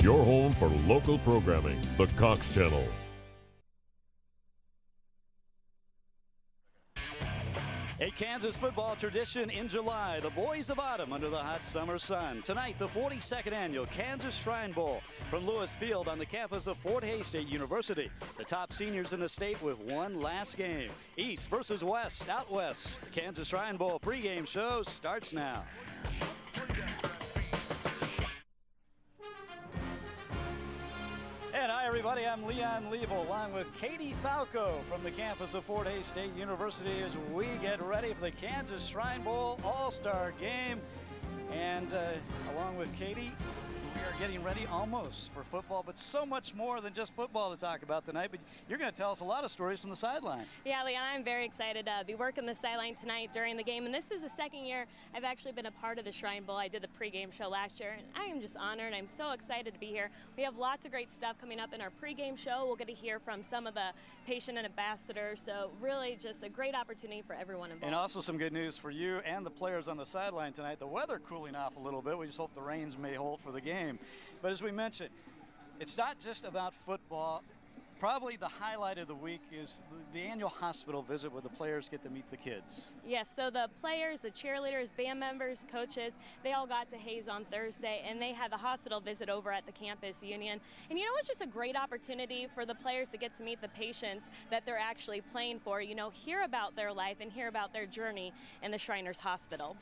Your home for local programming, the Cox Channel. A Kansas football tradition in July. The Boys of Autumn under the hot summer sun. Tonight, the 42nd annual Kansas Shrine Bowl from Lewis Field on the campus of Fort Hays State University. The top seniors in the state with one last game. East versus West, out west. The Kansas Shrine Bowl pregame show starts now. Hi, everybody. I'm Leon Liebel along with Katie Falco from the campus of Fort Hays State University as we get ready for the Kansas Shrine Bowl All Star game. And uh, along with Katie, we are getting ready almost for football, but so much more than just football to talk about tonight. But you're going to tell us a lot of stories from the sideline. Yeah, Leon, I'm very excited to be working the sideline tonight during the game. And this is the second year I've actually been a part of the Shrine Bowl. I did the pregame show last year, and I am just honored. I'm so excited to be here. We have lots of great stuff coming up in our pregame show. We'll get to hear from some of the patient and ambassadors. So, really, just a great opportunity for everyone involved. And also some good news for you and the players on the sideline tonight. The weather cooling off a little bit. We just hope the rains may hold for the game. But as we mentioned, it's not just about football. Probably the highlight of the week is the, the annual hospital visit where the players get to meet the kids. Yes, so the players, the cheerleaders, band members, coaches, they all got to Hays on Thursday and they had the hospital visit over at the campus union. And you know, it's just a great opportunity for the players to get to meet the patients that they're actually playing for, you know, hear about their life and hear about their journey in the Shriners Hospital.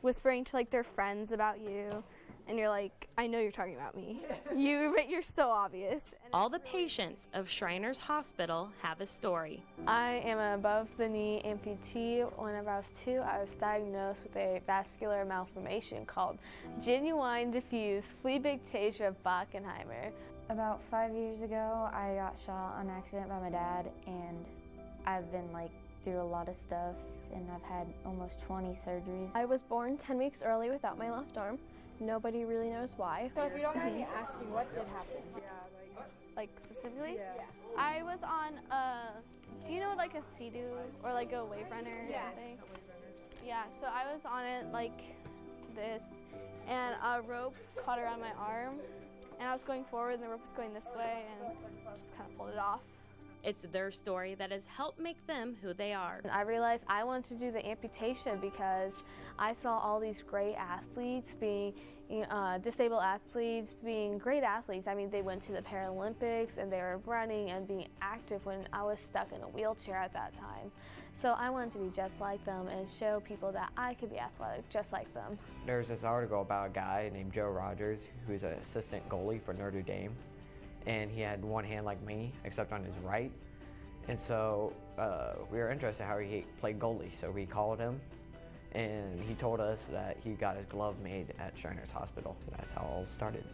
Whispering to like their friends about you and you're like, I know you're talking about me. you, but you're so obvious. All the patients of Shriners Hospital have a story. I am an above the knee amputee. Whenever I was two, I was diagnosed with a vascular malformation called genuine diffuse phlebectasia Bockenheimer. About five years ago, I got shot on accident by my dad, and I've been like through a lot of stuff, and I've had almost 20 surgeries. I was born 10 weeks early without my left arm. Nobody really knows why. So if you don't mind me asking, what did happen? Yeah, like, like specifically? Yeah. I was on a, do you know like a Sea-Doo or like a Wave Runner or yes. something? Yeah, so I was on it like this, and a rope caught around my arm, and I was going forward, and the rope was going this way, and just kind of pulled it off. It's their story that has helped make them who they are. I realized I wanted to do the amputation because I saw all these great athletes being, uh, disabled athletes being great athletes. I mean, they went to the Paralympics and they were running and being active when I was stuck in a wheelchair at that time. So I wanted to be just like them and show people that I could be athletic just like them. There's this article about a guy named Joe Rogers who's an assistant goalie for Notre Dame and he had one hand like me, except on his right. And so uh, we were interested how he played goalie. So we called him, and he told us that he got his glove made at Shriners Hospital. That's how it all started.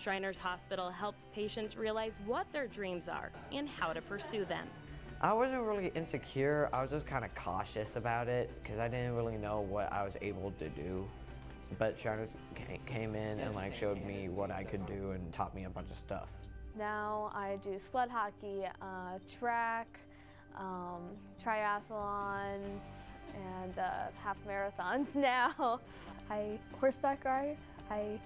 Shriners Hospital helps patients realize what their dreams are and how to pursue them. I wasn't really insecure. I was just kind of cautious about it because I didn't really know what I was able to do. But Shriners came in and like showed me what I could do and taught me a bunch of stuff. Now I do sled hockey, uh, track, um, triathlons, and uh, half marathons now. I horseback ride. I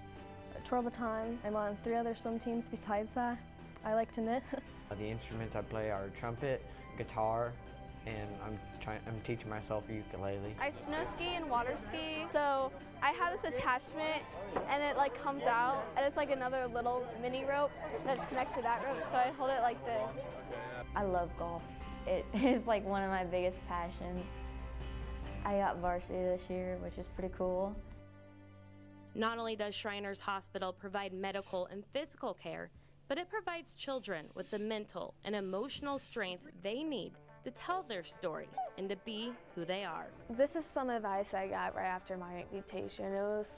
twirl baton. I'm on three other swim teams besides that. I like to knit. the instruments I play are trumpet, guitar, and I'm trying. I'm teaching myself ukulele. I snow ski and water ski. So I have this attachment, and it like comes out, and it's like another little mini rope that's connected to that rope. So I hold it like this. I love golf. It is like one of my biggest passions. I got varsity this year, which is pretty cool. Not only does Shriners Hospital provide medical and physical care, but it provides children with the mental and emotional strength they need to tell their story and to be who they are. This is some advice I got right after my amputation. It was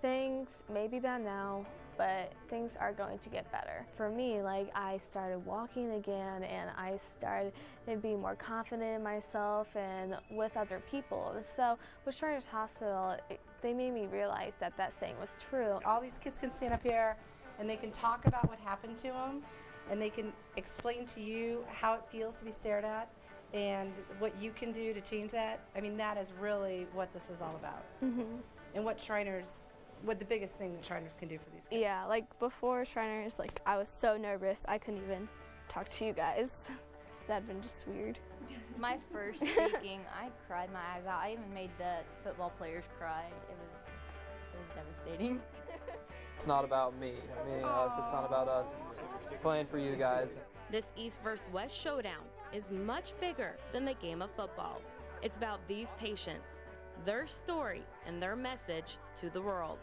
things may be bad now, but things are going to get better. For me, like I started walking again and I started to be more confident in myself and with other people. So with Shriners Hospital, it, they made me realize that that saying was true. All these kids can stand up here and they can talk about what happened to them and they can explain to you how it feels to be stared at and what you can do to change that. I mean, that is really what this is all about. Mm-hmm. And what Shriners what the biggest thing that Shriners can do for these kids. Yeah, like before Shriners, like I was so nervous I couldn't even talk to you guys. That'd been just weird. My first speaking, I cried my eyes out. I even made the football players cry. It was it was devastating. It's not about me. Me and us. It's not about us. It's playing for you guys. This East versus West showdown is much bigger than the game of football. It's about these patients, their story, and their message to the world.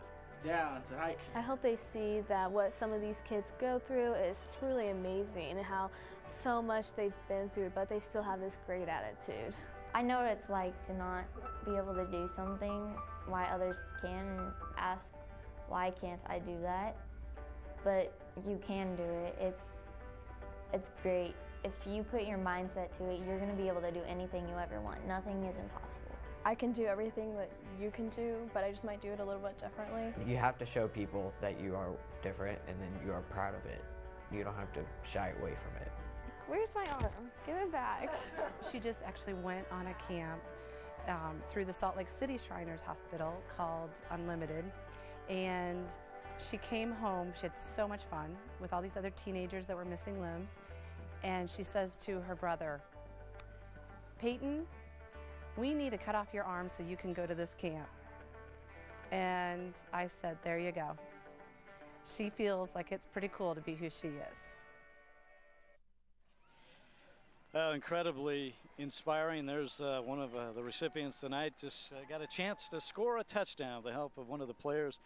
Yeah, so hi. I hope they see that what some of these kids go through is truly amazing and how so much they've been through, but they still have this great attitude. I know what it's like to not be able to do something why others can and ask why can't I do that? But you can do it. It's it's great. If you put your mindset to it, you're going to be able to do anything you ever want. Nothing is impossible. I can do everything that you can do, but I just might do it a little bit differently. You have to show people that you are different and then you are proud of it. You don't have to shy away from it. Where's my arm? Give it back. She just actually went on a camp um, through the Salt Lake City Shriners Hospital called Unlimited. And she came home. She had so much fun with all these other teenagers that were missing limbs. And she says to her brother, Peyton, we need to cut off your arm so you can go to this camp. And I said, There you go. She feels like it's pretty cool to be who she is. Uh, incredibly inspiring. There's uh, one of uh, the recipients tonight just uh, got a chance to score a touchdown with the help of one of the players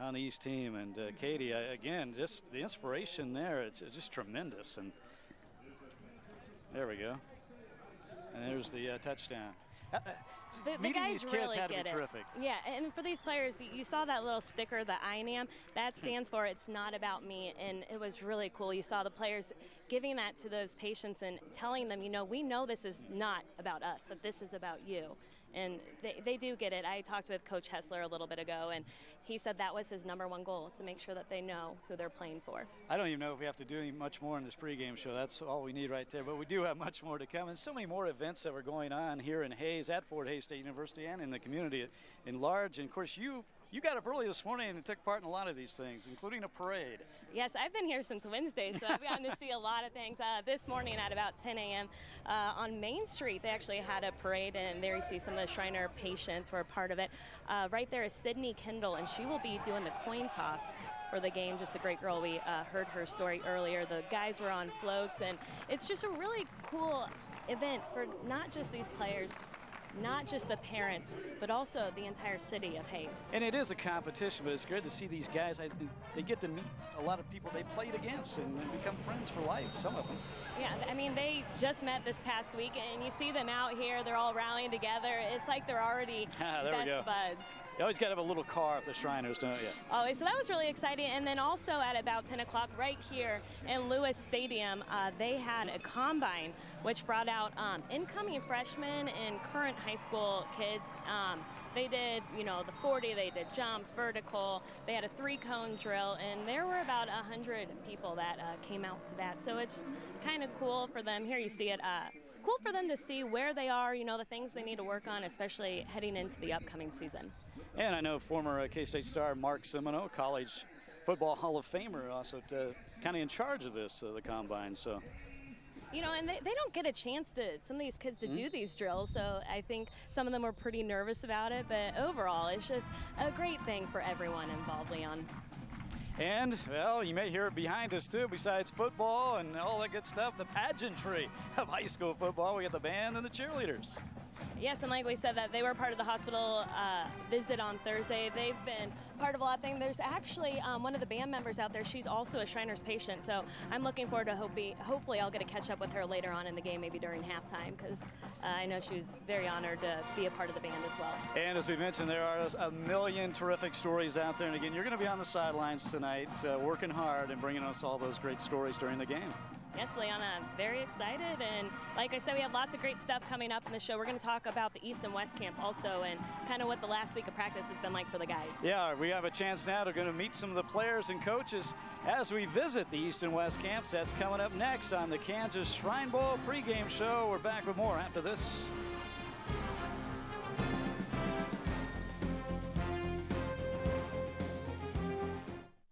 on the East team. And uh, Katie, again, just the inspiration there, it's, it's, just tremendous. And there we go. And there's the uh, touchdown. The, the guys really get it. Terrific. Yeah, and for these players, you saw that little sticker, the I am. That stands for "It's not about me," and it was really cool. You saw the players giving that to those patients and telling them, you know, we know this is not about us; that this is about you and they, they do get it. I talked with Coach Hessler a little bit ago, and he said that was his number one goal is to make sure that they know who they're playing for. I don't even know if we have to do any much more in this pregame show. That's all we need right there. But we do have much more to come, and so many more events that were going on here in Hays at Fort Hays State University and in the community in large. And of course, you you got up early this morning and took part in a lot of these things, including a parade. Yes, I've been here since Wednesday, so I've gotten to see a lot of things. Uh, this morning at about 10 a.m. Uh, on Main Street, they actually had a parade, and there you see some of the Shriner patients were a part of it. Uh, right there is Sydney Kendall, and she will be doing the coin toss for the game. Just a great girl. We uh, heard her story earlier. The guys were on floats, and it's just a really cool event for not just these players, not just the parents, but also the entire city of Hays. And it is a competition, but it's good to see these guys. I, they get to meet a lot of people they played against and become friends for life, some of them. Yeah, I mean, they just met this past week, and you see them out here. They're all rallying together. It's like they're already best buds. You always got to have a little car at the Shriners, don't you? Always. So that was really exciting. And then also at about 10 o'clock, right here in Lewis Stadium, uh, they had a combine which brought out um, incoming freshmen and current high school kids. Um, they did, you know, the 40, they did jumps, vertical. They had a three cone drill, and there were about 100 people that uh, came out to that. So it's kind of cool for them. Here you see it. Uh, cool for them to see where they are, you know, the things they need to work on, especially heading into the upcoming season. And I know former uh, K-State star Mark Simoneau, college football Hall of Famer, also kind of in charge of this, uh, the combine. So you know, and they, they don't get a chance to, some of these kids to mm-hmm. do these drills. So I think some of them were pretty nervous about it. But overall, it's just a great thing for everyone involved, Leon. And, well, you may hear it behind us too, besides football and all that good stuff, the pageantry of high school football. We got the band and the cheerleaders. Yes, and like we said, that they were part of the hospital uh, visit on Thursday. They've been part of a lot of things. There's actually um, one of the band members out there. She's also a Shriners patient, so I'm looking forward to hopefully I'll get to catch up with her later on in the game, maybe during halftime, because uh, I know she was very honored to be a part of the band as well. And as we mentioned, there are a million terrific stories out there. And again, you're going to be on the sidelines tonight, uh, working hard and bringing us all those great stories during the game. Yes, Leona, very excited. And like I said, we have lots of great stuff coming up in the show. We're going to talk about the East and West camp also and kind of what the last week of practice has been like for the guys. Yeah, we have a chance now to going to meet some of the players and coaches as we visit the East and West camps. That's coming up next on the Kansas Shrine Bowl pregame show. We're back with more after this.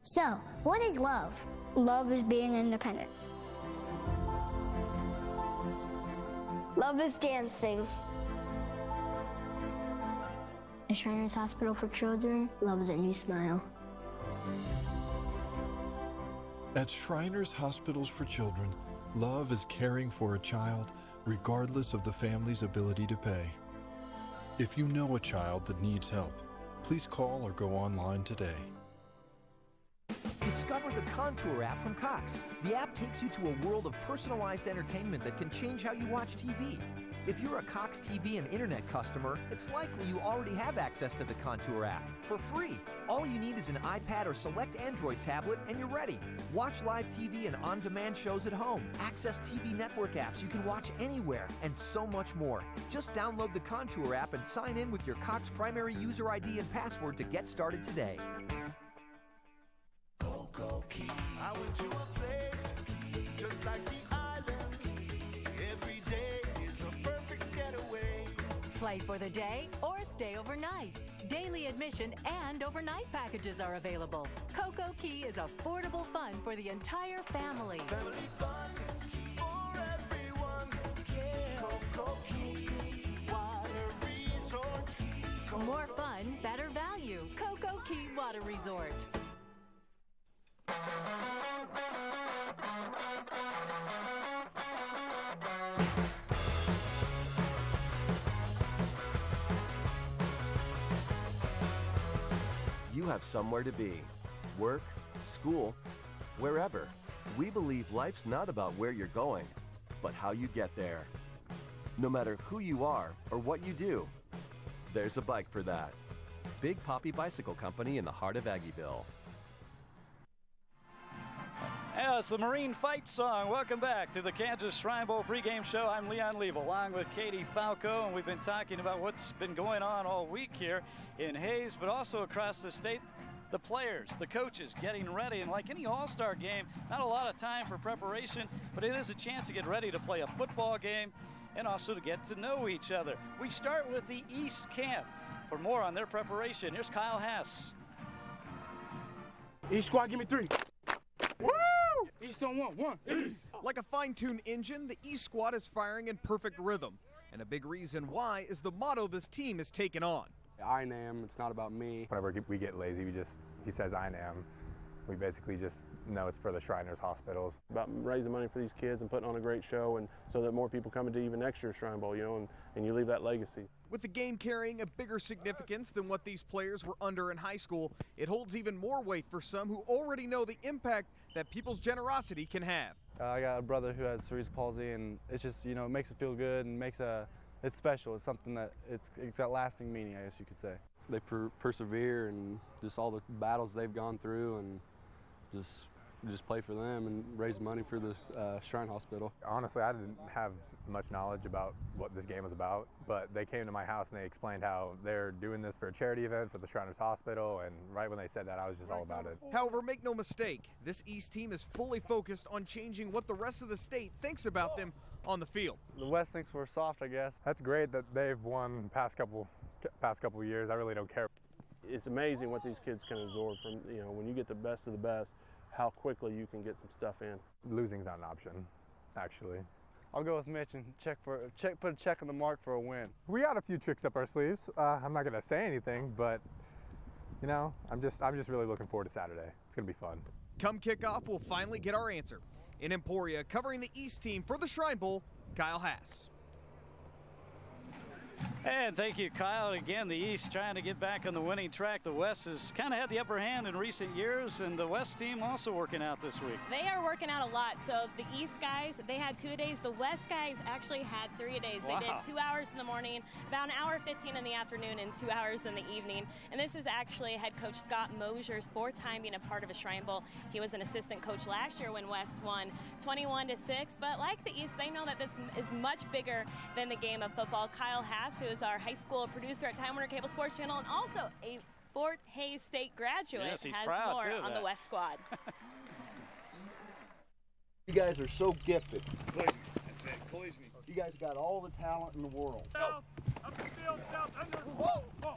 So, what is love? Love is being independent. Love is dancing. At Shriners Hospital for Children, love is a new smile. At Shriners Hospitals for Children, love is caring for a child regardless of the family's ability to pay. If you know a child that needs help, please call or go online today. Discover the Contour app from Cox. The app takes you to a world of personalized entertainment that can change how you watch TV. If you're a Cox TV and internet customer, it's likely you already have access to the Contour app for free. All you need is an iPad or select Android tablet and you're ready. Watch live TV and on demand shows at home, access TV network apps you can watch anywhere, and so much more. Just download the Contour app and sign in with your Cox primary user ID and password to get started today. Coco Key. I went to a place just like the island. Every day is a perfect getaway. Play for the day or stay overnight. Daily admission and overnight packages are available. Coco Key is affordable fun for the entire family. Family fun for everyone. Coco Key Water Resort. More fun, better value. Coco Key Water Resort. You have somewhere to be work, school, wherever. We believe life's not about where you're going, but how you get there. No matter who you are or what you do, there's a bike for that. Big Poppi Bicycle Company in the heart of Aggieville. It's the Marine Fight Song. Welcome back to the Kansas Shrine Bowl pregame show. I'm Leon Lieb along with Katie Falco, and we've been talking about what's been going on all week here in Hays, but also across the state. The players, the coaches getting ready, and like any all star game, not a lot of time for preparation, but it is a chance to get ready to play a football game and also to get to know each other. We start with the East Camp. For more on their preparation, here's Kyle Hass. East squad, give me three. Woo! East on one, one. East. Like a fine-tuned engine, the East squad is firing in perfect rhythm. And a big reason why is the motto this team has taken on. I am, it's not about me. Whenever we get lazy, we just, he says I am. We basically just know it's for the Shriners hospitals. About raising money for these kids and putting on a great show and so that more people come into even next year's Shrine Bowl, you know, and, and you leave that legacy. With the game carrying a bigger significance than what these players were under in high school, it holds even more weight for some who already know the impact that people's generosity can have. Uh, I got a brother who has cerebral palsy, and it's just you know it makes it feel good and makes a it's special. It's something that it's it's got lasting meaning, I guess you could say. They per persevere and just all the battles they've gone through, and just just play for them and raise money for the uh, Shrine Hospital. Honestly, I didn't have much knowledge about what this game was about, but they came to my house and they explained how they're doing this for a charity event for the Shriners Hospital, and right when they said that, I was just all about it. However, make no mistake, this East team is fully focused on changing what the rest of the state thinks about them on the field. The West thinks we're soft, I guess. That's great that they've won past couple past couple years. I really don't care. It's amazing what these kids can absorb from you know when you get the best of the best how quickly you can get some stuff in. Losing's not an option, actually. I'll go with Mitch and check for check put a check on the mark for a win. We got a few tricks up our sleeves. Uh, I'm not gonna say anything, but you know, I'm just I'm just really looking forward to Saturday. It's gonna be fun. Come kickoff, we'll finally get our answer. In Emporia, covering the East team for the Shrine Bowl, Kyle Hass. And thank you, Kyle. Again, the East trying to get back on the winning track. The West has kind of had the upper hand in recent years, and the West team also working out this week. They are working out a lot. So the East guys, they had two a days. The West guys actually had three a days. Wow. They did two hours in the morning, about an hour 15 in the afternoon, and two hours in the evening. And this is actually head coach Scott Mosier's fourth time being a part of a Shrine Bowl. He was an assistant coach last year when West won 21 to 6. But like the East, they know that this is much bigger than the game of football. Kyle Hass, who is our high school producer at Time Warner Cable Sports Channel and also a Fort Hays State graduate, yes, has more too, on that. the West squad. you guys are so gifted. That's it. You guys got all the talent in the world. South, up the field, south, under. Whoa, whoa.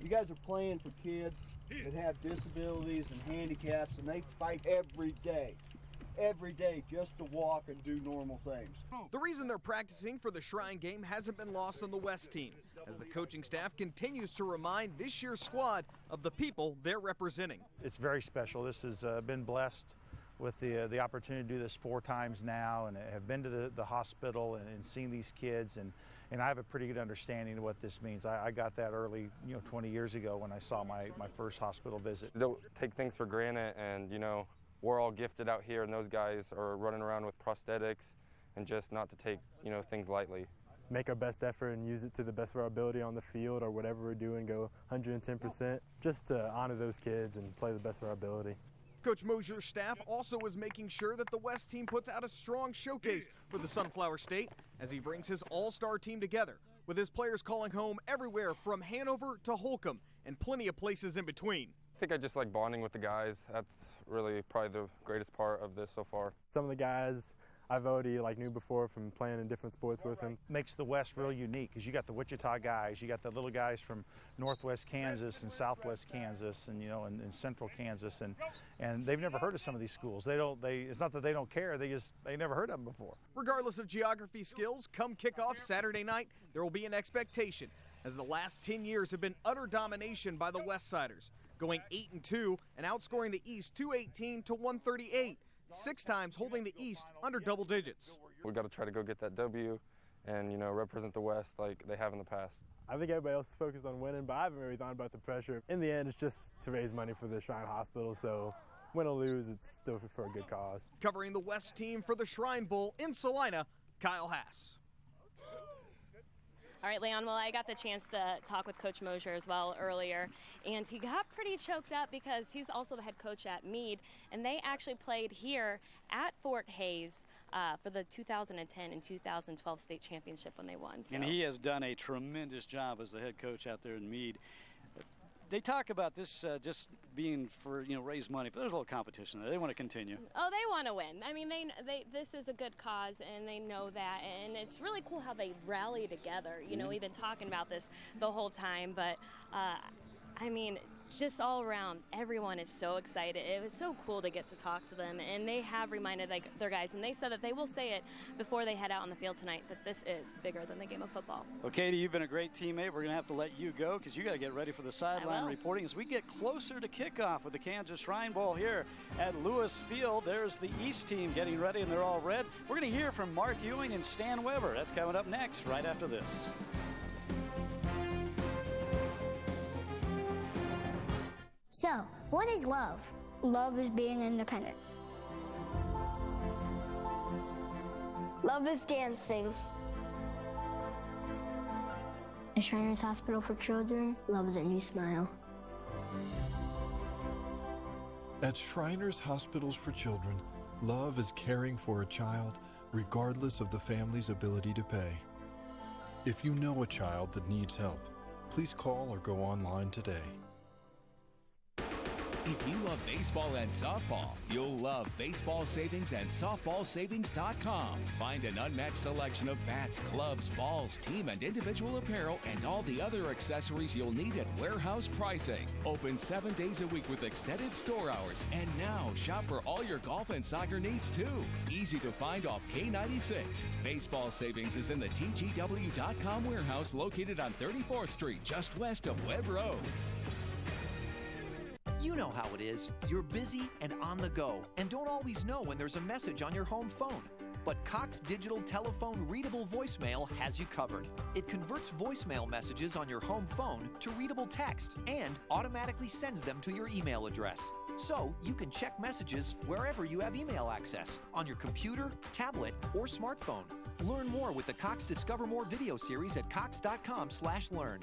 You guys are playing for kids that have disabilities and handicaps, and they fight every day. Every day just to walk and do normal things. The reason they're practicing for the Shrine game hasn't been lost on the West team, as the coaching staff continues to remind this year's squad of the people they're representing. It's very special. This has uh, been blessed with the, uh, the opportunity to do this four times now and have been to the, the hospital and, and seen these kids and, and I have a pretty good understanding of what this means. I, I, got that early, you know, 20 years ago when I saw my, my first hospital visit. Don't take things for granted and, you know, we're all gifted out here and those guys are running around with prosthetics and just not to take, you know, things lightly. Make our best effort and use it to the best of our ability on the field or whatever we're doing, go 110% just to honor those kids and play the best of our ability. Coach Mosier's staff also is making sure that the West team puts out a strong showcase for the Sunflower State as he brings his all-star team together, with his players calling home everywhere from Hanover to Holcomb and plenty of places in between. I think I just like bonding with the guys. That's really probably the greatest part of this so far. Some of the guys I've already like knew before from playing in different sports with him. Makes the West real unique because you got the Wichita guys, you got the little guys from Northwest Kansas and Southwest Kansas, and you know, and, and, Central Kansas, and and they've never heard of some of these schools. They don't. They it's not that they don't care. They just they never heard of them before. Regardless of geography skills, come kickoff Saturday night, there will be an expectation, as the last 10 years have been utter domination by the West Siders, going 8 and 2 and outscoring the East 218 to 138 six times holding the East under double digits. We got to try to go get that W and, you know, represent the West like they have in the past. I think everybody else is focused on winning, but I haven't really thought about the pressure. In the end, it's just to raise money for the Shrine Hospital, so win or lose, it's still for a good cause. Covering the West team for the Shrine Bowl in Salina, Kyle Haas. All right, Leon, well, I got the chance to talk with Coach Mosier as well earlier, and he got pretty choked up because he's also the head coach at Meade, and they actually played here at Fort Hays uh, for the 2010 and 2012 state championship when they won. So. And he has done a tremendous job as the head coach out there in Meade they talk about this uh, just being for you know raise money, but there's a little competition there. They want to continue. Oh, they want to win. I mean, they they this is a good cause, and they know that, and it's really cool how they rally together. You know, mm-hmm. we've been talking about this the whole time, but uh, I mean, just all around, everyone is so excited. It was so cool to get to talk to them, and they have reminded like their guys, and they said that they will say it before they head out on the field tonight that this is bigger than the game of football. Well, Katie, you've been a great teammate. We're going to have to let you go because you got to get ready for the sideline reporting as we get closer to kickoff with the Kansas Shrine Bowl here at Lewis Field. There's the East team getting ready, and they're all red. We're going to hear from Mark Ewing and Stan Weber. That's coming up next, right after this. So, what is love? Love is being independent. Love is dancing. At Shriners Hospital for Children, love is a new smile. At Shriners Hospitals for Children, love is caring for a child regardless of the family's ability to pay. If you know a child that needs help, please call or go online today. If you love baseball and softball, you'll love baseball savings and softballsavings.com. Find an unmatched selection of bats, clubs, balls, team and individual apparel, and all the other accessories you'll need at warehouse pricing. Open seven days a week with extended store hours. And now shop for all your golf and soccer needs too. Easy to find off K96. Baseball Savings is in the TGW.com warehouse located on 34th Street, just west of Webb Road. You know how it is. You're busy and on the go, and don't always know when there's a message on your home phone. But Cox Digital Telephone Readable Voicemail has you covered. It converts voicemail messages on your home phone to readable text and automatically sends them to your email address. So you can check messages wherever you have email access on your computer, tablet, or smartphone. Learn more with the Cox Discover More video series at cox.com/learn.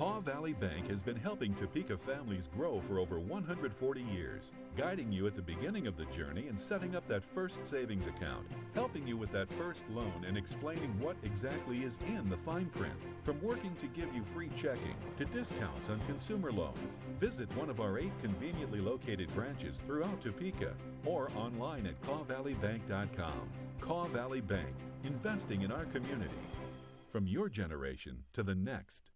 Kaw Valley Bank has been helping Topeka families grow for over 140 years, guiding you at the beginning of the journey and setting up that first savings account, helping you with that first loan and explaining what exactly is in the fine print. From working to give you free checking to discounts on consumer loans, visit one of our eight conveniently located branches throughout Topeka or online at kawvalleybank.com. Kaw Valley Bank, investing in our community. From your generation to the next.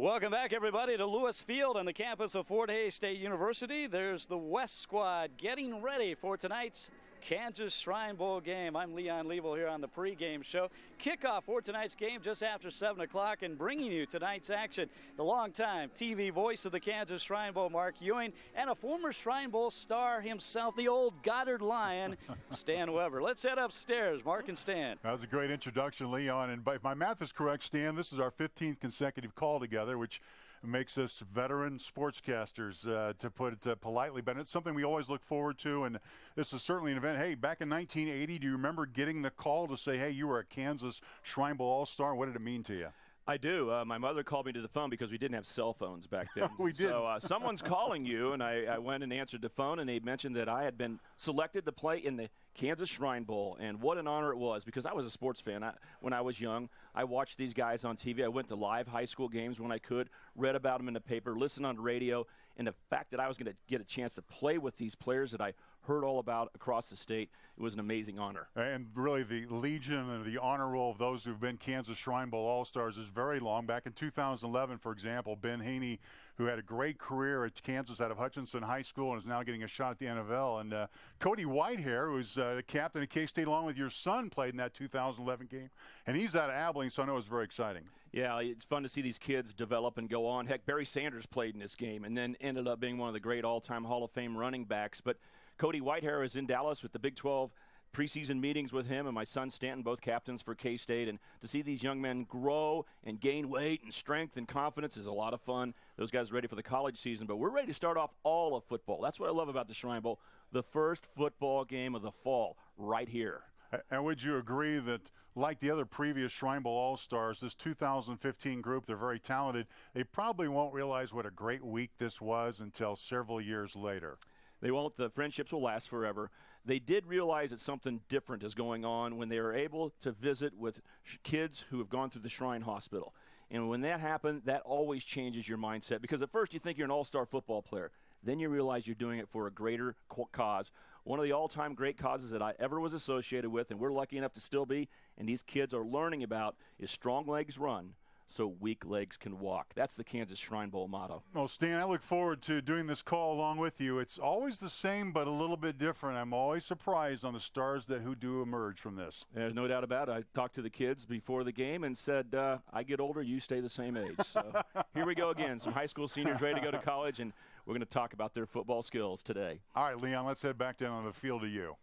Welcome back, everybody, to Lewis Field on the campus of Fort Hays State University. There's the West squad getting ready for tonight's Kansas Shrine Bowl game. I'm Leon Liebel here on the pregame show. Kickoff for tonight's game just after 7 o'clock and bringing you tonight's action. The longtime TV voice of the Kansas Shrine Bowl, Mark Ewing, and a former Shrine Bowl star himself, the old Goddard Lion, Stan Weber. Let's head upstairs. Mark and Stan. That was a great introduction, Leon. And if my math is correct, Stan, this is our 15th consecutive call together, which makes us veteran sportscasters, uh, to put it uh, politely. But it's something we always look forward to, and this is certainly an event. Hey, back in 1980, do you remember getting the call to say, "Hey, you were a Kansas Shrine Bowl All Star"? What did it mean to you? I do. Uh, my mother called me to the phone because we didn't have cell phones back then. we did. So uh, someone's calling you, and I, I, went and answered the phone, and they mentioned that I had been selected to play in the Kansas Shrine Bowl, and what an honor it was because I was a sports fan. I, when I was young, I watched these guys on TV. I went to live high school games when I could, read about them in the paper, listened on the radio, and the fact that I was going to get a chance to play with these players that I heard all about across the state. It was an amazing honor. And really, the legion and the honor roll of those who've been Kansas Shrine Bowl All Stars is very long. Back in 2011, for example, Ben Heeney, who had a great career at Kansas out of Hutchinson High School and is now getting a shot at the NFL. And uh, Cody Whitehair, who's uh, the captain of K State, along with your son, played in that 2011 game. And he's out of Abilene, so I know it's very exciting. Yeah, it's fun to see these kids develop and go on. Heck, Barry Sanders played in this game and then ended up being one of the great all time Hall of Fame running backs. But Cody Whitehair is in Dallas with the Big 12 preseason meetings with him and my son Stanton, both captains for K State. And to see these young men grow and gain weight and strength and confidence is a lot of fun. Those guys are ready for the college season, but we're ready to start off all of football. That's what I love about the Shrine Bowl. The first football game of the fall, right here. And would you agree that, like the other previous Shrine Bowl All Stars, this 2015 group, they're very talented. They probably won't realize what a great week this was until several years later. They won't. The friendships will last forever. They did realize that something different is going on when they were able to visit with kids who have gone through the Shrine Hospital. And when that happened, that always changes your mindset because at first you think you're an all star football player. Then you realize you're doing it for a greater cause. One of the all time great causes that I ever was associated with, and we're lucky enough to still be, and these kids are learning about, is Strong Legs Run so weak legs can walk. That's the Kansas Shrine Bowl motto. Well, Stan, I look forward to doing this call along with you. It's always the same, but a little bit different. I'm always surprised on the stars that who do emerge from this. There's no doubt about it. I talked to the kids before the game and said, uh, "I get older, you stay the same age." So here we go again. Some high school seniors ready to go to college, and we're going to talk about their football skills today. All right, Leon, let's head back down on the field to you.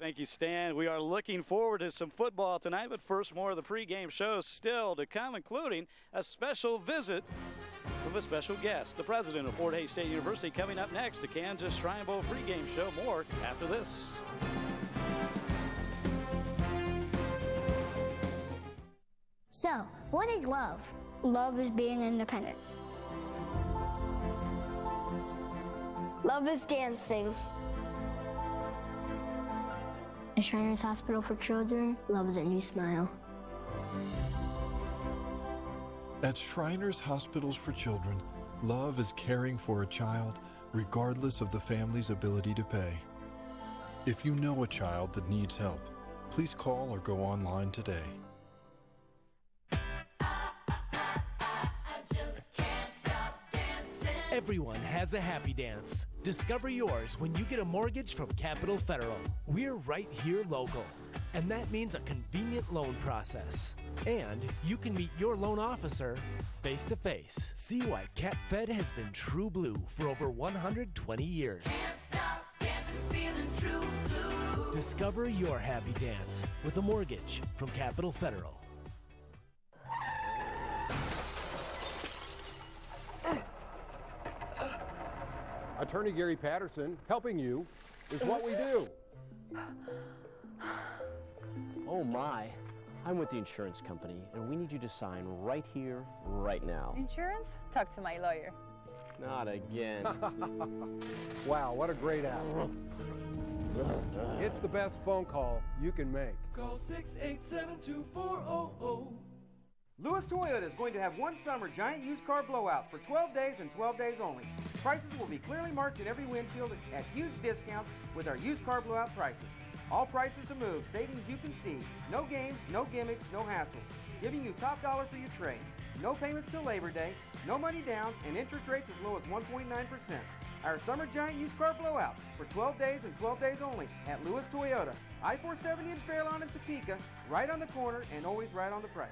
Thank you, Stan. We are looking forward to some football tonight, but first, more of the pregame shows still to come, including a special visit with a special guest, the president of Fort Hays State University, coming up next. The Kansas Shrine Bowl pregame show. More after this. So, what is love? Love is being independent. Love is dancing. At Shriners Hospital for Children, love is a new smile. At Shriners Hospitals for Children, love is caring for a child regardless of the family's ability to pay. If you know a child that needs help, please call or go online today. Everyone has a happy dance. Discover yours when you get a mortgage from Capital Federal. We're right here local, and that means a convenient loan process. And you can meet your loan officer face to face. See why CapFed has been true blue for over 120 years. Dancing feeling true blue. Discover your happy dance with a mortgage from Capital Federal. Attorney Gary Patterson, helping you is what we do. Oh my. I'm with the insurance company, and we need you to sign right here, right now. Insurance? Talk to my lawyer. Not again. wow, what a great app. It's the best phone call you can make. Call 687-2400. Lewis Toyota is going to have one summer giant used car blowout for 12 days and 12 days only. Prices will be clearly marked at every windshield at huge discounts with our used car blowout prices. All prices to move, savings you can see. No games, no gimmicks, no hassles. Giving you top dollar for your trade. No payments till Labor Day, no money down, and interest rates as low as 1.9%. Our Summer Giant Used Car Blowout for 12 days and 12 days only at Lewis Toyota. I-470 in Fairlawn and Topeka, right on the corner and always right on the price.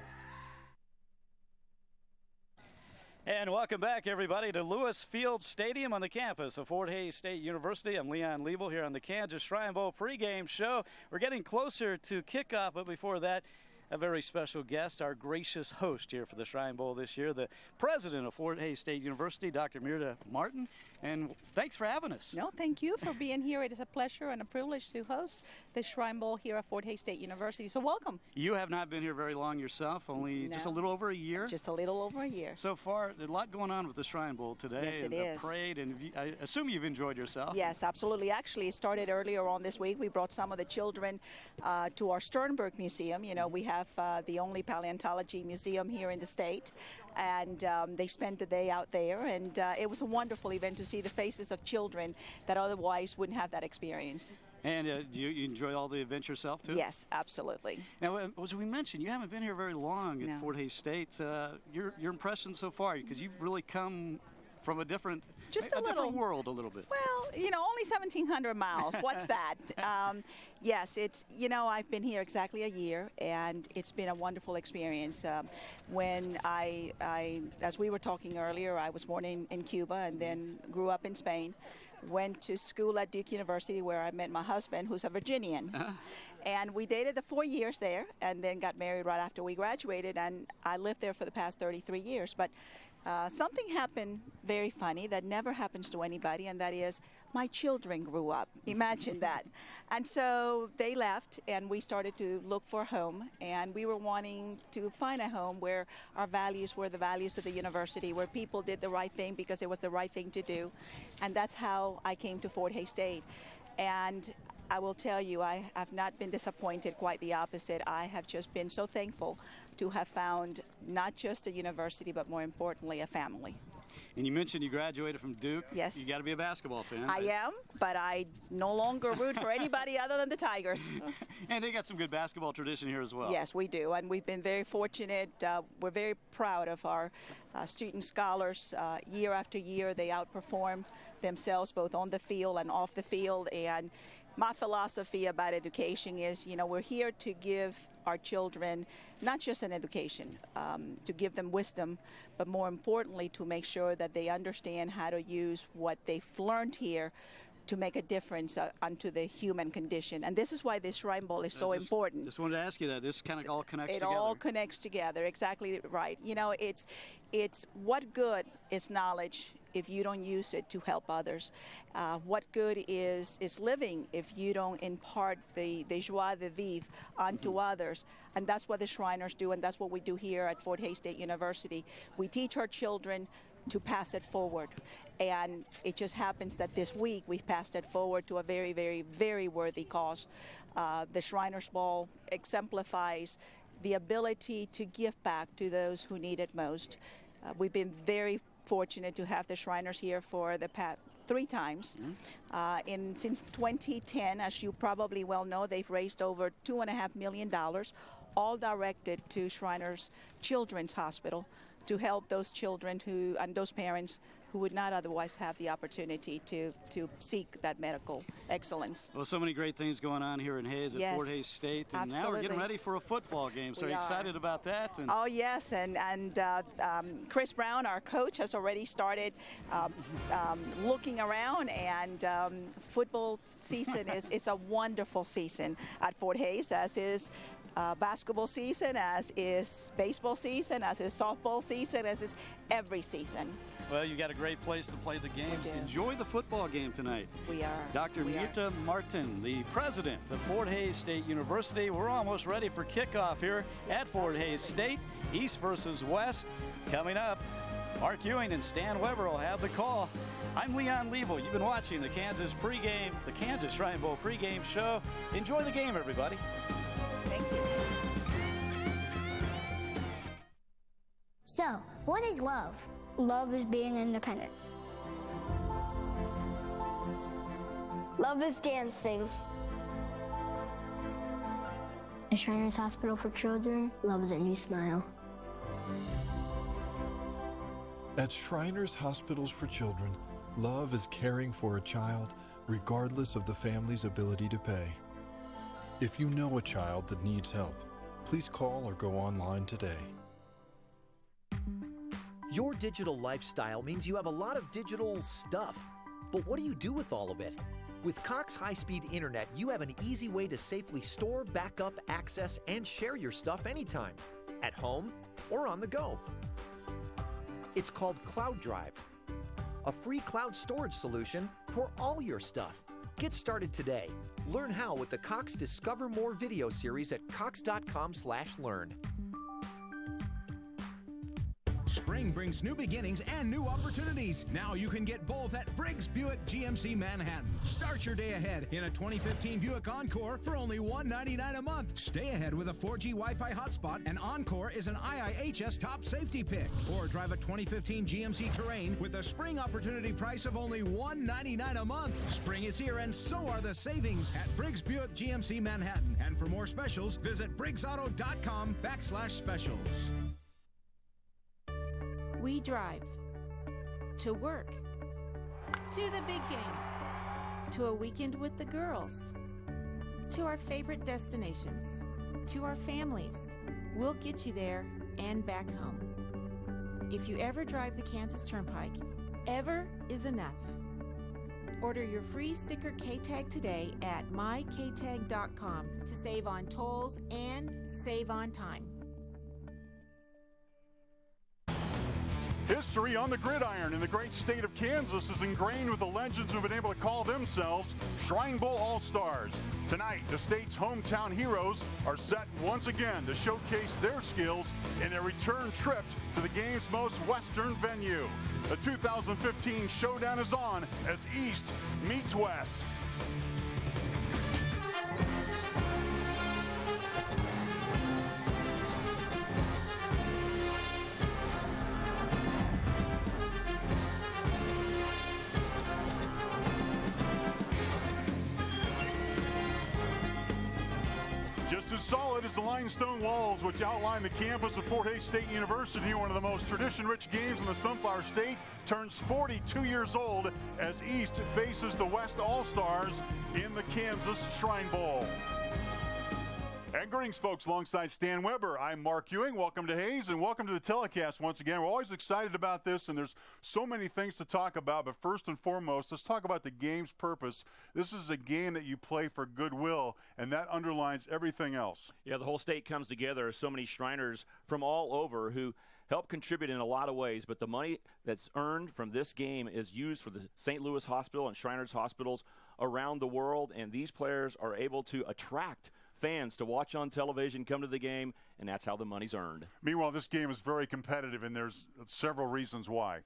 And welcome back, everybody, to Lewis Field Stadium on the campus of Fort Hays State University. I'm Leon Liebel here on the Kansas Shrine Bowl pregame show. We're getting closer to kickoff, but before that, a very special guest, our gracious host here for the Shrine Bowl this year, the president of Fort Hays State University, Dr. Mirta Martin. And thanks for having us. No, thank you for being here. It is a pleasure and a privilege to host the Shrine Bowl here at Fort Hays State University. So welcome. You have not been here very long yourself, only No. just a little over a year. Just a little over a year. So far, there's a lot going on with the Shrine Bowl today. Yes, it and the is. parade, and I assume you've enjoyed yourself. Yes, absolutely. Actually, it started earlier on this week. We brought some of the children uh, to our Sternberg Museum. You know, we have uh, the only paleontology museum here in the state, and um, they spent the day out there, and uh, it was a wonderful event to see the faces of children that otherwise wouldn't have that experience. And uh, do you, you enjoy all the events yourself, too? Yes, absolutely. Now, uh, as we mentioned, you haven't been here very long at No. Fort Hays State. Uh, your, your impression so far, because you've really come from a different, Just a different little. world a little bit. Well, you know, only 1,700 miles. What's that? um, yes, it's, you know, I've been here exactly a year, and it's been a wonderful experience. Um, when I, I, as we were talking earlier, I was born in, in Cuba and then grew up in Spain. Went to school at Duke University where I met my husband, who's a Virginian. And we dated the four years there and then got married right after we graduated. And I lived there for the past 33 years. But uh, something happened very funny that never happens to anybody, and that is my children grew up. Imagine that. And so they left, and we started to look for a home. And we were wanting to find a home where our values were the values of the university, where people did the right thing because it was the right thing to do. And that's how I came to Fort Hays State. And I will tell you, I have not been disappointed, quite the opposite. I have just been so thankful to have found not just a university, but more importantly, a family. And you mentioned you graduated from Duke. Yes. You got to be a basketball fan. I am, but I no longer root for anybody other than the Tigers. and they got some good basketball tradition here as well. Yes, we do, and we've been very fortunate. Uh, we're very proud of our uh, student scholars. Uh, year after year, they outperform themselves both on the field and off the field. And my philosophy about education is, you know, we're here to give our children not just an education, um, to give them wisdom, but more importantly, to make sure that they understand how to use what they've learned here to make a difference uh, unto the human condition. And this is why this Shrine Bowl is so important. Just wanted to ask you that. This kind of all connects It together. all connects together. Exactly right. You know, it's it's what good is knowledge if you don't use it to help others. Uh, what good is is living if you don't impart the the joie de vivre onto Mm-hmm. others? And that's what the Shriners do, and that's what we do here at Fort Hays State University. We teach our children to pass it forward. And it just happens that this week we've passed it forward to a very, very, very worthy cause. Uh, the Shriners Ball exemplifies the ability to give back to those who need it most. Uh, we've been very fortunate to have the Shriners here for the past three times. Uh, in since 2010, as you probably well know, they've raised over two and a half million dollars, all directed to Shriners Children's Hospital to help those children who and those parents who would not otherwise have the opportunity to to seek that medical excellence. Well, so many great things going on here in Hays at Yes, Fort Hays State, and now we're getting ready for a football game. So We are you are. excited about that? And Oh yes, and and uh, um, Chris Brown, our coach, has already started um, um, looking around, and um, football season is is a wonderful season at Fort Hays, as is. Uh, basketball season, as is baseball season, as is softball season, as is every season. Well, you got a great place to play the games. Enjoy the football game tonight. We are. Dr. we are. Mirta Martin, the president of Fort Hays State University. We're almost ready for kickoff here at Fort Hays State. East versus West. Coming up, Mark Ewing and Stan Weber will have the call. I'm Leon Liebel. You've been watching the Kansas pregame, the Kansas Shrine Bowl pregame show. Enjoy the game, everybody. Thank you. So, what is love? Love is being independent. Love is dancing. At Shriners Hospital for Children, love is a new smile. At Shriners Hospitals for Children, love is caring for a child regardless of the family's ability to pay. If you know a child that needs help, please call or go online today. Your digital lifestyle means you have a lot of digital stuff. But what do you do with all of it? With Cox High Speed Internet, you have an easy way to safely store, backup, access, and share your stuff anytime, at home or on the go. It's called Cloud Drive, a free cloud storage solution for all your stuff. Get started today. Learn how with the Cox Discover More video series at cox.com/learn. Spring brings new beginnings and new opportunities. Now you can get both at Briggs Buick GMC Manhattan. Start your day ahead in a 2015 Buick Encore for only 199 a month. Stay ahead with a 4G Wi-Fi hotspot, and Encore is an IIHS top safety pick. Or drive a 2015 GMC Terrain with a spring opportunity price of only 199 a month. Spring is here, and so are the savings at Briggs Buick GMC Manhattan. And for more specials, visit briggsauto.com backslash specials. We drive to work, to the big game, to a weekend with the girls, to our favorite destinations, to our families. We'll get you there and back home. If you ever drive the Kansas Turnpike, ever is enough. Order your free sticker K tag today at myktag.com to save on tolls and save on time. History on the gridiron in the great state of Kansas is ingrained with the legends who've been able to call themselves Shrine Bowl All-Stars. Tonight, the state's hometown heroes are set once again to showcase their skills in a return trip to the game's most western venue. The 2015 showdown is on as East meets West. As solid as the limestone walls which outline the campus of Fort Hays State University, one of the most tradition-rich games in the Sunflower State, turns 42 years old as East faces the West All-Stars in the Kansas Shrine Bowl. And greetings, folks, alongside Stan Weber. I'm Mark Ewing. Welcome to Hays and welcome to the telecast once again. We're always excited about this, and there's so many things to talk about. But first and foremost, let's talk about the game's purpose. This is a game that you play for goodwill, and that underlines everything else. Yeah, the whole state comes together. So many Shriners from all over who help contribute in a lot of ways, but the money that's earned from this game is used for the St. Louis Hospital and Shriners hospitals around the world, and these players are able to attract fans to watch on television, come to the game, and that's how the money's earned. Meanwhile, this game is very competitive, and there's several reasons why.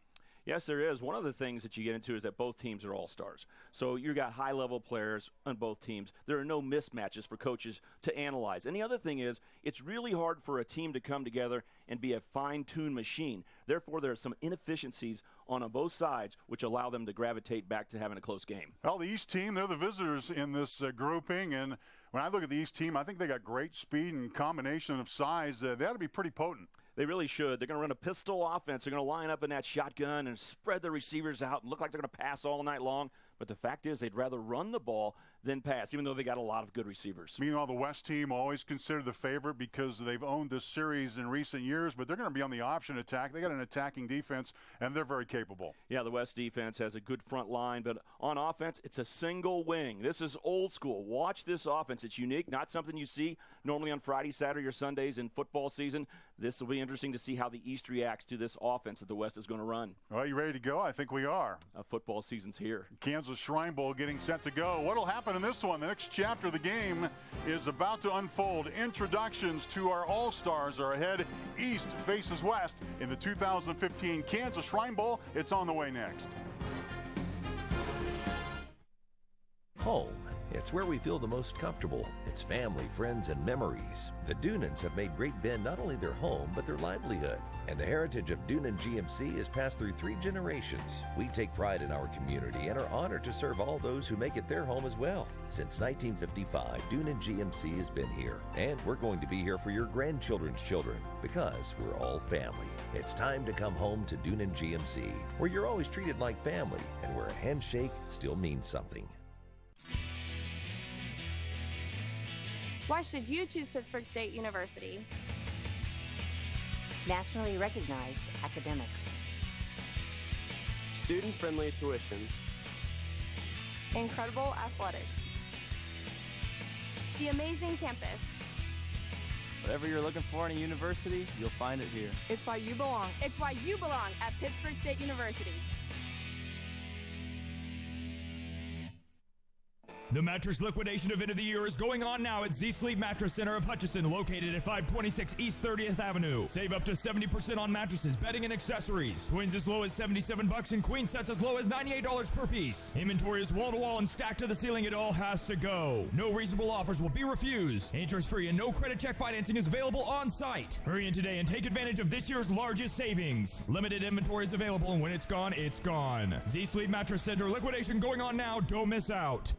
Yes, there is. One of the things that you get into is that both teams are all stars. So you've got high level players on both teams. There are no mismatches for coaches to analyze. And the other thing is, it's really hard for a team to come together and be a fine tuned machine. Therefore, there are some inefficiencies on, both sides which allow them to gravitate back to having a close game. Well, the East team, they're the visitors in this uh, grouping. And when I look at the East team, I think they got great speed and combination of size. Uh, they ought to be pretty potent. They really should. They're going to run a pistol offense. They're going to line up in that shotgun and spread the receivers out and look like they're going to pass all night long. But the fact is, they'd rather run the ball than pass, even though they got a lot of good receivers. Meanwhile, the West team always considered the favorite because they've owned this series in recent years, but they're going to be on the option attack. They got an attacking defense, and they're very capable. Yeah, the West defense has a good front line, but on offense, it's a single wing. This is old school. Watch this offense. It's unique, not something you see normally on Friday, Saturday, or Sundays in football season. This will be interesting to see how the East reacts to this offense that the West is going to run. Well, you ready to go? I think we are. Uh, football season's here. Kansas Shrine Bowl getting set to go. What'll happen in this one? The next chapter of the game is about to unfold. Introductions to our All Stars are ahead. East faces West in the 2015 Kansas Shrine Bowl. It's on the way next. Home It's where we feel the most comfortable. It's family, friends, and memories. The Dunans have made Great Bend not only their home, but their livelihood. And the heritage of Dunan GMC is passed through three generations. We take pride in our community and are honored to serve all those who make it their home as well. Since 1955, Dunan GMC has been here, and we're going to be here for your grandchildren's children because we're all family. It's time to come home to Dunan GMC, where you're always treated like family and where a handshake still means something. Why should you choose Pittsburg State University? Nationally recognized academics. Student friendly tuition. Incredible athletics. The amazing campus. Whatever you're looking for in a university, you'll find it here. It's why you belong. It's why you belong at Pittsburg State University. The mattress liquidation event of the year is going on now at Z Sleep Mattress Center of Hutchinson, located at 526 East 30th Avenue. Save up to 70% on mattresses, bedding, and accessories. Twins as low as 77 bucks and queen sets as low as $98 per piece. Inventory is wall to wall and stacked to the ceiling. It all has to go. No reasonable offers will be refused. Interest free and no credit check financing is available on site. Hurry in today and take advantage of this year's largest savings. Limited inventory is available, and when it's gone, it's gone. Z Sleep Mattress Center liquidation going on now. Don't miss out.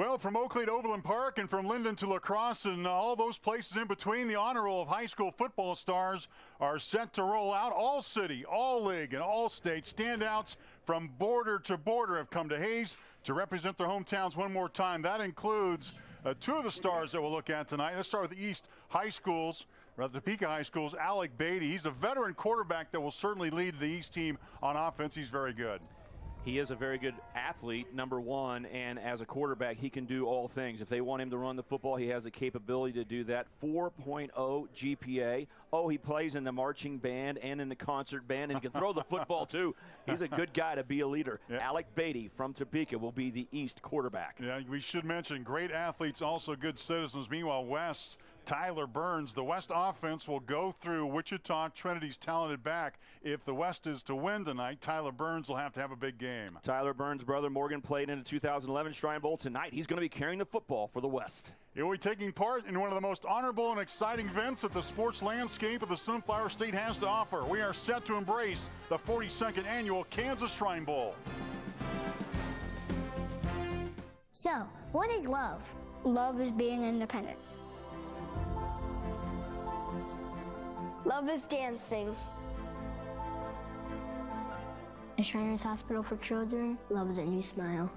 Well, from Oakley to Overland Park and from Lyndon to La Crosse and all those places in between, the honor roll of high school football stars are set to roll out. All city, all league, and all state standouts from border to border have come to Hays to represent their hometowns one more time. That includes uh, two of the stars that we'll look at tonight. Let's start with the East High Schools. Rather, Topeka High School's Alec Beatty. He's a veteran quarterback that will certainly lead the East team on offense. He's very good. He is a very good athlete, number one, and as a quarterback, he can do all things. If they want him to run the football, he has the capability to do that. 4.0 GPA. Oh, he plays in the marching band and in the concert band and can throw the football too. He's a good guy to be a leader. Yeah. Alec Beatty from Topeka will be the East quarterback. Yeah, we should mention great athletes, also good citizens. Meanwhile, West Tyler Burns. The West offense will go through Wichita Trinity's talented back. If the West is to win tonight, Tyler Burns will have to have a big game. Tyler Burns' brother Morgan played in the 2011 Shrine Bowl tonight. He's going to be carrying the football for the West. He will be taking part in one of the most honorable and exciting events that the sports landscape of the Sunflower State has to offer. We are set to embrace the 42nd annual Kansas Shrine Bowl. So, what is love? Love is being independent. Love is dancing. At Shriners Hospital for Children, love is a new smile.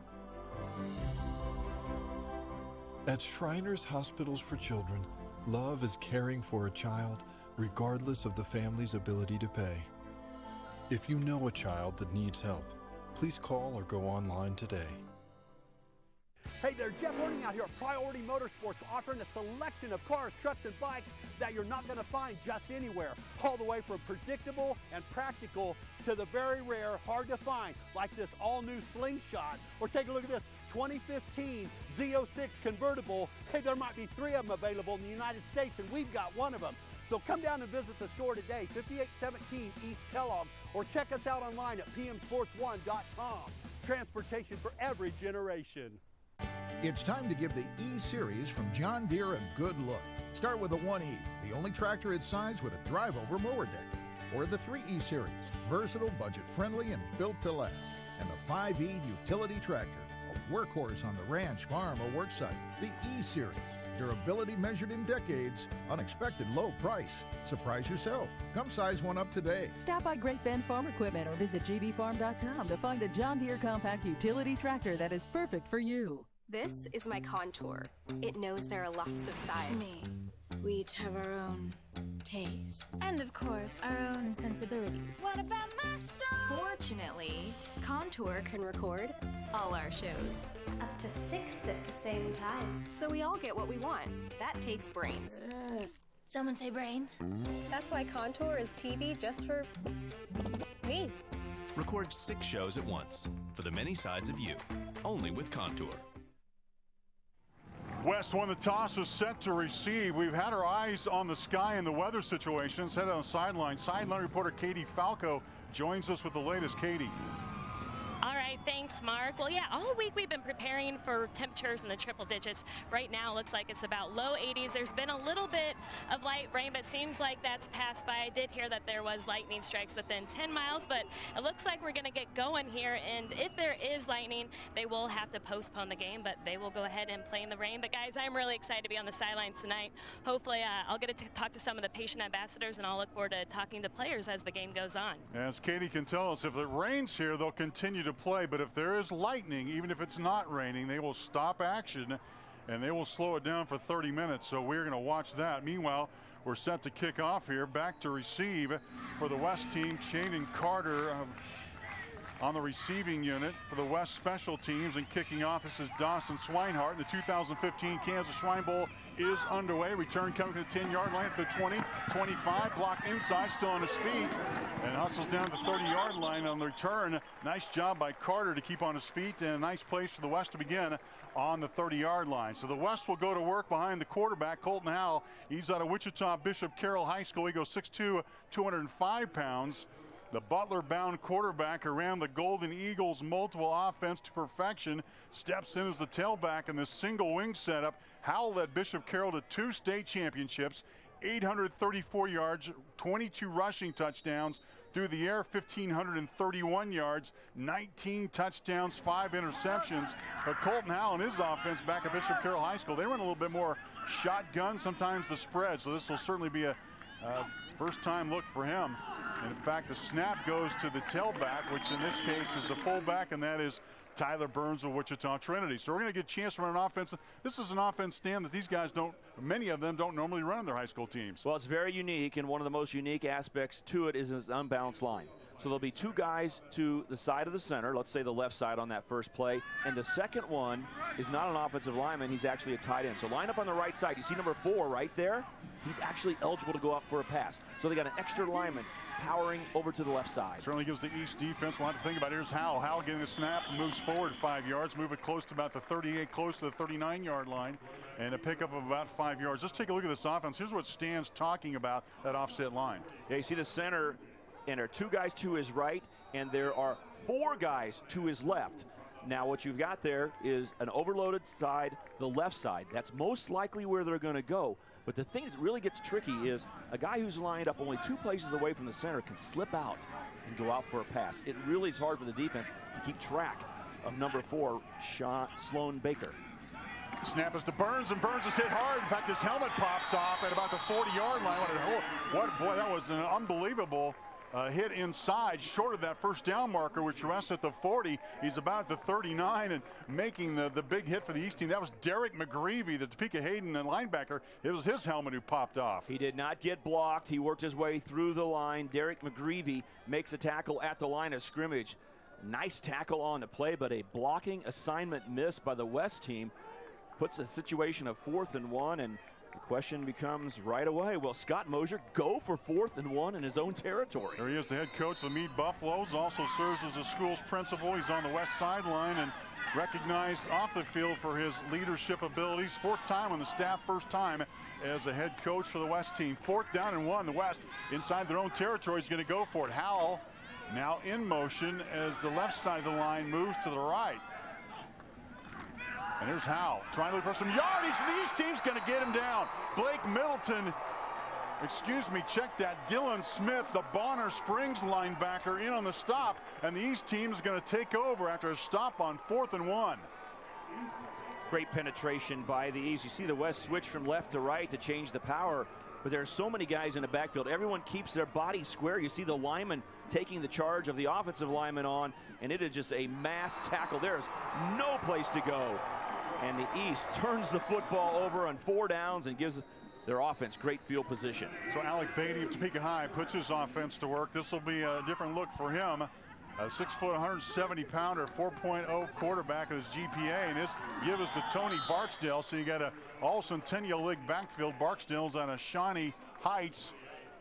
At Shriners Hospitals for Children, love is caring for a child regardless of the family's ability to pay. If you know a child that needs help, please call or go online today. Hey there, Jeff Horning out here at Priority Motorsports offering a selection of cars, trucks, and bikes that you're not going to find just anywhere. All the way from predictable and practical to the very rare, hard to find, like this all-new Slingshot. Or take a look at this 2015 Z06 convertible. Hey, there might be three of them available in the United States, and we've got one of them. So come down and visit the store today, 5817 East Kellogg, or check us out online at pmsports1.com. Transportation for every generation. It's time to give the E Series from John Deere a good look. Start with the 1E, the only tractor its size with a drive over mower deck. Or the 3E Series, versatile, budget friendly, and built to last. And the 5E Utility Tractor, a workhorse on the ranch, farm, or worksite. The E Series, durability measured in decades, unexpected low price. Surprise yourself. Come size one up today. Stop by Great Bend Farm Equipment or visit gbfarm.com to find the John Deere compact utility tractor that is perfect for you. This is my contour. It knows there are lots of sides. me. We each have our own tastes. And of course, our own sensibilities. What about my style? Fortunately, Contour can record all our shows. Up to six at the same time. So we all get what we want. That takes brains. Uh, someone say brains? That's why Contour is TV just for me. Record six shows at once for the many sides of you, only with Contour. West won the toss is set to receive. We've had our eyes on the sky and the weather situations. Head on the sideline. Sideline reporter Katie Falco joins us with the latest. Katie. All right, thanks, Mark. Well, yeah, all week we've been preparing for temperatures in the triple digits. Right now, it looks like it's about low 80s. There's been a little bit of light rain, but seems like that's passed by. I did hear that there was lightning strikes within 10 miles, but it looks like we're going to get going here. And if there is lightning, they will have to postpone the game, but they will go ahead and play in the rain. But guys, I'm really excited to be on the sidelines tonight. Hopefully, uh, I'll get to talk to some of the patient ambassadors, and I'll look forward to talking to players as the game goes on. As Katie can tell us, if it rains here, they'll continue to play. But if there is lightning, even if it's not raining, they will stop action and they will slow it down for 30 minutes. So we're going to watch that. Meanwhile, we're set to kick off here. Back to receive for the West team, Shaden Carter. Uh, on the receiving unit for the West special teams and kicking off. This is Dawson Swinehart. in The 2015 Kansas Shrine Bowl is underway. Return coming to the 10 yard line at the 20, 25, blocked inside, still on his feet, and hustles down the 30 yard line on the return. Nice job by Carter to keep on his feet, and a nice place for the West to begin on the 30 yard line. So the West will go to work behind the quarterback, Colton Howell. He's out of Wichita Bishop Carroll High School. He goes 6'2, 205 pounds. The Butler bound quarterback around the Golden Eagles multiple offense to perfection steps in as the tailback in this single wing setup. Howell led Bishop Carroll to two state championships, 834 yards, 22 rushing touchdowns. Through the air, 1,531 yards, 19 touchdowns, five interceptions. But Colton Howell and his offense back at Bishop Carroll High School, they run a little bit more shotgun, sometimes the spread. So this will certainly be a uh, first time look for him. And in fact, the snap goes to the tailback, which in this case is the fullback, and that is Tyler Burns of Wichita Trinity. So we're going to get a chance to run an offense. This is an offense stand that these guys don't, many of them don't normally run in their high school teams. Well, it's very unique, and one of the most unique aspects to it is an unbalanced line. So there'll be two guys to the side of the center, let's say the left side on that first play, and the second one is not an offensive lineman, he's actually a tight end. So line up on the right side. You see number four right there? He's actually eligible to go up for a pass. So they got an extra lineman powering over to the left side. Certainly gives the East defense a lot to think about. Here's Howell. Howell getting a snap, moves forward five yards, move it close to about the 38, close to the 39 yard line, and a pickup of about five yards. Let's take a look at this offense. Here's what Stan's talking about that offset line. Yeah, you see the center, and there are two guys to his right, and there are four guys to his left. Now, what you've got there is an overloaded side, the left side. That's most likely where they're going to go. But the thing that really gets tricky is a guy who's lined up only two places away from the center can slip out and go out for a pass. It really is hard for the defense to keep track of number four, Sean Sloan Baker. Snap is to Burns, and Burns is hit hard. In fact, his helmet pops off at about the 40-yard line. What, a, what, boy, that was an unbelievable uh, hit inside, short of that first down marker, which rests at the 40. He's about the 39 and making the, the big hit for the East team. That was Derek McGreevy, the Topeka Hayden and linebacker. It was his helmet who popped off. He did not get blocked. He worked his way through the line. Derek McGreevy makes a tackle at the line of scrimmage. Nice tackle on the play, but a blocking assignment missed by the West team puts a situation of fourth and one and the question becomes right away, will Scott Mosier go for fourth and one in his own territory? There he is, the head coach of the Meade Buffaloes, also serves as the school's principal. He's on the west sideline and recognized off the field for his leadership abilities. Fourth time on the staff, first time as a head coach for the West team. Fourth down and one. The West inside their own territory is going to go for it. Howell now in motion as the left side of the line moves to the right. And here's Howell trying to look for some yardage. The East team's going to get him down. Blake Middleton, excuse me, check that. Dylan Smith, the Bonner Springs linebacker, in on the stop. And the East team is going to take over after a stop on fourth and one. Great penetration by the East. You see the West switch from left to right to change the power. But there are so many guys in the backfield. Everyone keeps their body square. You see the lineman taking the charge of the offensive lineman on, and it is just a mass tackle. There's no place to go and the East turns the football over on four downs and gives their offense great field position. So Alec Beatty of Topeka High puts his offense to work. This will be a different look for him. A six foot, 170 pounder, 4.0 quarterback at his GPA, and this give us to Tony Barksdale. So you got a all Centennial League backfield. Barksdale's on a Shawnee Heights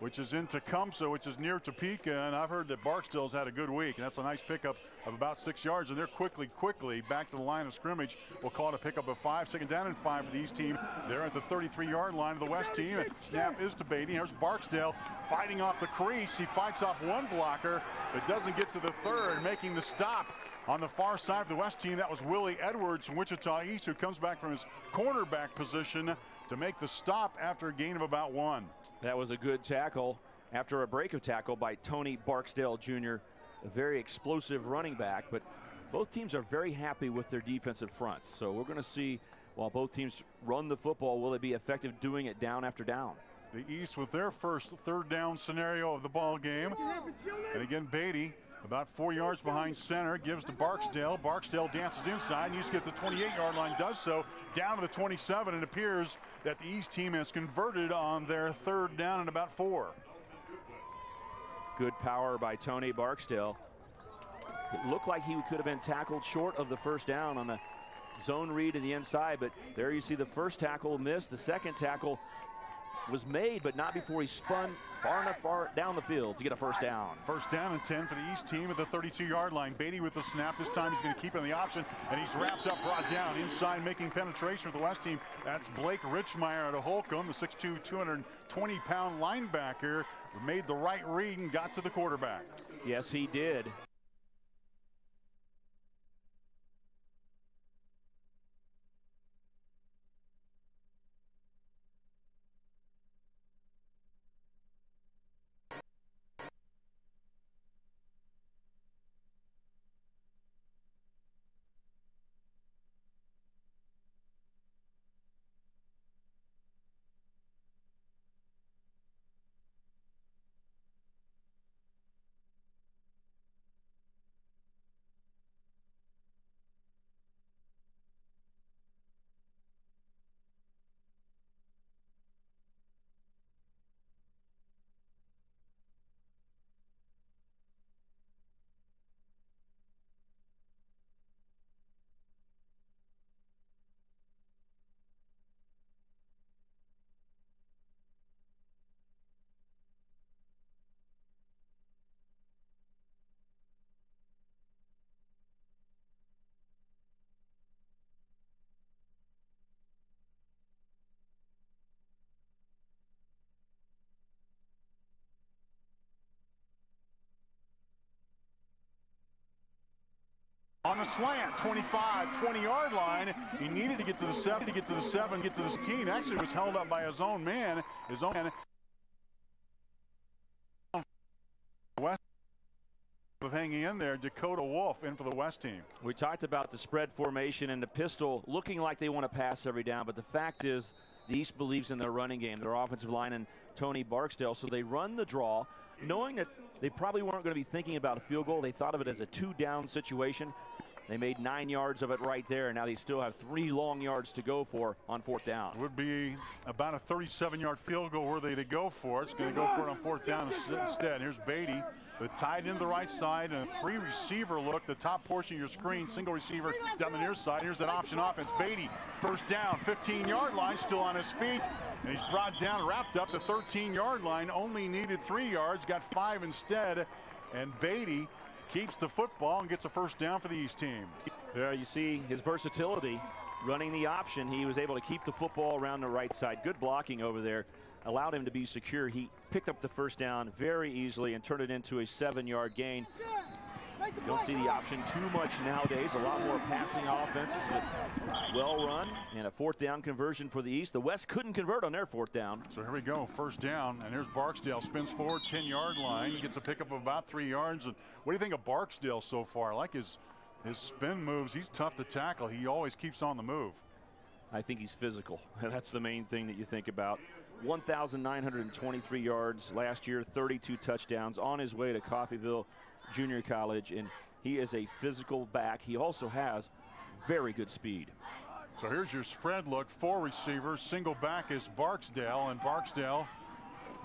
which is in Tecumseh, which is near Topeka. And I've heard that Barksdale's had a good week, and that's a nice pickup of about six yards. And they're quickly, quickly back to the line of scrimmage. We'll call it a pickup of five. Second down and five for the East team. They're at the 33 yard line of the West team. And snap is Beatty. Here's Barksdale fighting off the crease. He fights off one blocker, but doesn't get to the third, making the stop on the far side of the West team, that was Willie Edwards from Wichita East, who comes back from his cornerback position to make the stop after a gain of about one. That was a good tackle after a break of tackle by Tony Barksdale Jr., a very explosive running back. But both teams are very happy with their defensive fronts. So we're going to see, while both teams run the football, will it be effective doing it down after down? The East with their first third down scenario of the ball game. And again, Beatty about four yards behind center, gives to Barksdale. Barksdale dances inside, needs to get the 28-yard line, does so, down to the 27. It appears that the East team has converted on their third down and about four. Good power by Tony Barksdale. It looked like he could have been tackled short of the first down on the zone read to the inside, but there you see the first tackle missed. The second tackle was made, but not before he spun far enough far down the field to get a first down. First down and 10 for the East team at the 32-yard line. Beatty with the snap. This time he's going to keep it on the option, and he's wrapped up, brought down inside, making penetration for the West team. That's Blake Richmeyer out of Holcomb, the 6'2", 220-pound linebacker. Made the right read and got to the quarterback. Yes, he did. The slant, 25, 20 yard line. He needed to get to the seven, to get to the seven, get to the team. Actually was held up by his own man, his own man. West of hanging in there, Dakota Wolf in for the West team. We talked about the spread formation and the pistol looking like they want to pass every down, but the fact is the East believes in their running game, their offensive line and Tony Barksdale, so they run the draw, knowing that they probably weren't going to be thinking about a field goal. They thought of it as a two-down situation. They made nine yards of it right there, and now they still have three long yards to go for on fourth down. Would be about a 37-yard field goal worthy to go for. It's going to go for it on fourth down instead. Here's Beatty, the tied into the right side, and a three-receiver look. The top portion of your screen, single receiver down the near side. Here's that option offense. Beatty, first down, 15-yard line, still on his feet. And he's brought down, wrapped up the 13-yard line. Only needed three yards, got five instead. And Beatty keeps the football and gets a first down for the East team. There you see his versatility running the option. He was able to keep the football around the right side. Good blocking over there. Allowed him to be secure. He picked up the first down very easily and turned it into a seven yard gain. Don't see the option too much nowadays. A lot more passing offenses, but well run and a fourth down conversion for the East. The West couldn't convert on their fourth down. So here we go, first down, and here's Barksdale spins forward 10 yard line, He gets a pickup of about three yards. And what do you think of Barksdale so far? I like his his spin moves. He's tough to tackle. He always keeps on the move. I think he's physical. That's the main thing that you think about. 1,923 yards last year, 32 touchdowns on his way to Coffeyville Junior College, and he is a physical back. He also has very good speed. So here's your spread look. Four receivers. Single back is Barksdale, and Barksdale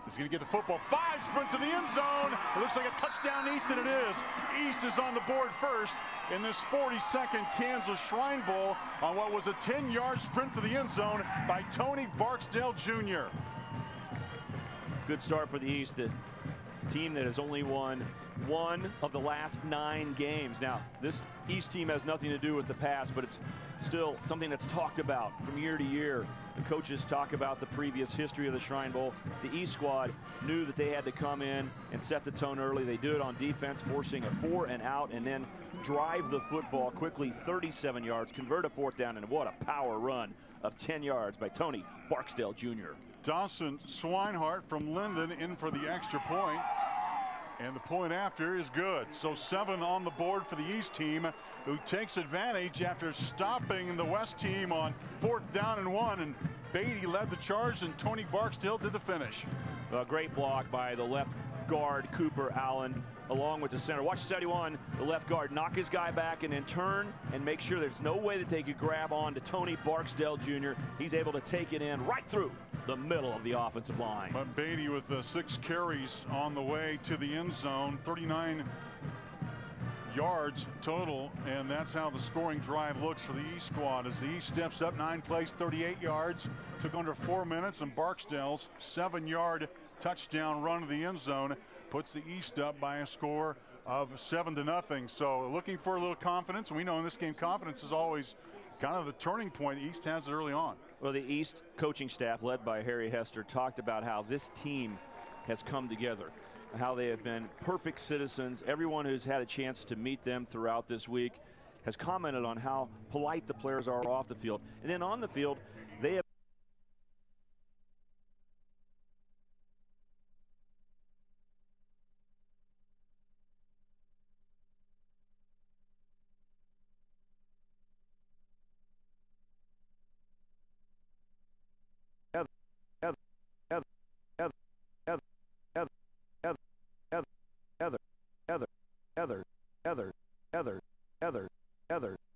is going to get the football. Five sprint to the end zone. It looks like a touchdown East, and it is. East is on the board first in this 42nd Kansas Shrine Bowl on what was a 10-yard sprint to the end zone by Tony Barksdale Jr. good start for the East. The team that has only won one of the last nine games. Now, this East team has nothing to do with the past, but it's still something that's talked about from year to year. The coaches talk about the previous history of the Shrine Bowl. The East squad knew that they had to come in and set the tone early. They do it on defense, forcing a four and out, and then drive the football quickly 37 yards, convert a fourth down, and what a power run of 10 yards by Tony Barksdale Jr. Dawson Swinehart from Lyndon in for the extra point. And the point after is good. So seven on the board for the East team, who takes advantage after stopping the West team on fourth down and one. And Beatty led the charge, and Tony Barksdale did the finish. A great block by the left guard, Cooper Allen, along with the center. Watch 71, the left guard, knock his guy back and then turn and make sure there's no way that they could grab on to Tony Barksdale Jr. He's able to take it in right through the middle of the offensive line. But Beatty with the six carries on the way to the end zone, 39 yards total, and that's how the scoring drive looks for the East squad as the East steps up nine plays, 38 yards, took under four minutes, and Barksdale's seven-yard touchdown run to the end zone puts the East up by a score of seven to nothing. So looking for a little confidence. We know in this game, confidence is always kind of the turning point. The East has it early on. Well, the East coaching staff, led by Harry Hester, talked about how this team has come together, how they have been perfect citizens. Everyone who's had a chance to meet them throughout this week has commented on how polite the players are off the field. And then on the field, Heather, Heather, Heather, Heather, Heather, Heather.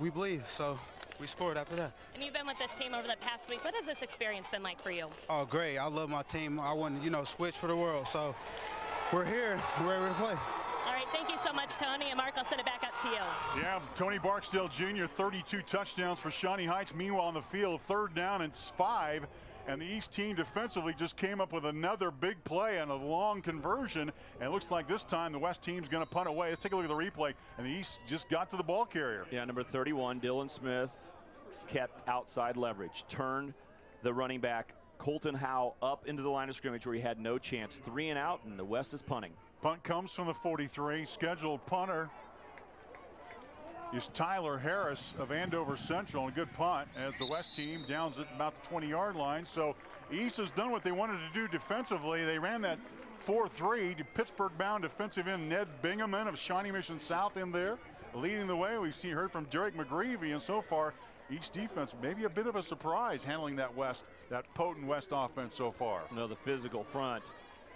We believe, so we scored after that. And you've been with this team over the past week. What has this experience been like for you? Oh, great. I love my team. I want to, you know, switch for the world. So we're here. We're ready to play. All right, thank you so much, Tony. And Mark, I'll send it back up to you. Yeah, Tony Barksdale Jr., 32 touchdowns for Shawnee Heights. Meanwhile, on the field, third down and five. And the East team defensively just came up with another big play and a long conversion. And it looks like this time the West team's going to punt away. Let's take a look at the replay. And the East just got to the ball carrier. Yeah, number 31, Dylan Smith, kept outside leverage, turned the running back Colton Howell up into the line of scrimmage where he had no chance. Three and out, and the West is punting. Punt comes from the 43. Scheduled punter is Tyler Harris of Andover Central. And a good punt as the West team downs it about the 20 yard line. So East has done what they wanted to do defensively. They ran that 4-3 to Pittsburg bound defensive end Ned Bingaman of Shawnee Mission South in there leading the way. We've seen heard from Derek McGreevy and so far each defense maybe a bit of a surprise handling that West that potent West offense so far. No, the physical front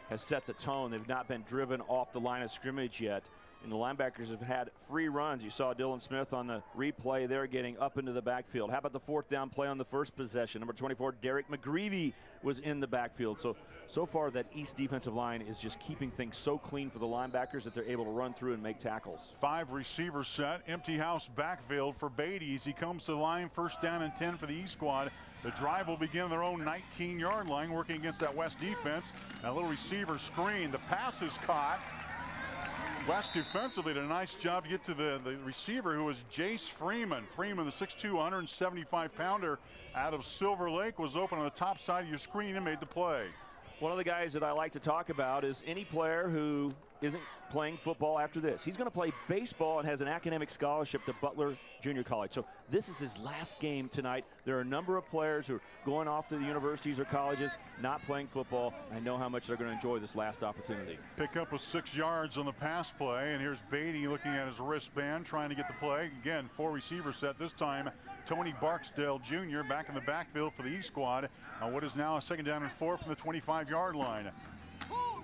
has set the tone. They've not been driven off the line of scrimmage yet. And the linebackers have had free runs. You saw Dylan Smith on the replay there getting up into the backfield. How about the fourth down play on the first possession? Number 24, Derek McGreevy was in the backfield. So, so far that East defensive line is just keeping things so clean for the linebackers that they're able to run through and make tackles. Five receiver set, empty house backfield for Beatty as he comes to the line, first down and 10 for the East squad. The drive will begin their own 19 yard line, working against that West defense. That little receiver screen. The pass is caught. West defensively did a nice job to get to the, the receiver who was Jace Freeman. Freeman, the 6'2", 175 pounder out of Silver Lake, was open on the top side of your screen and made the play. One of the guys that I like to talk about is any player who isn't playing football after this. He's going to play baseball and has an academic scholarship to Butler Junior College. So this is his last game tonight. There are a number of players who are going off to the universities or colleges, not playing football. I know how much they're going to enjoy this last opportunity. Pick up with six yards on the pass play, and here's Beatty looking at his wristband, trying to get the play. Again, four receiver set. This time, Tony Barksdale Jr. back in the backfield for the E squad on what is now a second down and four from the 25 yard line.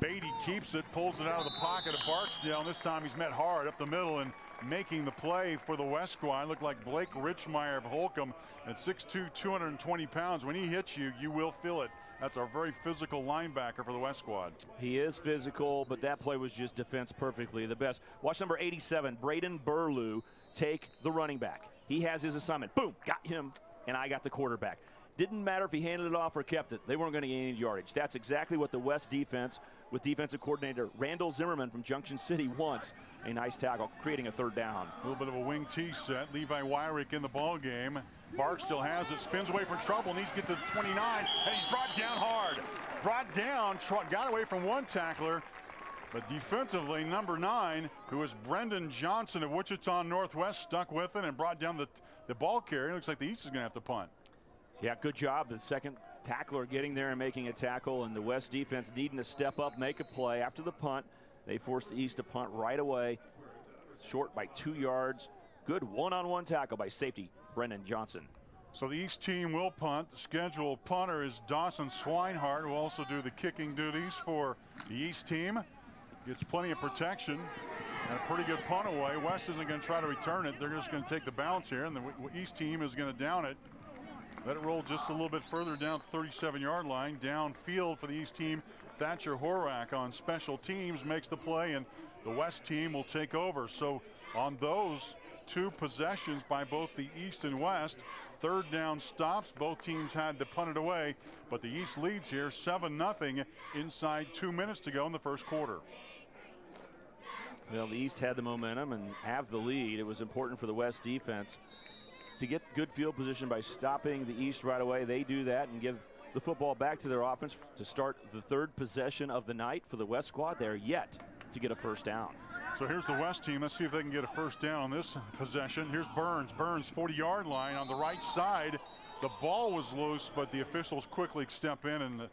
Beatty keeps it, pulls it out of the pocket of Barksdale. And this time he's met hard up the middle and making the play for the West squad. Looked like Blake Richmeyer of Holcomb at 6'2", 220 pounds. When he hits you, you will feel it. That's our very physical linebacker for the West squad. He is physical, but that play was just defense perfectly. The best. Watch number 87, Braden Burlew, take the running back. He has his assignment. Boom, got him, and I got the quarterback. Didn't matter if he handed it off or kept it. They weren't going to gain any yardage. That's exactly what the West defense with defensive coordinator Randall Zimmerman from Junction City wants. A nice tackle, creating a third down. A little bit of a wing T set. Levi Wyrick in the ball game. Barksdale has it, spins away from trouble, needs to get to the 29, and he's brought down hard. Brought down, got away from one tackler, but defensively, number nine, who is Brendan Johnson of Wichita Northwest, stuck with it and brought down the, the ball carrier. Looks like the East is going to have to punt. Yeah, good job. The second tackler getting there and making a tackle, and the West defense needing to step up, make a play. After the punt, they forced the East to punt right away, short by two yards. Good one on one tackle by safety Brendan Johnson. So the East team will punt. The scheduled punter is Dawson Swinehart, who will also do the kicking duties for the East team. Gets plenty of protection and a pretty good punt away. West isn't going to try to return it. They're just going to take the bounce here, and the East team is going to down it let it roll just a little bit further down the 37 yard line. Downfield for the East team. Thatcher Horak on special teams makes the play, and the West team will take over. So on those two possessions by both the East and West, third down stops. Both teams had to punt it away, but the East leads here 7 0 inside two minutes to go in the first quarter. Well, the East had the momentum and have the lead. It was important for the West defense to get good field position by stopping the East right away. They do that and give the football back to their offense to start the third possession of the night for the West squad. They're yet to get a first down. So here's the West team. Let's see if they can get a first down on this possession. Here's Burns. Burns 40 yard line on the right side. The ball was loose, but the officials quickly step in and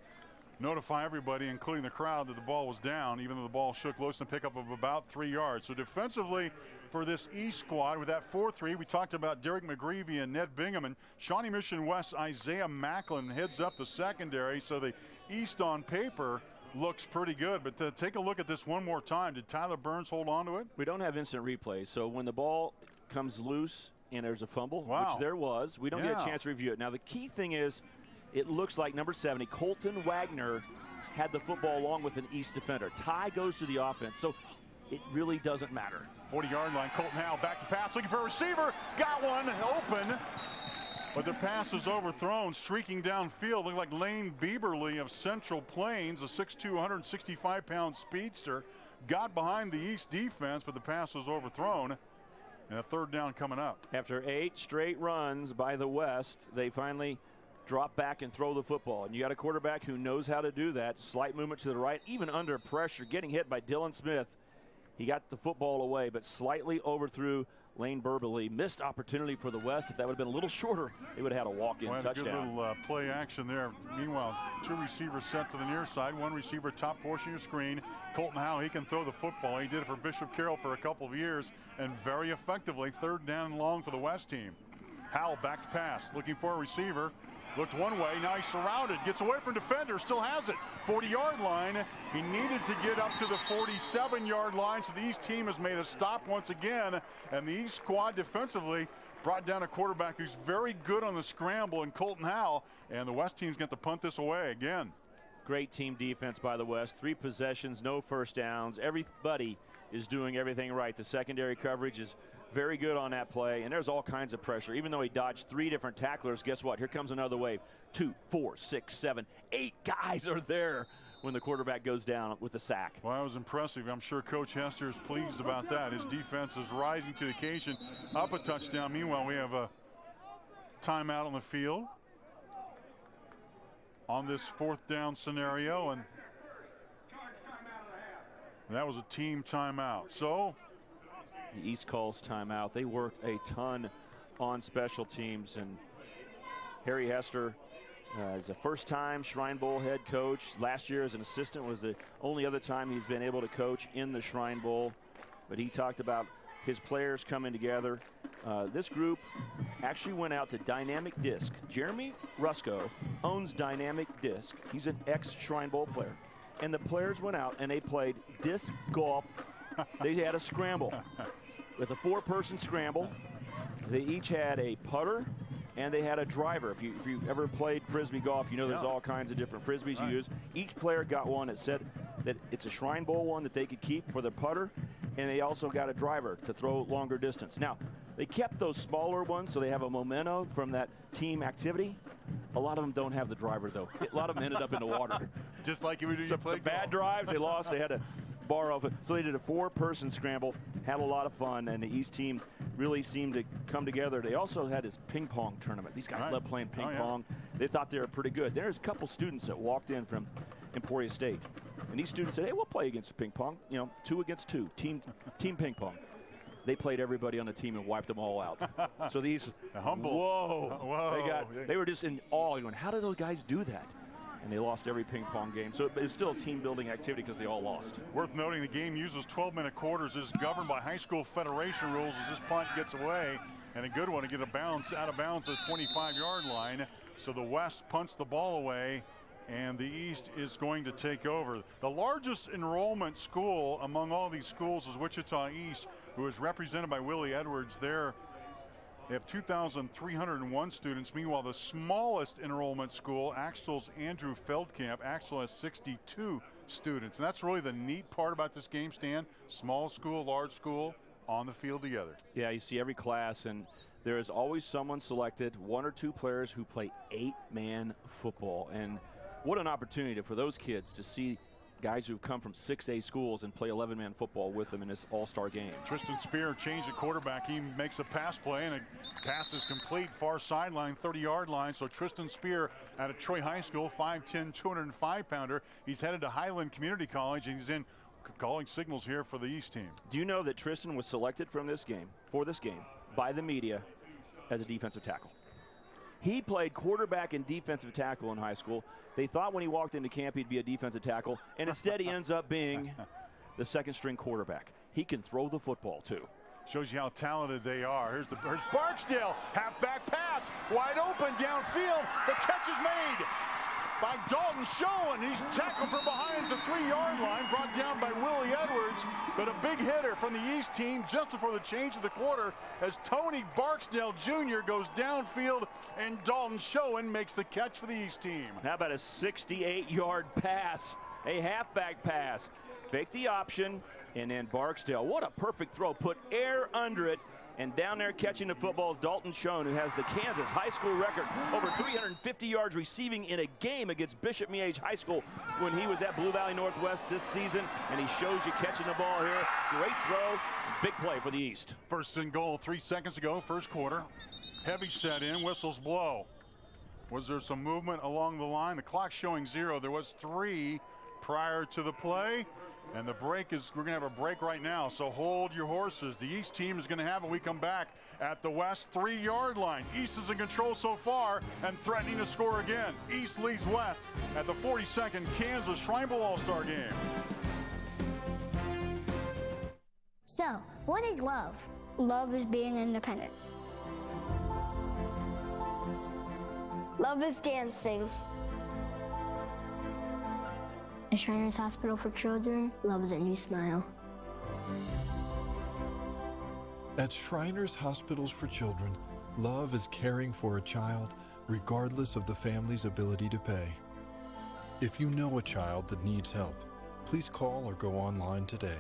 notify everybody, including the crowd, that the ball was down, even though the ball shook loose and pickup of about three yards. So defensively for this East squad with that 4-3, we talked about Derek McGreevy and Ned Bingham and Shawnee Mission West Isaiah Macklin heads up the secondary. So the East on paper looks pretty good. But to take a look at this one more time, did Tyler Burns hold on to it? We don't have instant replay, so when the ball comes loose and there's a fumble, wow. which there was, we don't yeah. get a chance to review it. Now the key thing is it looks like number 70, Colton Wagner, had the football along with an East defender. Ty goes to the offense, so it really doesn't matter. 40 yard line, Colton Howell back to pass, looking for a receiver, got one open. But the pass is overthrown, streaking downfield. Looked like Lane Bieberly of Central Plains, a 6'2", 165 pound speedster, got behind the East defense, but the pass was overthrown. And a third down coming up. After eight straight runs by the West, they finally drop back and throw the football. And you got a quarterback who knows how to do that. Slight movement to the right, even under pressure, getting hit by Dylan Smith. He got the football away, but slightly overthrew Lane Burberly. Missed opportunity for the West. If that would have been a little shorter, they would have had a walk-in well, touchdown. A good little uh, play action there. Meanwhile, two receivers set to the near side. One receiver top portion of your screen. Colton Howell, he can throw the football. He did it for Bishop Carroll for a couple of years and very effectively. Third down and long for the West team. Howell back to pass, looking for a receiver. Looked one way, now he's surrounded. Gets away from defender, still has it. 40-yard line. He needed to get up to the 47-yard line, so the East team has made a stop once again. And the East squad defensively brought down a quarterback who's very good on the scramble in Colton Howell. And the West team's got to punt this away again. Great team defense by the West. Three possessions, no first downs. Everybody is doing everything right. The secondary coverage is very good on that play, and there's all kinds of pressure. Even though he dodged three different tacklers, guess what? Here comes another wave. Two, four, six, seven, eight guys are there when the quarterback goes down with the sack. Well, that was impressive. I'm sure Coach Hester is pleased about that. His defense is rising to the occasion, up a touchdown. Meanwhile, we have a timeout on the field on this fourth down scenario, and that was a team timeout. So the East calls timeout. They worked a ton on special teams, and Harry Hester uh, is a first-time Shrine Bowl head coach. Last year as an assistant was the only other time he's been able to coach in the Shrine Bowl. But he talked about his players coming together. Uh, this group actually went out to Dynamic Disc. Jeremy Rusco owns Dynamic Disc. He's an ex-Shrine Bowl player. And the players went out and they played disc golf. they had a scramble with a four-person scramble. They each had a putter and they had a driver. If you if you ever played frisbee golf, you know there's Yeah. all kinds of different frisbees Right. you use. Each player got one that said that it's a Shrine Bowl one that they could keep for the putter, and they also got a driver to throw longer distance. Now, they kept those smaller ones so they have a memento from that team activity. A lot of them don't have the driver though. A lot of them ended up in the water. Just like you would do Some, some bad drives, they lost. They had to borrow. So they did a four-person scramble, had a lot of fun, and the East team really seemed to come together. They also had this ping pong tournament. These guys Right. love playing ping Oh, yeah. pong. They thought they were pretty good. There's a couple students that walked in from Emporia State, and these students said, "Hey, we'll play against ping pong. You know, two against two, team team ping pong." They played everybody on the team and wiped them all out. so these Humble. Whoa, uh, Whoa. They got. They were just in awe, going, "How did those guys do that?" And they lost every ping pong game. So it's still a team building activity because they all lost. Worth noting the game uses 12 minute quarters is governed by high school federation rules as this punt gets away and a good one to get a bounce out of bounds at the 25 yard line. So the West punts the ball away and the East is going to take over. The largest enrollment school among all these schools is Wichita East, who is represented by Willie Edwards there. They have 2,301 students. Meanwhile, the smallest enrollment school, Axtell's Andrew Feldkamp, Axtel has 62 students. And that's really the neat part about this game, Stan. Small school, large school, on the field together. Yeah, you see every class, and there is always someone selected, one or two players who play eight-man football, and what an opportunity for those kids to see guys who've come from 6A schools and play 11-man football with them in this all-star game. Tristan Spear changed the quarterback. He makes a pass play, and a pass is complete. Far sideline, 30 yard line. So Tristan Spear out of Troy High School, 5'10, 205 pounder. He's headed to Highland Community College, and he's in calling signals here for the East team. Do you know that Tristan was selected from this game, for this game, by the media as a defensive tackle? He played quarterback and defensive tackle in high school. They thought when he walked into camp he'd be a defensive tackle, and instead he ends up being the second string quarterback. He can throw the football too. Shows you how talented they are. Here's the here's Barksdale, halfback pass, wide open downfield. The catch is made by Dalton Schoen. He's tackled from behind the three-yard line, brought down by Willie Edwards. But a big hitter from the East team just before the change of the quarter as Tony Barksdale Jr. goes downfield and Dalton Schoen makes the catch for the East team. How about a 68-yard pass, a halfback pass? Fake the option, and then Barksdale. What a perfect throw. Put air under it. And down there catching the football is Dalton Schoen, who has the Kansas high school record, over 350 yards receiving in a game against Bishop Miege High School when he was at Blue Valley Northwest this season. And he shows you catching the ball here. Great throw, big play for the East. First and goal three seconds ago, first quarter. Heavy set in, whistles blow. Was there some movement along the line? The clock showing zero. There was three prior to the play. And the break is, we're going to have a break right now. So hold your horses. The East team is going to have it. We come back at the West three yard line. East is in control so far and threatening to score again. East leads West at the 42nd Kansas Shrine Bowl All Star game. So, what is love? Love is being independent. Love is dancing. At Shriners Hospital for Children, love is a new smile. At Shriners Hospitals for Children, love is caring for a child regardless of the family's ability to pay. If you know a child that needs help, please call or go online today.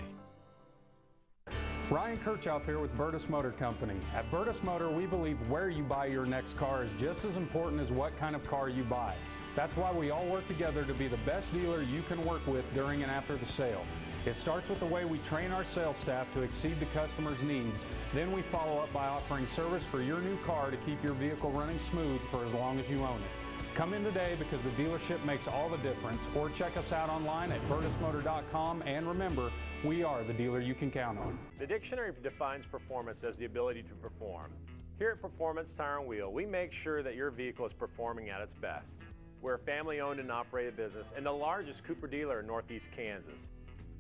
Ryan Kirchhoff here with Burtis Motor Company. At Burtis Motor, we believe where you buy your next car is just as important as what kind of car you buy. That's why we all work together to be the best dealer you can work with during and after the sale. It starts with the way we train our sales staff to exceed the customer's needs. Then we follow up by offering service for your new car to keep your vehicle running smooth for as long as you own it. Come in today because the dealership makes all the difference or check us out online at burtismotor.com and remember, we are the dealer you can count on. The dictionary defines performance as the ability to perform. Here at Performance Tire and Wheel, we make sure that your vehicle is performing at its best. We're a family owned and operated business and the largest Cooper dealer in Northeast Kansas.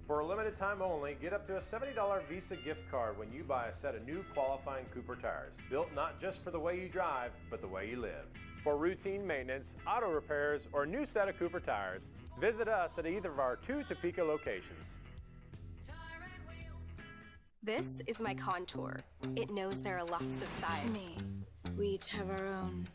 For a limited time only, get up to a $70 Visa gift card when you buy a set of new qualifying Cooper tires, built not just for the way you drive, but the way you live. For routine maintenance, auto repairs, or a new set of Cooper tires, visit us at either of our two Topeka locations. This is my contour. It knows there are lots of sides. Me, we each have our own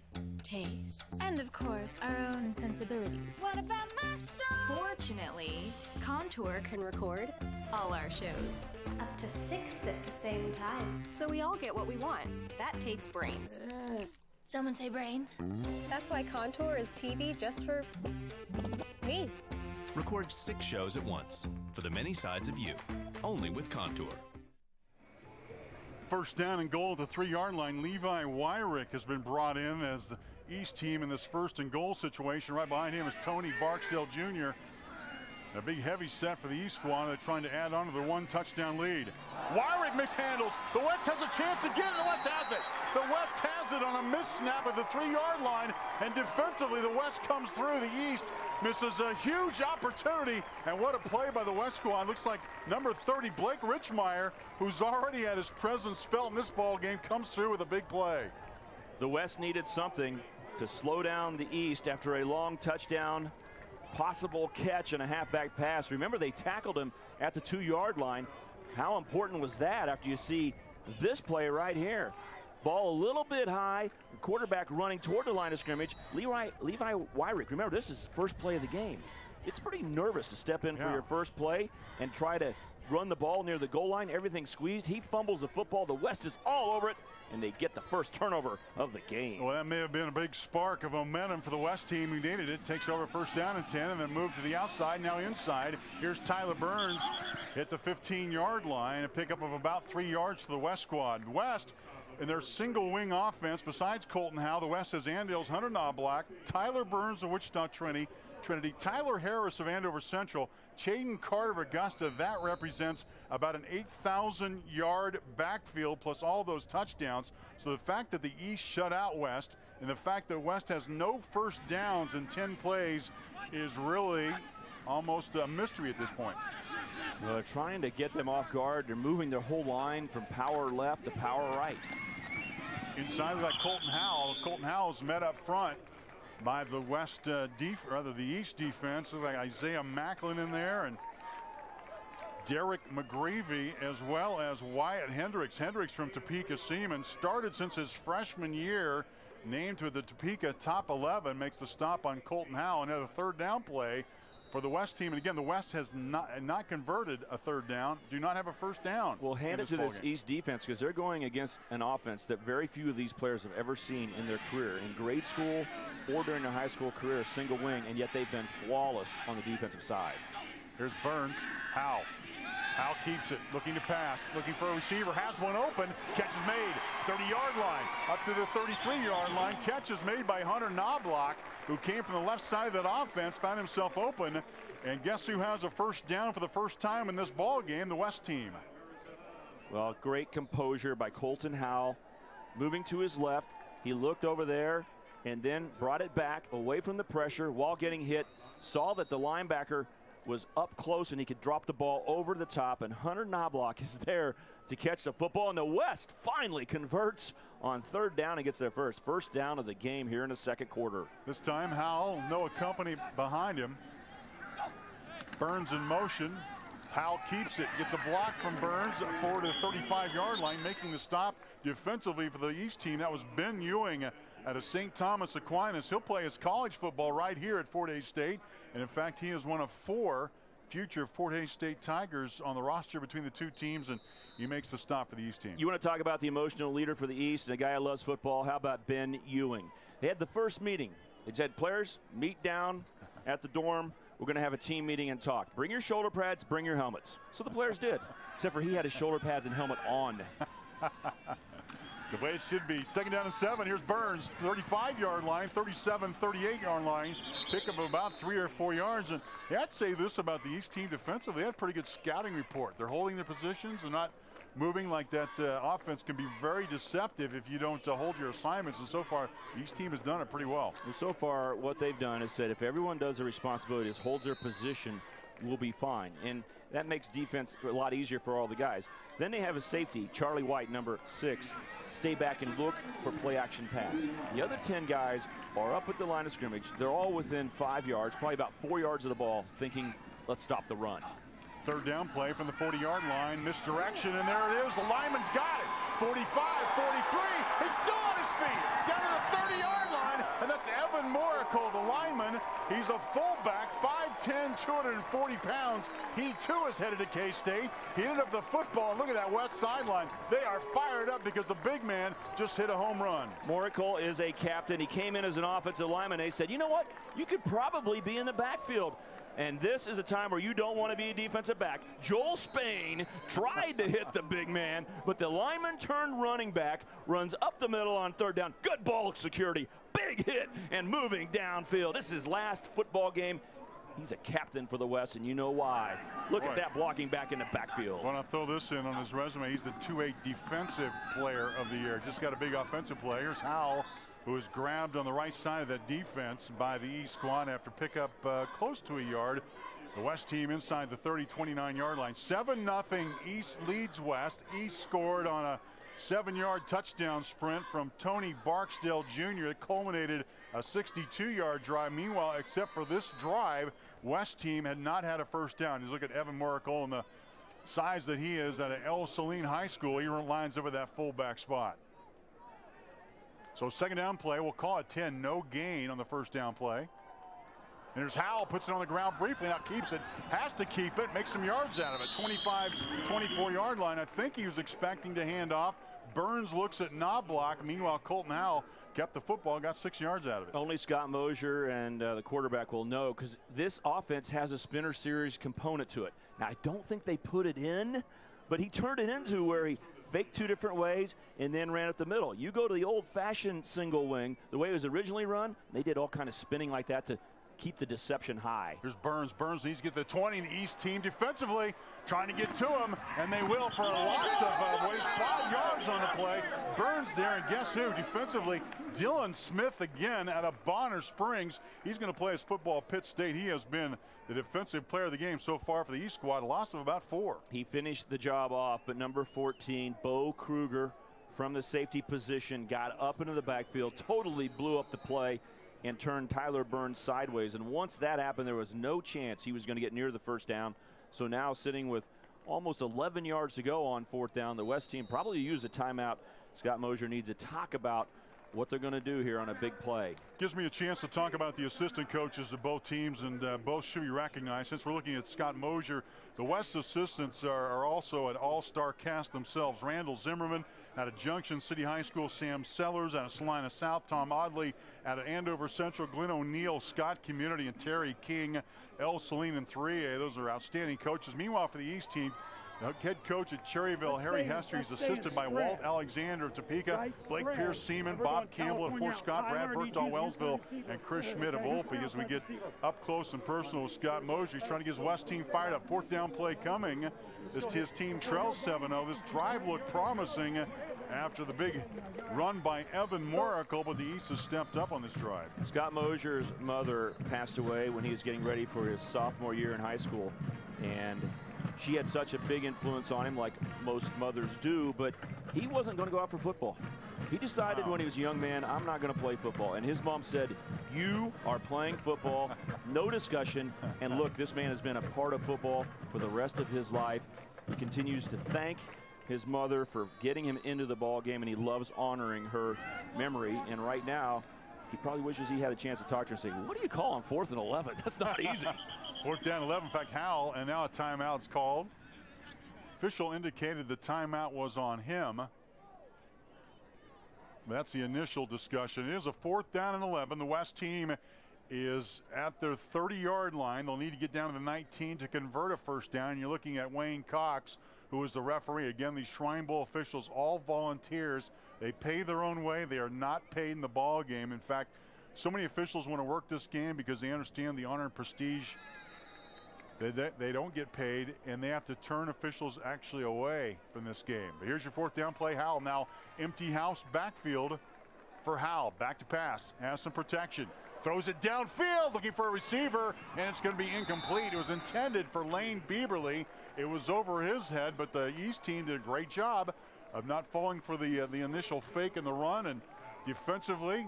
tastes. And of course, our own sensibilities. What about my style? Fortunately, Contour can record all our shows. Up to six at the same time. So we all get what we want. That takes brains. Someone say brains? That's why Contour is TV just for me. Record six shows at once for the many sides of you, only with Contour. First down and goal at the three yard line. Levi Wyrick has been brought in as the East team in this first and goal situation. Right behind him is Tony Barksdale Jr. A big heavy set for the East squad. They're trying to add on to their one touchdown lead. Wyrick mishandles. The West has a chance to get it. The West has it. The West has it on a miss snap at the three yard line. And defensively, the West comes through. The East misses a huge opportunity. And what a play by the West squad. Looks like number 30, Blake Richmeyer, who's already had his presence felt in this ball game, comes through with a big play. The West needed something to slow down the East after a long touchdown possible catch and a halfback pass. Remember, they tackled him at the two yard line. How important was that after you see this play right here? Ball a little bit high, quarterback running toward the line of scrimmage. Levi, Levi Wyrick, remember, this is first play of the game. It's pretty nervous to step in Yeah. for your first play and try to run the ball near the goal line. Everything squeezed. He fumbles the football. The West is all over it, and they get the first turnover of the game. Well, that may have been a big spark of momentum for the West team who needed it. Takes over first down and 10 and then moved to the outside, now inside. Here's Tyler Burns at the 15 yard line, a pickup of about three yards for the West squad. West, in their single wing offense, besides Colton Howell, the West has Andale's, Hunter Knobloch, Tyler Burns of Wichita Trinity, Trinity, Tyler Harris of Andover Central, Chaden Carter of Augusta. That represents about an 8,000 yard backfield plus all those touchdowns. So the fact that the East shut out West and the fact that West has no first downs in 10 plays is really almost a mystery at this point. Well, they're trying to get them off guard. They're moving their whole line from power left to power right. Inside of that Colton Howell. Colton Howell's met up front by the West uh, def rather the East defense. Look like Isaiah Macklin in there and Derek McGreevy as well as Wyatt Hendricks. Hendricks from Topeka Seaman started since his freshman year. Named to the Topeka top 11 makes the stop on Colton Howell and had a third down play for the West team. And again, the West has not not converted a third down. Do not have a first down. Well, hand it to this game. East defense because they're going against an offense that very few of these players have ever seen in their career, in grade school or during their high school career, single wing, and yet they've been flawless on the defensive side. Here's Burns. Howell. Howell keeps it. Looking to pass. Looking for a receiver. Has one open. Catch is made. 30 yard line. Up to the 33 yard line. Catch is made by Hunter Knobloch, who came from the left side of that offense. Found himself open. And guess who has a first down for the first time in this ball game? The West team. Well, great composure by Colton Howell. Moving to his left, he looked over there and then brought it back away from the pressure while getting hit. Saw that the linebacker was up close and he could drop the ball over the top. And Hunter Knobloch is there to catch the football. And the West finally converts on third down and gets there first. First down of the game here in the second quarter. This time Howell, Noah Company behind him. Burns in motion. Howell keeps it, gets a block from Burns forward to the 35 yard line, making the stop defensively for the East team. That was Ben Ewing out of St. Thomas Aquinas. He'll play his college football right here at Fort Hays State. And in fact, he is one of four future Fort Hays State Tigers on the roster between the two teams, and he makes the stop for the East team. You want to talk about the emotional leader for the East and a guy who loves football? How about Ben Ewing? They had the first meeting. They said, players, meet down at the dorm. We're going to have a team meeting and talk. Bring your shoulder pads, bring your helmets. So the players did, except for he had his shoulder pads and helmet on. the way it should be. Second down and seven. Here's Burns, 35 yard line, 37, 38 yard line. Pick up about three or four yards. And I'd say this about the East team defensively. They had a pretty good scouting report. They're holding their positions and not moving like that uh, offense can be very deceptive if you don't uh, hold your assignments. And so far, East team has done it pretty well. well. So far, what they've done is said if everyone does their responsibilities, holds their position, we'll be fine. And that makes defense a lot easier for all the guys. Then they have a safety, Charlie White, number six, stay back and look for play action pass. The other 10 guys are up at the line of scrimmage. They're all within five yards, probably about four yards of the ball, thinking, let's stop the run. Third down play from the 40 yard line, misdirection, and there it is. The lineman's got it. 45, 43. He's still on his feet. Down to the 30 yard line, and that's Evan Morical, the lineman. He's a fullback, 5'10, 240 pounds. He too is headed to K State. He ended up the football. Look at that west sideline. They are fired up because the big man just hit a home run. Morical is a captain. He came in as an offensive lineman. They said, you know what? You could probably be in the backfield. And this is a time where you don't want to be a defensive back. Joel Spain tried to hit the big man, but the lineman turned running back, runs up the middle on third down. Good ball security, big hit, and moving downfield. This is his last football game. He's a captain for the West, and you know why. Look at that blocking back in the backfield. Want to throw this in on his resume? He's the 2-8 defensive player of the year. Just got a big offensive player. Here's Howell who was grabbed on the right side of that defense by the East squad after pickup uh, close to a yard. The West team inside the 30, 29 yard line. 7 0 East leads West. East scored on a seven yard touchdown sprint from Tony Barksdale Jr. Culminated a 62 yard drive. Meanwhile, except for this drive, West team had not had a first down. Just look at Evan Morical and the size that he is at Ell-Saline High School. He lines up at that fullback spot. So second down play, we'll call it 10. No gain on the first down play. And there's Howell, puts it on the ground briefly, now keeps it, has to keep it, makes some yards out of it. 25, 24 yard line. I think he was expecting to hand off. Burns looks at Knobloch. Meanwhile, Colton Howell kept the football, got six yards out of it. Only Scott Mosier and uh, the quarterback will know because this offense has a spinner series component to it. Now, I don't think they put it in, but he turned it into where he faked two different ways, and then ran up the middle. You go to the old-fashioned single wing, the way it was originally run, they did all kind of spinning like that to keep the deception high. Here's Burns. Burns needs to get the 20. The East team defensively trying to get to him, and they will for a loss of uh, waste five yards on the play. Burns there, and guess who? Defensively, Dylan Smith again out of Bonner Springs. He's going to play his football at Pitt State. He has been the defensive player of the game so far for the East squad. A loss of about four. He finished the job off, but number 14, Bo Kruger from the safety position got up into the backfield, totally blew up the play and turned Tyler Burns sideways. And once that happened, there was no chance he was going to get near the first down. So now sitting with almost 11 yards to go on fourth down, the West team probably use a timeout. Scott Mosier needs to talk about what they're going to do here on a big play. Gives me a chance to talk about the assistant coaches of both teams, and uh, both should be recognized. Since we're looking at Scott Mosier, the West assistants are, are also an all-star cast themselves. Randall Zimmerman out of Junction City High School, Sam Sellers out of Salina South, Tom Audley out of Andover Central, Glenn O'Neill, Scott Community, and Terry King, Ell-Saline and 3A. Those are outstanding coaches. Meanwhile, for the East team, the head coach at Cherryvale, let's Harry Hester, he's assisted by Walt Alexander of Topeka, right Blake Pierce Seaman, Bob Campbell of Fort Scott, Brad Burkdahl Wellsville, and Chris Schmidt of Olpe as we get up close and personal with Scott Mosier. He's trying to get his West team fired up. Fourth down play coming. This his team trails 7-0. This drive looked promising after the big run by Evan Morical, but the East has stepped up on this drive. Scott Mosier's mother passed away when he was getting ready for his sophomore year in high school. And she had such a big influence on him, like most mothers do, but he wasn't going to go out for football. He decided wow. when he was a young man, I'm not going to play football. And his mom said, You are playing football, no discussion. And look, this man has been a part of football for the rest of his life. He continues to thank his mother for getting him into the ball game, and he loves honoring her memory. And right now, he probably wishes he had a chance to talk to her and say, What do you call on fourth and 11? That's not easy. fourth down 11. In fact, Howell, and now a timeout's called. Official indicated the timeout was on him. That's the initial discussion. It is a fourth down and 11. The West team is at their 30 yard line. They'll need to get down to the 19 to convert a first down. You're looking at Wayne Cox, who is the referee. Again, these Shrine Bowl officials, all volunteers. They pay their own way. They are not paid in the ball game. In fact, so many officials want to work this game because they understand the honor and prestige. They, they, they don't get paid, and they have to turn officials actually away from this game. But here's your fourth down play. Howell now empty house backfield for Howell. Back to pass. Has some protection. Throws it downfield looking for a receiver, and it's going to be incomplete. It was intended for Lane Bieberly. It was over his head, but the East team did a great job of not falling for the uh, the initial fake in the run and defensively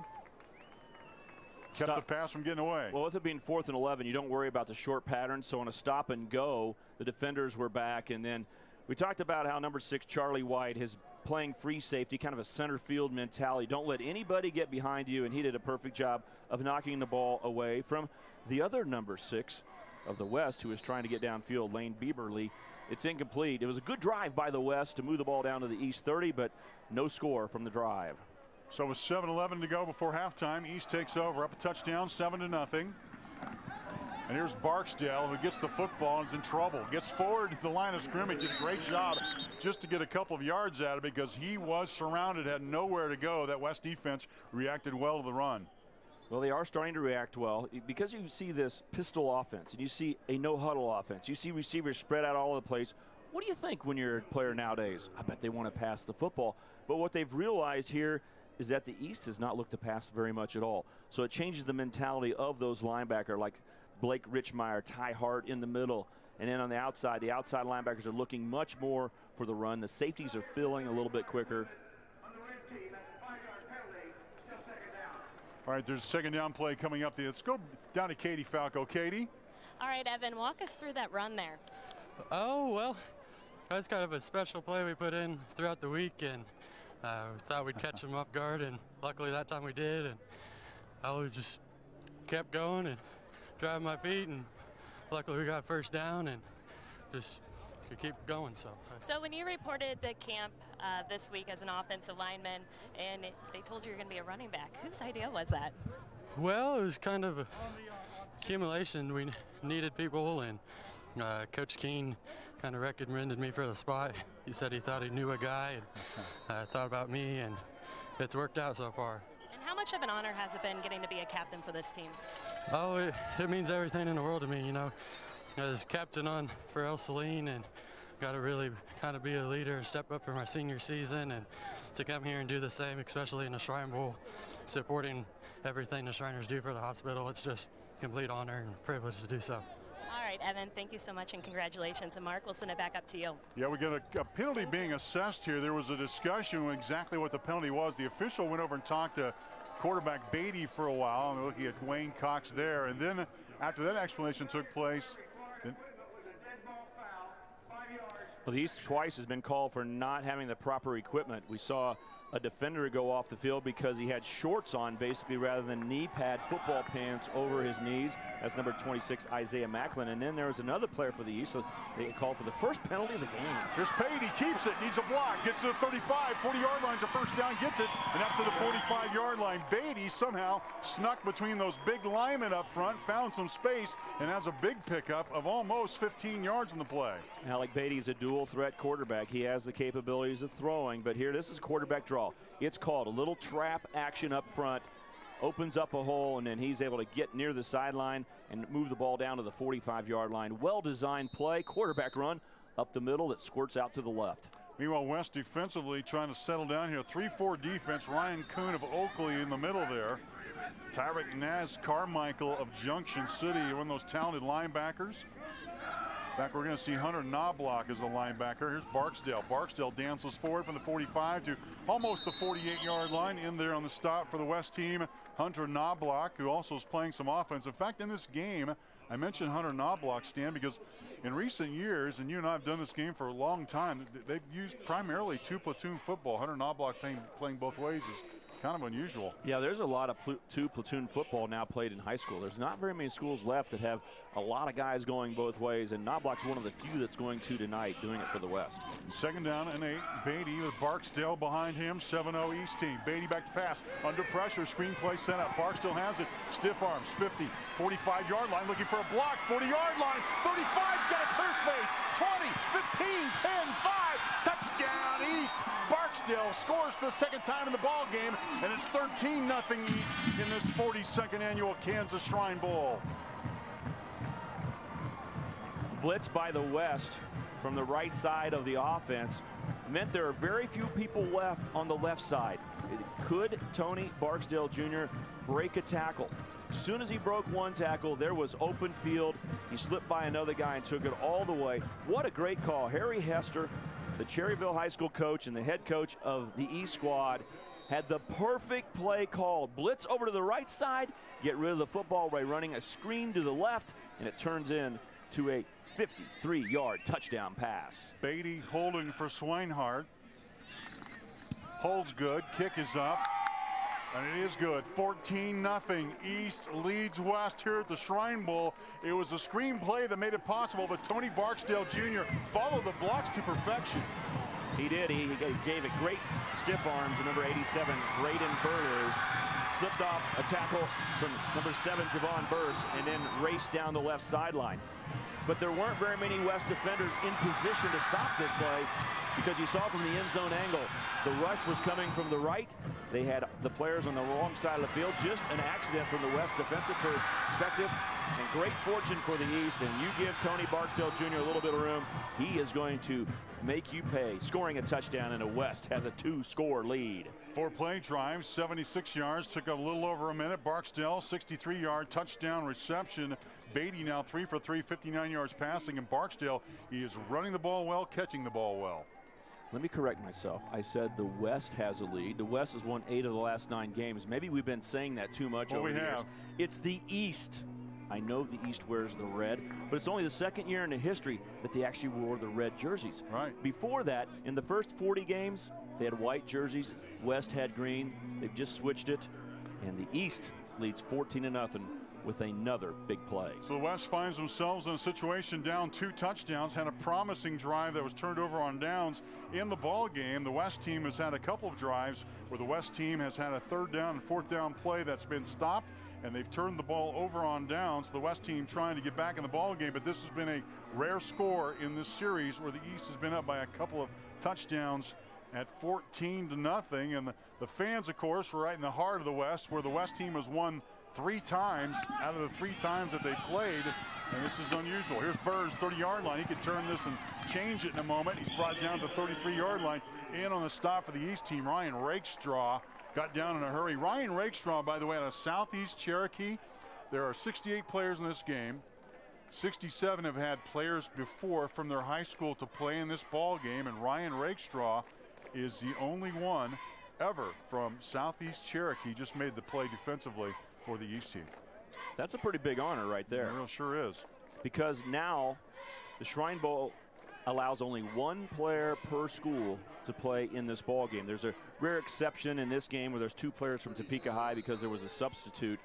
kept stop. the pass from getting away. Well, with it being fourth and 11, you don't worry about the short pattern. So on a stop and go, the defenders were back. And then we talked about how number six, Charlie White, has playing free safety, kind of a center field mentality. Don't let anybody get behind you. And he did a perfect job of knocking the ball away from the other number six of the West, who was trying to get downfield, Lane Bieberly. It's incomplete. It was a good drive by the West to move the ball down to the East 30, but no score from the drive. So with 7-11 to go before halftime, East takes over, up a touchdown, 7 to nothing. And here's Barksdale who gets the football and is in trouble. Gets forward to the line of scrimmage. Did a great job just to get a couple of yards out of it because he was surrounded, had nowhere to go. That West defense reacted well to the run. Well, they are starting to react well because you see this pistol offense and you see a no huddle offense. You see receivers spread out all over the place. What do you think when you're a player nowadays? I bet they want to pass the football. But what they've realized here is that the East has not looked to pass very much at all. So it changes the mentality of those linebacker like Blake Richmeyer, Ty Hart in the middle. And then on the outside, the outside linebackers are looking much more for the run. The safeties are filling a little bit quicker. All right, there's a second down play coming up. There. Let's go down to Katie Falco. Katie? All right, Evan, walk us through that run there. Oh, well, that's kind of a special play we put in throughout the week, and uh, we thought we'd catch them off guard, and luckily that time we did. And I just kept going and driving my feet, and luckily we got first down and just could keep going. So. So when you reported the camp uh, this week as an offensive lineman, and it, they told you you're going to be a running back, whose idea was that? Well, it was kind of a accumulation. We needed people, and uh, Coach Keene kind of recommended me for the spot. He said he thought he knew a guy and uh, thought about me, and it's worked out so far. And how much of an honor has it been getting to be a captain for this team? Oh, it, it means everything in the world to me. You know, as captain on for Ell-Saline and got to really kind of be a leader and step up for my senior season and to come here and do the same, especially in the Shrine Bowl, supporting everything the Shriners do for the hospital. It's just complete honor and privilege to do so. All right, Evan, thank you so much and congratulations. And Mark, we'll send it back up to you. Yeah, we got a, a penalty being assessed here. There was a discussion exactly what the penalty was. The official went over and talked to quarterback Beatty for a while. I'm looking at Wayne Cox there. And then after that explanation took place, well, the East twice has been called for not having the proper equipment. We saw a defender to go off the field because he had shorts on basically rather than knee pad football pants over his knees. That's number 26, Isaiah Macklin. And then there was another player for the East. So they called for the first penalty of the game. Here's Pate. He keeps it. Needs a block. Gets to the 35. 40 yard line's a first down. Gets it. And up to the 45 yard line. Beatty somehow snuck between those big linemen up front, found some space, and has a big pickup of almost 15 yards in the play. Alec Beatty's a dual threat quarterback. He has the capabilities of throwing, but here this is quarterback draw. It's called a little trap action up front opens up a hole, and then he's able to get near the sideline and move the ball down to the 45 yard line. Well designed play, quarterback run up the middle that squirts out to the left. Meanwhile, West defensively trying to settle down here. 3 4 defense. Ryan Kuhn of Oakley in the middle there. Tyreek Naz Carmichael of Junction City, one of those talented linebackers. Fact, we're going to see Hunter Knobloch as a linebacker. Here's Barksdale. Barksdale dances forward from the 45 to almost the 48 yard line in there on the stop for the West team. Hunter Knobloch, who also is playing some offense. In fact, in this game, I mentioned Hunter Knobloch, Stan, because in recent years, and you and I have done this game for a long time, they've used primarily two platoon football. Hunter Knobloch playing, playing both ways is kind of unusual. Yeah, there's a lot of pl two platoon football now played in high school. There's not very many schools left that have a lot of guys going both ways, and Knobloch's one of the few that's going to tonight, doing it for the West. Second down and eight. Beatty with Barksdale behind him. 7-0 East team. Beatty back to pass. Under pressure. screen play set up. Barksdale has it. Stiff arms. 50, 45 yard line. Looking for a block. 40 yard line. 35's got a clear space. 20, 15, 10, 5. Touchdown East. Barksdale scores the second time in the ball game, and it's 13 0 East in this 42nd annual Kansas Shrine Bowl. Blitz by the West from the right side of the offense meant there are very few people left on the left side. Could Tony Barksdale Jr. break a tackle? As soon as he broke one tackle, there was open field. He slipped by another guy and took it all the way. What a great call. Harry Hester the Cherryvale High School coach and the head coach of the E squad had the perfect play called. Blitz over to the right side, get rid of the football by running a screen to the left, and it turns in to a 53-yard touchdown pass. Beatty holding for Swinehart. Holds good, kick is up. And it is good. 14 0 East leads West here at the Shrine Bowl. It was a screenplay that made it possible, but Tony Barksdale Jr. followed the blocks to perfection. He did. He, he gave it great stiff arm to number 87, Braden Burlew. Slipped off a tackle from number seven, Javon Burse, and then raced down the left sideline. But there weren't very many West defenders in position to stop this play because you saw from the end zone angle, the rush was coming from the right. They had the players on the wrong side of the field. Just an accident from the West defensive perspective. And great fortune for the East. And you give Tony Barksdale Jr. a little bit of room, he is going to make you pay. Scoring a touchdown and the West has a two-score lead. Four play drive, 76 yards, took a little over a minute. Barksdale, 63-yard touchdown reception. Beatty now three for three, 59 yards passing. And Barksdale, he is running the ball well, catching the ball well. Let me correct myself. I said the West has a lead. The West has won eight of the last nine games. Maybe we've been saying that too much well, over we the have. years. It's the East. I know the East wears the red, but it's only the second year in the history that they actually wore the red jerseys. Right. Before that, in the first 40 games, they had white jerseys. West had green. They've just switched it, and the East leads 14 to nothing with another big play. So the West finds themselves in a situation down two touchdowns, had a promising drive that was turned over on downs in the ball game. The West team has had a couple of drives where the West team has had a third down and fourth down play that's been stopped and they've turned the ball over on downs. The West team trying to get back in the ball game, but this has been a rare score in this series where the East has been up by a couple of touchdowns at 14 to nothing. And the, the fans, of course, were right in the heart of the West, where the West team has won three times out of the three times that they played. And this is unusual. Here's Burns, 30-yard line. He could turn this and change it in a moment. He's brought down to the 33-yard line. In on the stop for the East team, Ryan Rakestraw got down in a hurry. Ryan Rakestraw, by the way, out of Southeast Cherokee. There are 68 players in this game. 67 have had players before from their high school to play in this ball game, and Ryan Rakestraw is the only one ever from Southeast Cherokee just made the play defensively for the East team. That's a pretty big honor right there. It sure is. Because now the Shrine Bowl allows only one player per school to play in this ball game. There's a rare exception in this game where there's two players from Topeka High because there was a substitute.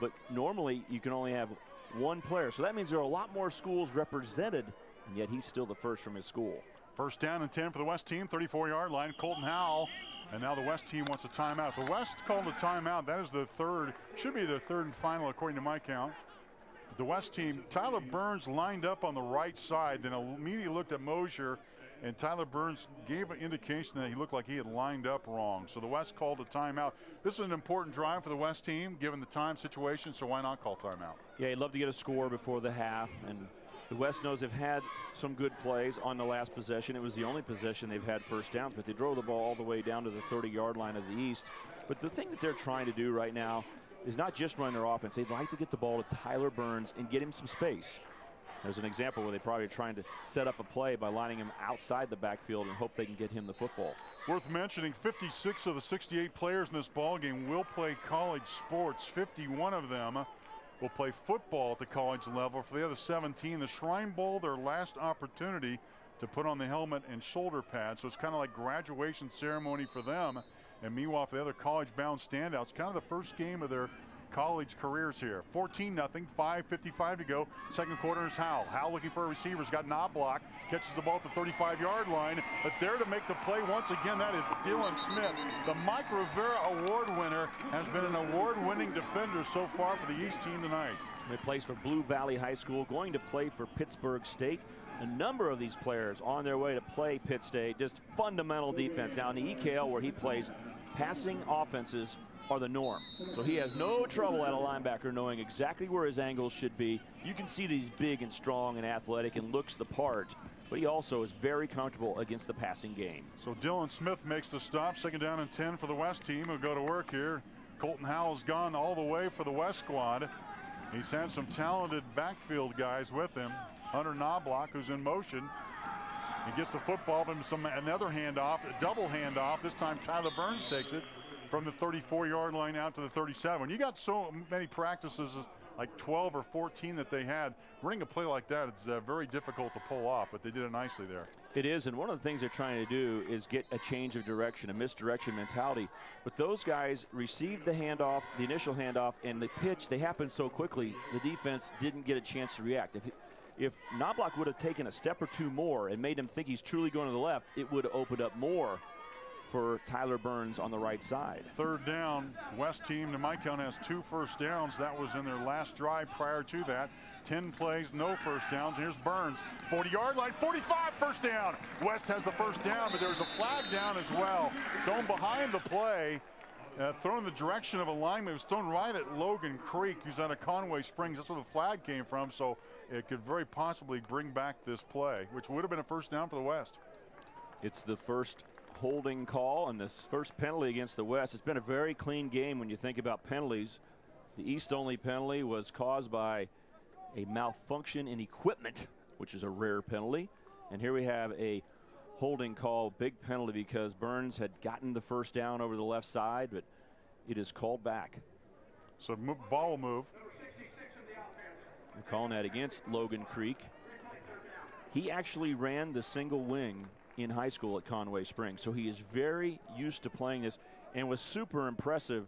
But normally you can only have one player. So that means there are a lot more schools represented, and yet he's still the first from his school. First down and 10 for the West team, 34 yard line. Colton Howell and now the West team wants a timeout. The West called a timeout. That is the third, should be their third and final according to my count. The West team, Tyler Burns lined up on the right side, then immediately looked at Mosier, and Tyler Burns gave an indication that he looked like he had lined up wrong. So the West called a timeout. This is an important drive for the West team, given the time situation, so why not call timeout? Yeah, he'd love to get a score before the half, and the West knows they've had some good plays on the last possession. It was the only possession they've had first downs, but they drove the ball all the way down to the 30-yard line of the East. But the thing that they're trying to do right now is not just run their offense. They'd like to get the ball to Tyler Burns and get him some space. There's an example where they probably are trying to set up a play by lining him outside the backfield and hope they can get him the football. Worth mentioning 56 of the 68 players in this ball game will play college sports. 51 of them will play football at the college level. For the other 17, the Shrine Bowl, their last opportunity to put on the helmet and shoulder pads. So it's kind of like graduation ceremony for them. And for the other college bound standouts, kind of the first game of their college careers here. 14 nothing, 5.55 to go. Second quarter is Howell. Howell looking for a receiver. He's got Knobloch. Catches the ball at the 35 yard line. But there to make the play once again, that is Dylan Smith. The Mike Rivera Award winner has been an award winning defender so far for the East team tonight. He plays for Blue Valley High School, going to play for Pittsburg State. A number of these players on their way to play Pitt State. Just fundamental defense. Now in the EKL where he plays, passing offenses are the norm. So he has no trouble at a linebacker knowing exactly where his angles should be. You can see that he's big and strong and athletic and looks the part, but he also is very comfortable against the passing game. So Dylan Smith makes the stop. Second down and 10 for the West team who go to work here. Colton Howell's gone all the way for the West squad. He's had some talented backfield guys with him. Hunter Knobloch, who's in motion. He gets the football, but some another handoff, a double handoff. This time Tyler Burns takes it from the 34 yard line out to the 37. When you got so many practices, like 12 or 14 that they had, running a play like that, it's uh, very difficult to pull off, but they did it nicely there. It is, and one of the things they're trying to do is get a change of direction, a misdirection mentality. But those guys received the handoff, the initial handoff, and the pitch, they happened so quickly, the defense didn't get a chance to react. If, if Knobloch would have taken a step or two more and made him think he's truly going to the left, it would have opened up more for Tyler Burns on the right side. Third down, West team to my count has two first downs. That was in their last drive prior to that. 10 plays, no first downs. Here's Burns, 40 yard line, 45 first down. West has the first down, but there's a flag down as well. Thrown behind the play, uh, thrown in the direction of alignment. It was thrown right at Logan Creek, who's out of Conway Springs. That's where the flag came from, so it could very possibly bring back this play, which would have been a first down for the West. It's the first holding call and this first penalty against the West. It's been a very clean game when you think about penalties. The East only penalty was caused by a malfunction in equipment, which is a rare penalty. And here we have a holding call, big penalty because Burns had gotten the first down over the left side, but it is called back. So ball move. We're calling that against Logan Creek. He actually ran the single wing in high school at Conway Springs. So he is very used to playing this and was super impressive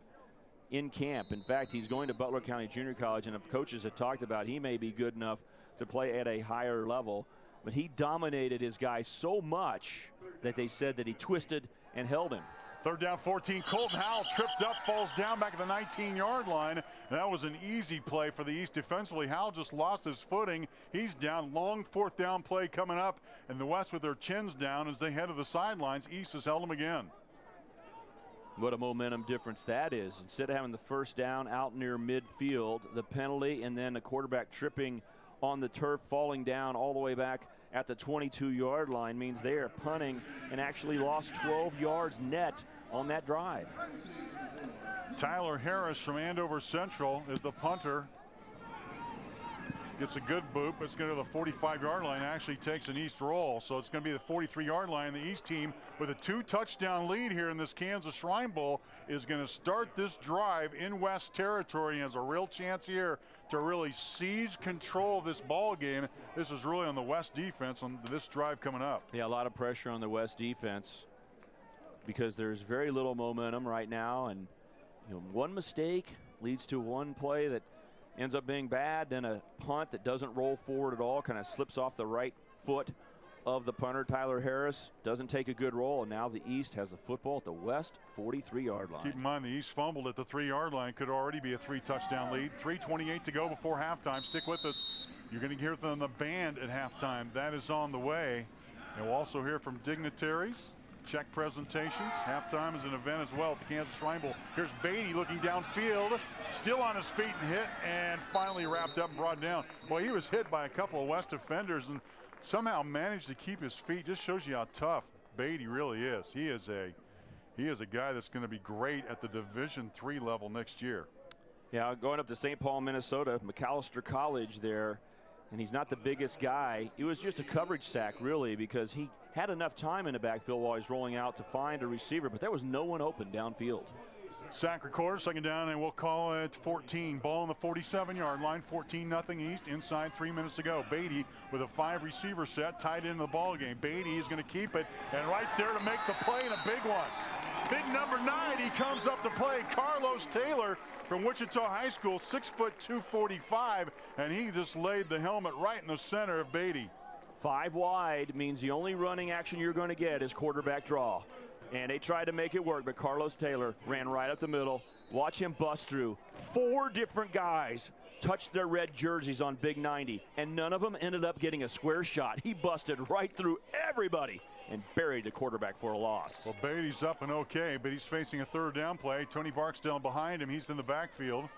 in camp. In fact, he's going to Butler County Junior College, and the coaches have talked about he may be good enough to play at a higher level. But he dominated his guy so much that they said that he twisted and held him. Third down 14. Colton Howell tripped up, falls down back at the 19 yard line. That was an easy play for the East defensively. Howell just lost his footing. He's down. Long fourth down play coming up. And the West with their chins down as they head to the sidelines. East has held them again. What a momentum difference that is. Instead of having the first down out near midfield, the penalty, and then the quarterback tripping on the turf, falling down all the way back at the 22 yard line means they are punting and actually lost 12 yards net on that drive. Tyler Harris from Andover Central is the punter. Gets a good boot, but it's going to the 45 yard line. Actually takes an East roll. So it's going to be the 43 yard line. The East team with a two touchdown lead here in this Kansas Shrine Bowl is going to start this drive in West territory and has a real chance here to really seize control of this ball game. This is really on the West defense on this drive coming up. Yeah, a lot of pressure on the West defense because there's very little momentum right now, and you know, one mistake leads to one play that ends up being bad, then a punt that doesn't roll forward at all, kind of slips off the right foot of the punter, Tyler Harris, doesn't take a good roll, and now the East has the football at the West 43 yard line. Keep in mind the East fumbled at the three yard line, could already be a three touchdown lead. 3.28 to go before halftime. Stick with us. You're going to hear from the band at halftime. That is on the way. And we'll also hear from dignitaries check presentations. Halftime is an event as well at the Kansas Shrine Bowl. Here's Beatty looking downfield, still on his feet and hit, and finally wrapped up and brought down. Boy, he was hit by a couple of West defenders and somehow managed to keep his feet. Just shows you how tough Beatty really is. He is a he is a guy that's going to be great at the Division three level next year. Yeah, going up to St. Paul, Minnesota, Macalester College there and he's not the biggest guy. It was just a coverage sack, really, because he had enough time in the backfield while he's rolling out to find a receiver, but there was no one open downfield. Sack record, second down, and we'll call it 14. Ball on the 47 yard line, 14 nothing East, inside three minutes ago. Beatty with a five receiver set tied into the ball game. Beatty is going to keep it, and right there to make the play and a big one. Big number nine, he comes up to play. Carlos Taylor from Wichita High School, six foot 245, and he just laid the helmet right in the center of Beatty. Five wide means the only running action you're going to get is quarterback draw. And they tried to make it work, but Carlos Taylor ran right up the middle. Watch him bust through. Four different guys touched their red jerseys on Big 90, and none of them ended up getting a square shot. He busted right through everybody and buried the quarterback for a loss. Well, Beatty's up and okay, but he's facing a third down play. Tony Barksdale behind him. He's in the backfield.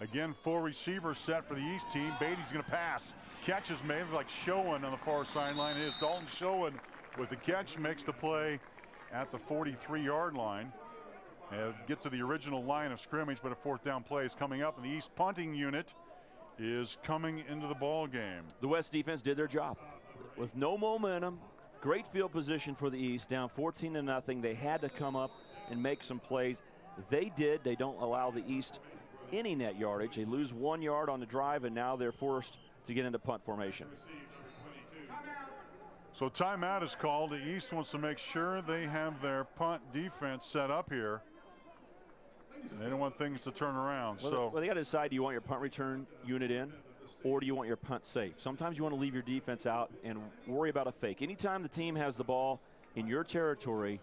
Again, four receivers set for the East team. Beatty's going to pass. Catch is made like Schoen on the far sideline. It is Dalton Schoen with the catch makes the play at the 43 yard line. And get to the original line of scrimmage, but a fourth down play is coming up, and the East punting unit is coming into the ball game. The West defense did their job with no momentum. Great field position for the East, down 14 to nothing. They had to come up and make some plays. They did. They don't allow the East any net yardage. They lose one yard on the drive, and now they're forced to get into punt formation. So timeout is called. The East wants to make sure they have their punt defense set up here. They don't want things to turn around. Well, so well, they got to decide: do you want your punt return unit in, or do you want your punt safe? Sometimes you want to leave your defense out and worry about a fake. Anytime the team has the ball in your territory,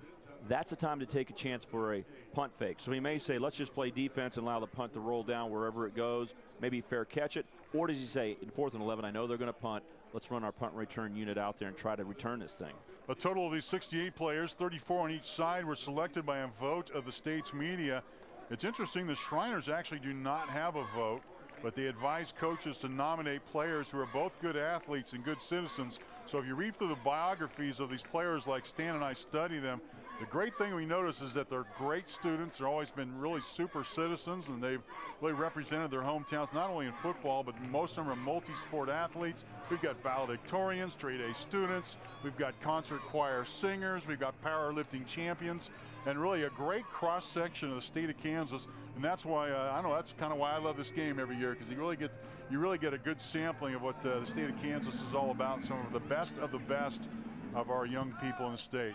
that's a time to take a chance for a punt fake. So he may say, let's just play defense and allow the punt to roll down wherever it goes, maybe fair catch it. Or does he say, in fourth and 11, I know they're going to punt. Let's run our punt return unit out there and try to return this thing. A total of these 68 players, 34 on each side, were selected by a vote of the state's media. It's interesting the Shriners actually do not have a vote, but they advise coaches to nominate players who are both good athletes and good citizens. So if you read through the biographies of these players like Stan and I study them, the great thing we notice is that they're great students. They've always been really super citizens, and they've really represented their hometowns not only in football, but most of them are multi-sport athletes. We've got valedictorians, straight A students. We've got concert choir singers. We've got powerlifting champions, and really a great cross section of the state of Kansas. And that's why uh, I know that's kind of why I love this game every year because you really get you really get a good sampling of what uh, the state of Kansas is all about. Some of the best of the best of our young people in the state.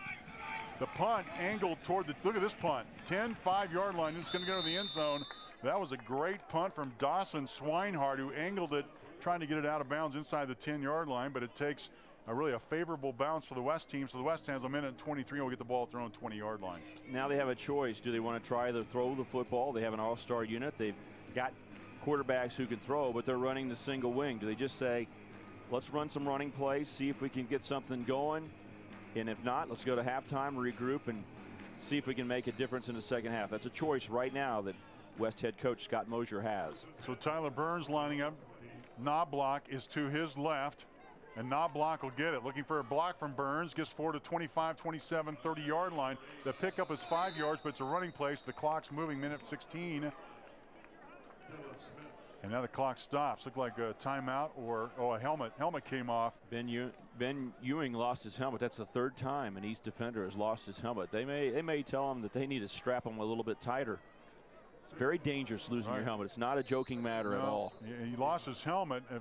The punt angled toward the, look at this punt, 10, 5 yard line. It's going to go to the end zone. That was a great punt from Dawson Swinehart, who angled it, trying to get it out of bounds inside the 10 yard line, but it takes a really a favorable bounce for the West team. So the West has a minute and 23 and will get the ball at their own 20 yard line. Now they have a choice. Do they want to try to throw the football? They have an all star unit. They've got quarterbacks who can throw, but they're running the single wing. Do they just say, let's run some running plays, see if we can get something going? And if not, let's go to halftime, regroup, and see if we can make a difference in the second half. That's a choice right now that West head coach Scott Mosier has. So Tyler Burns lining up. Knobloch is to his left, and Knobloch will get it. Looking for a block from Burns. Gets forward to 25, 27, 30 yard line. The pickup is five yards, but it's a running place. The clock's moving, minute 16. And now the clock stops. Looked like a timeout or oh a helmet. Helmet came off. Ben Ew Ben Ewing lost his helmet. That's the third time an East defender has lost his helmet. They may they may tell him that they need to strap him a little bit tighter. It's very dangerous losing Right. your helmet. It's not a joking matter at all. He he lost his helmet. Uh,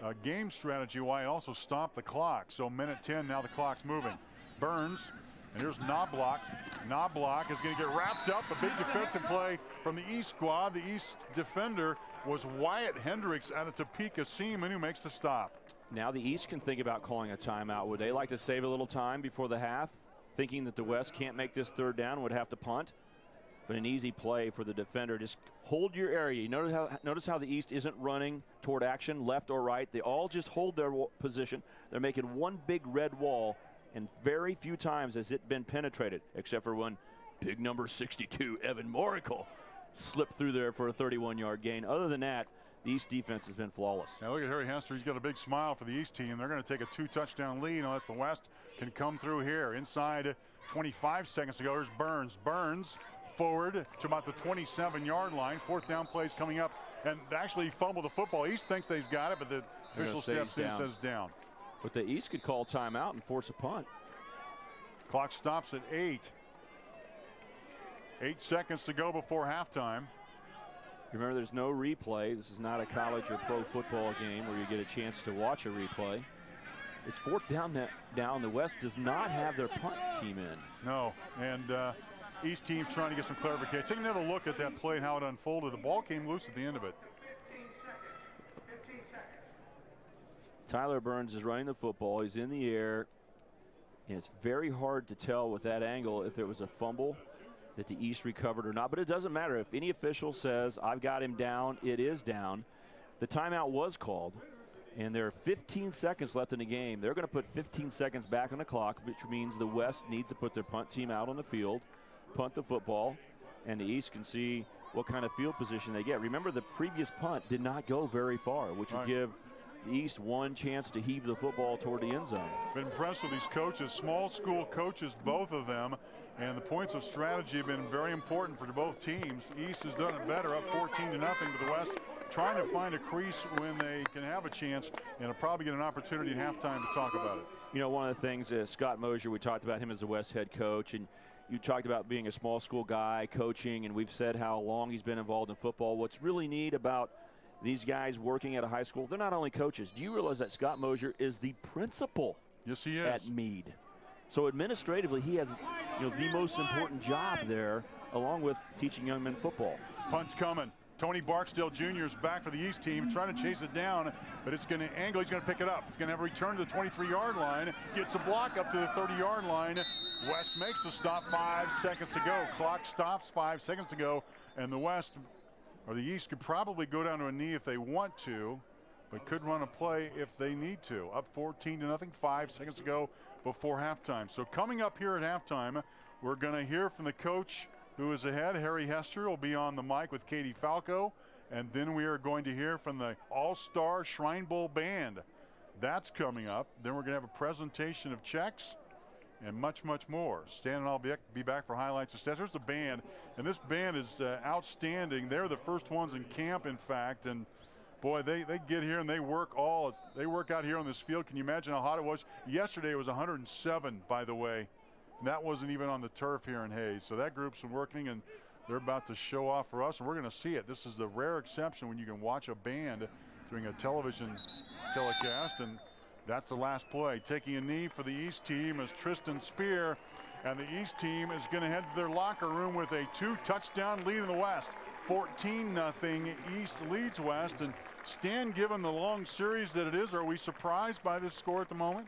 uh, game strategy why it also stopped the clock. So minute 10, now the clock's moving. Burns, and here's Knobloch. Knobloch is going to get wrapped up. A big defensive play from the East squad. The East defender was Wyatt Hendricks out of Topeka Seaman who makes the stop. Now the East can think about calling a timeout. Would they like to save a little time before the half, thinking that the West can't make this third down, would have to punt? But an easy play for the defender. Just hold your area. You notice how notice how the East isn't running toward action, left or right. They all just hold their position. They're making one big red wall, and very few times has it been penetrated, except for when big number 62 Evan Morical slipped through there for a 31-yard gain. Other than that, the East defense has been flawless. Now look at Harry Hester. He's got a big smile for the East team. They're going to take a two touchdown lead unless the West can come through here. Inside 25 seconds ago, here's Burns. Burns forward to about the 27 yard line. Fourth down plays coming up. And actually he fumbled the football. East thinks he's got it, but the Official steps in, says down. But the East could call timeout and force a punt. Clock stops at eight. Eight seconds to go before halftime. Remember, there's no replay. This is not a college or pro football game where you get a chance to watch a replay. It's fourth down now. The West does not have their punt team in. No, and uh, East team's trying to get some clarification. Take another look at that play and how it unfolded. The ball came loose at the end of it. Tyler Burns is running the football. He's in the air. And it's very hard to tell with that angle if it was a fumble that the East recovered or not. But it doesn't matter. If any official says, I've got him down, it is down. The timeout was called. And there are 15 seconds left in the game. They're going to put 15 seconds back on the clock, which means the West needs to put their punt team out on the field, punt the football, and the East can see what kind of field position they get. Remember, the previous punt did not go very far, which right. would give the East one chance to heave the football toward the end zone. Been impressed with these coaches, small school coaches, both of them. And the points of strategy have been very important for both teams. East has done it better, up 14 to nothing, but the West trying to find a crease when they can have a chance and will probably get an opportunity at halftime to talk about it. You know, one of the things, uh, Scott Mosier, we talked about him as the West head coach, and you talked about being a small school guy, coaching, and we've said how long he's been involved in football. What's really neat about these guys working at a high school, they're not only coaches. Do you realize that Scott Mosier is the principal yes, he is. at Meade? So administratively, he has you know the most important job there, along with teaching young men football. Punt's coming. Tony Barksdale Jr. is back for the East team, trying to chase it down, but it's going to angle. He's going to pick it up. It's going to have a return to the 23-yard line. Gets a block up to the 30-yard line. West makes the stop. Five seconds to go. Clock stops. Five seconds to go, and the West or the East could probably go down to a knee if they want to, but could run a play if they need to. Up 14 to nothing. Five seconds to go before halftime. So coming up here at halftime, we're going to hear from the coach who is ahead. Harry Hester will be on the mic with Katie Falco. And then we are going to hear from the All-Star Shrine Bowl Band. That's coming up. Then we're going to have a presentation of checks and much, much more. Stan and I'll be, be back for highlights of stats. There's the band, and this band is uh, outstanding. They're the first ones in camp, in fact, and boy, they, they get here and they work all. They work out here on this field. Can you imagine how hot it was? Yesterday it was 107, by the way. And that wasn't even on the turf here in Hays. So that group's been working and they're about to show off for us, and we're going to see it. This is the rare exception when you can watch a band doing a television telecast, and that's the last play. Taking a knee for the East team is Tristan Spear, and the East team is going to head to their locker room with a two-touchdown lead in the West. 14 nothing. East leads West. And Stan, given the long series that it is, are we surprised by this score at the moment?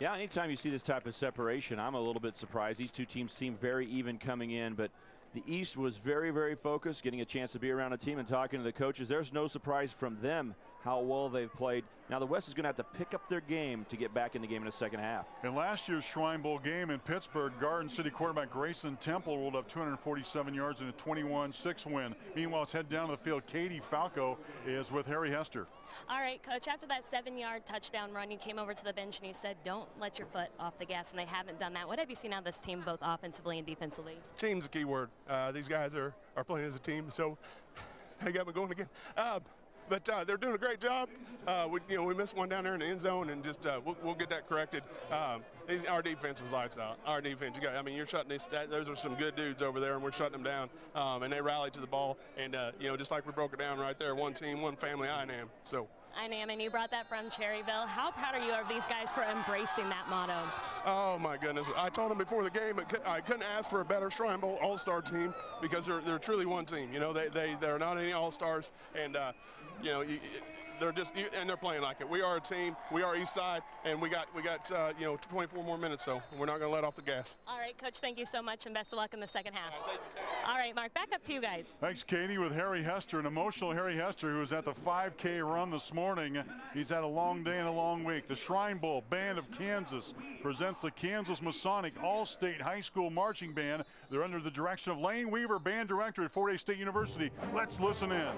Yeah, anytime you see this type of separation, I'm a little bit surprised. These two teams seem very even coming in, but the East was very, very focused, getting a chance to be around a team and talking to the coaches. There's no surprise from them how well they've played. Now the West is going to have to pick up their game to get back in the game in the second half. In last year's Shrine Bowl game in Pittsburg, Garden City quarterback Grayson Temple rolled up 247 yards in a 21-6 win. Meanwhile, it's head down to the field. Katie Falco is with Harry Hester. All right, Coach, after that seven-yard touchdown run, you came over to the bench and you said, don't let your foot off the gas, and they haven't done that. What have you seen out of this team, both offensively and defensively? Team's a key word. Uh, these guys are, are playing as a team, so they got me going again. Uh, but uh, they're doing a great job. Uh, we, you know, we missed one down there in the end zone, and just uh, we'll, we'll, get that corrected. Um, these, our defense was lights out. Our defense, you got, I mean, you're shutting these. That, those are some good dudes over there, and we're shutting them down. Um, and they rallied to the ball, and uh, you know, just like we broke it down right there, one team, one family. I am so. I am, and you brought that from Cherryvale. How proud are you of these guys for embracing that motto? Oh my goodness! I told them before the game I couldn't ask for a better Shrine Bowl All-Star team because they're they're truly one team. You know, they they they're not any All-Stars, and uh, you know, they're just and they're playing like it. We are a team. We are East Side, and we got we got uh, you know 24 more minutes, so we're not going to let off the gas. All right, Coach. Thank you so much, and best of luck in the second half. All right, Mark. Back up to you guys. Thanks, Katie. With Harry Hester, an emotional Harry Hester, who was at the 5K run this morning. He's had a long day and a long week. The Shrine Bowl Band of Kansas presents the Kansas Masonic All-State High School Marching Band. They're under the direction of Lane Weaver, band director at Fort Hays State University. Let's listen in.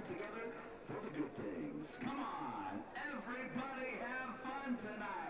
time together for the good things. Come on, everybody have fun tonight.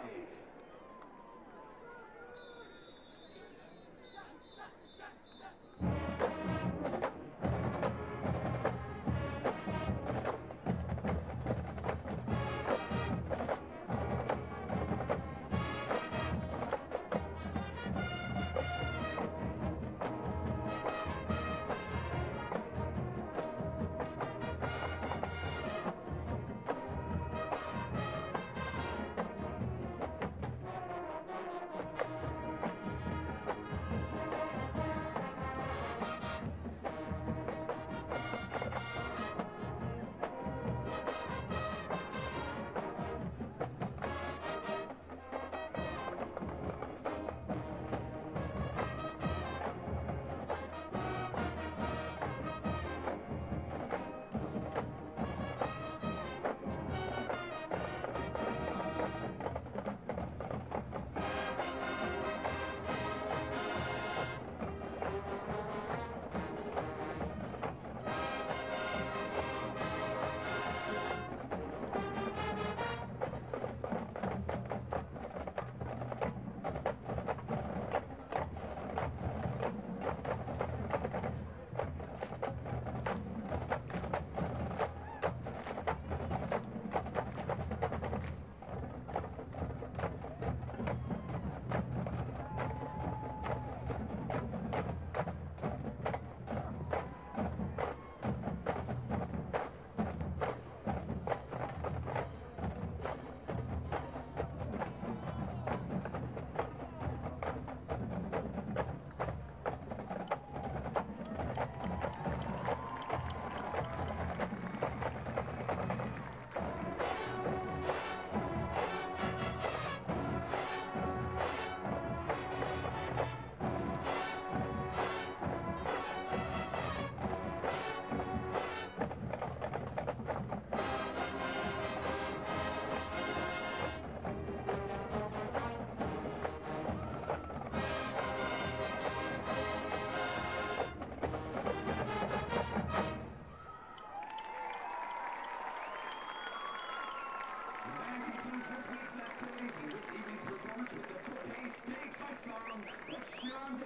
Let's cheer on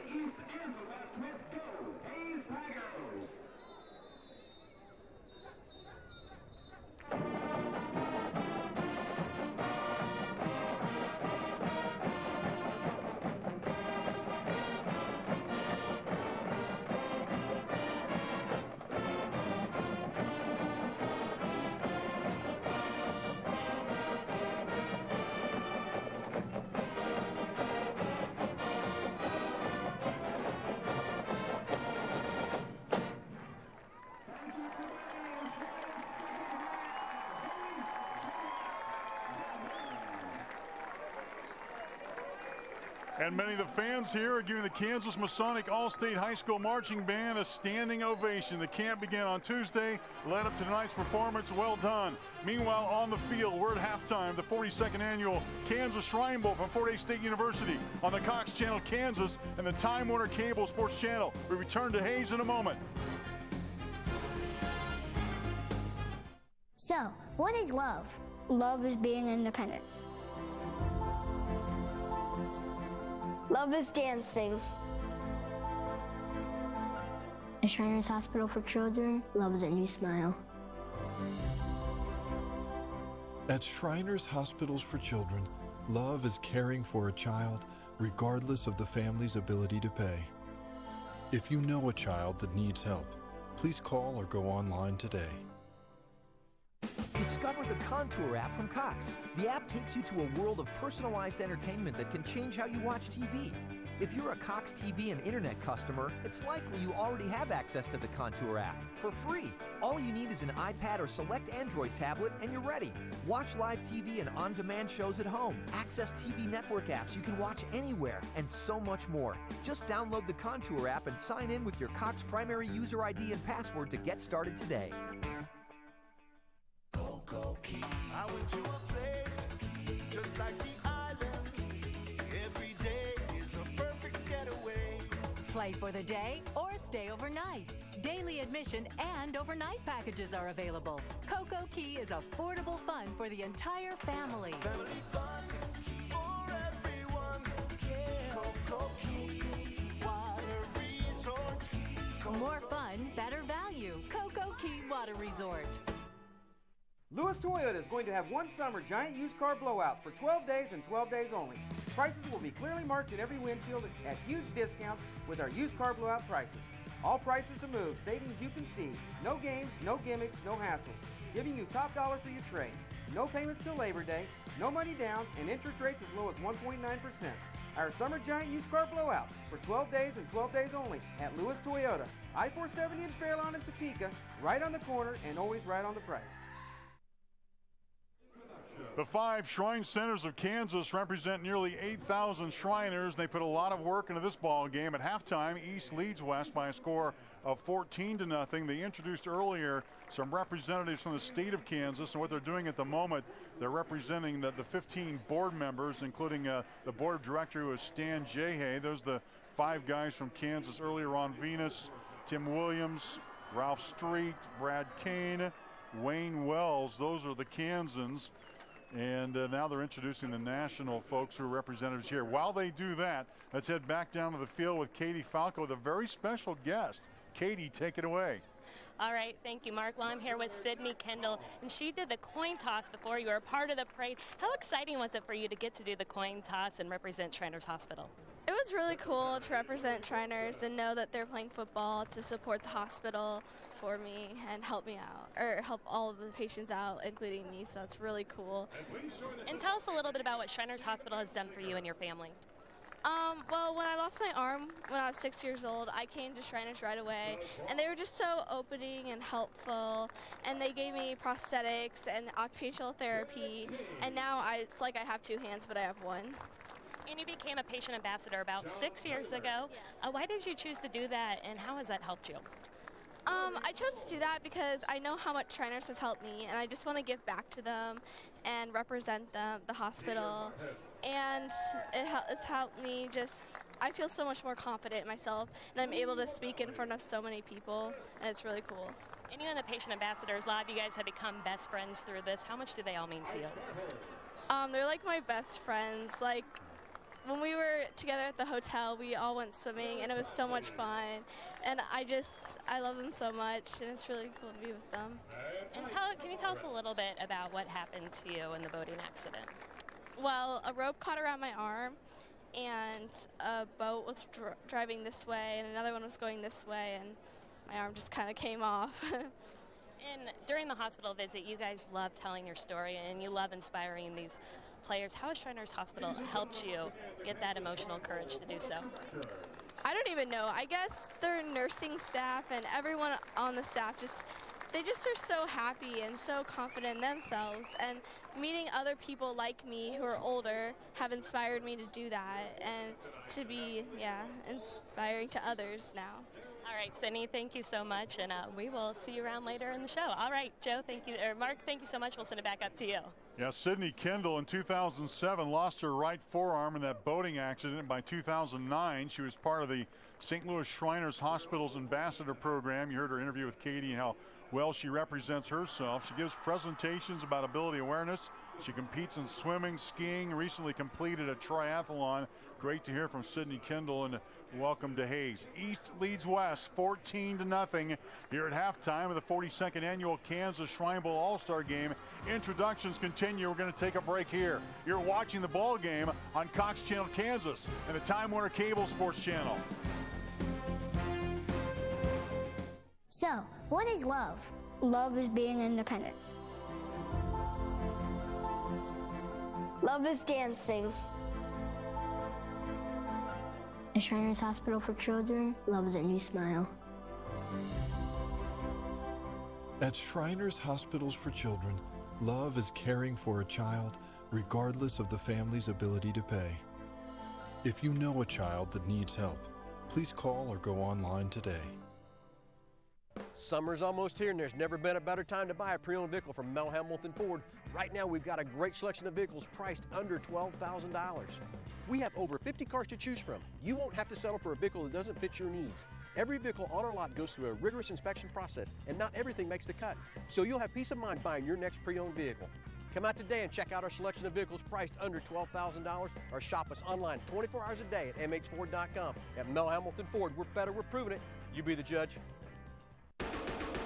And many of the fans here are giving the Kansas Masonic All-State High School Marching Band a standing ovation. The camp began on Tuesday, led up to tonight's performance. Well done. Meanwhile, on the field, we're at halftime, the 42nd annual Kansas Shrine Bowl from Fort Hays State University on the Cox Channel, Kansas, and the Time Warner Cable Sports Channel. We return to Hays in a moment. So, what is love? Love is being independent. Love is dancing. At Shriners Hospital for Children, love is a new smile. At Shriners Hospitals for Children, love is caring for a child regardless of the family's ability to pay. If you know a child that needs help, please call or go online today. Discover the Contour app from Cox. The app takes you to a world of personalized entertainment that can change how you watch TV. If you're a Cox TV and internet customer, it's likely you already have access to the Contour app for free. All you need is an iPad or select Android tablet and you're ready. Watch live TV and on demand shows at home, access TV network apps you can watch anywhere, and so much more. Just download the Contour app and sign in with your Cox primary user ID and password to get started today. Coco Key. I went to a place just like the islands. Every day is a perfect getaway. Play for the day or stay overnight. Daily admission and overnight packages are available. Coco Key is affordable fun for the entire family. Family fun for everyone. Coco Key, water resort. More fun, better value. Coco Key Water Resort. Lewis Toyota is going to have one summer giant used car blowout for 12 days and 12 days only. Prices will be clearly marked in every windshield at huge discounts with our used car blowout prices. All prices to move, savings you can see. No games, no gimmicks, no hassles. Giving you top dollar for your trade. No payments till Labor Day, no money down, and interest rates as low as 1.9%. Our summer giant used car blowout for 12 days and 12 days only at Lewis Toyota. I-470 in Fairlawn and Topeka, right on the corner and always right on the price. The five Shrine Centers of Kansas represent nearly 8,000 Shriners. They put a lot of work into this ball game. At halftime, East leads West by a score of 14 to nothing. They introduced earlier some representatives from the state of Kansas, and what they're doing at the moment, they're representing the, the 15 board members, including uh, the board of director who is Stan Jahay. Those are the five guys from Kansas earlier on Venus, Tim Williams, Ralph Street, Brad Kane, Wayne Wells. Those are the Kansans. And uh, now they're introducing the national folks who are representatives here. While they do that, let's head back down to the field with Katie Falco, the very special guest. Katie, take it away. All right, thank you, Mark. Well, I'm here with Sydney Kendall, and she did the coin toss before you were part of the parade. How exciting was it for you to get to do the coin toss and represent Shriners Hospital? It was really cool to represent Shriners and know that they're playing football to support the hospital for me and help me out, or help all of the patients out, including me. So that's really cool. And tell us a little bit about what Shriners Hospital has done for you and your family. Um, well, when I lost my arm when I was six years old, I came to Shriners right away, and they were just so opening and helpful, and they gave me prosthetics and occupational therapy, and now I, it's like I have two hands, but I have one. And you became a patient ambassador about six years ago. Uh, why did you choose to do that, and how has that helped you? Um, I chose to do that because I know how much Shriners has helped me, and I just want to give back to them and represent them, the hospital. And it hel- it's helped me just, I feel so much more confident in myself, and I'm able to speak in front of so many people, and it's really cool. And you and the patient ambassadors, a lot of you guys have become best friends through this. How much do they all mean to you? Um, they're like my best friends. Like when we were together at the hotel, we all went swimming, and it was so much fun. And I just, I love them so much, and it's really cool to be with them. And tell, can you tell us a little bit about what happened to you in the boating accident? Well, a rope caught around my arm, and a boat was dr- driving this way, and another one was going this way, and my arm just kind of came off. And during the hospital visit, you guys love telling your story and you love inspiring these players. How has Shriners Hospital helped you get that emotional courage to do so? I don't even know. I guess their nursing staff and everyone on the staff just they just are so happy and so confident in themselves. And meeting other people like me who are older have inspired me to do that and to be, yeah, inspiring to others now. All right, Sydney, thank you so much, and uh, we will see you around later in the show. All right, Joe, thank you, or Mark, thank you so much. We'll send it back up to you. Yeah, Sydney Kendall in 2007 lost her right forearm in that boating accident. By 2009, she was part of the St. Louis Shriners Hospital's ambassador program. You heard her interview with Katie and how well she represents herself. She gives presentations about ability awareness. She competes in swimming, skiing, recently completed a triathlon. Great to hear from Sydney Kendall and welcome to Hays. East leads West 14 to nothing here at halftime of the 42nd annual Kansas Shrine Bowl All-Star Game. Introductions continue. We're going to take a break here. You're watching the ball game on Cox Channel Kansas and the Time Warner Cable Sports Channel. So, what is love? Love is being independent. Love is dancing. At Shriners Hospital for Children, love is a new smile. At Shriners Hospitals for Children, love is caring for a child regardless of the family's ability to pay. If you know a child that needs help, please call or go online today. Summer's almost here, and there's never been a better time to buy a pre-owned vehicle from Mel Hambelton Ford. Right now, we've got a great selection of vehicles priced under $12,000. We have over 50 cars to choose from. You won't have to settle for a vehicle that doesn't fit your needs. Every vehicle on our lot goes through a rigorous inspection process, and not everything makes the cut. So you'll have peace of mind buying your next pre-owned vehicle. Come out today and check out our selection of vehicles priced under $12,000 or shop us online 24 hours a day at mhford.com. At Mel Hambelton Ford, we're better, we're proving it. You be the judge.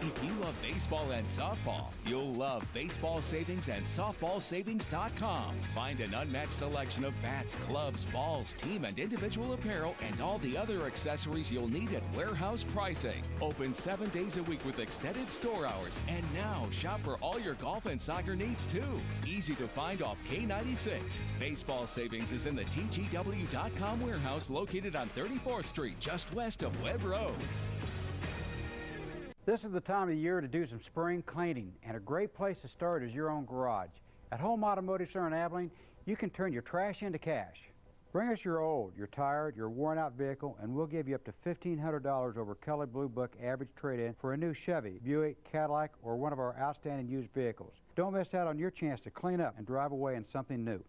If you love baseball and softball, you'll love baseball savings and softballsavings.com. Find an unmatched selection of bats, clubs, balls, team and individual apparel, and all the other accessories you'll need at warehouse pricing. Open seven days a week with extended store hours. And now shop for all your golf and soccer needs too. Easy to find off K96. Baseball savings is in the TGW.com warehouse located on 34th Street, just west of Webb Road. This is the time of the year to do some spring cleaning, and a great place to start is your own garage. At Home Automotive Center in Abilene, you can turn your trash into cash. Bring us your old, your tired, your worn out vehicle, and we'll give you up to $1,500 over Kelley Blue Book average trade in for a new Chevy, Buick, Cadillac, or one of our outstanding used vehicles. Don't miss out on your chance to clean up and drive away in something new.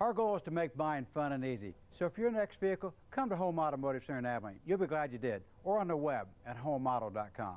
Our goal is to make buying fun and easy. So if your next vehicle, come to Home Automotive Center in Abilene. You'll be glad you did. Or on the web at homeauto.com.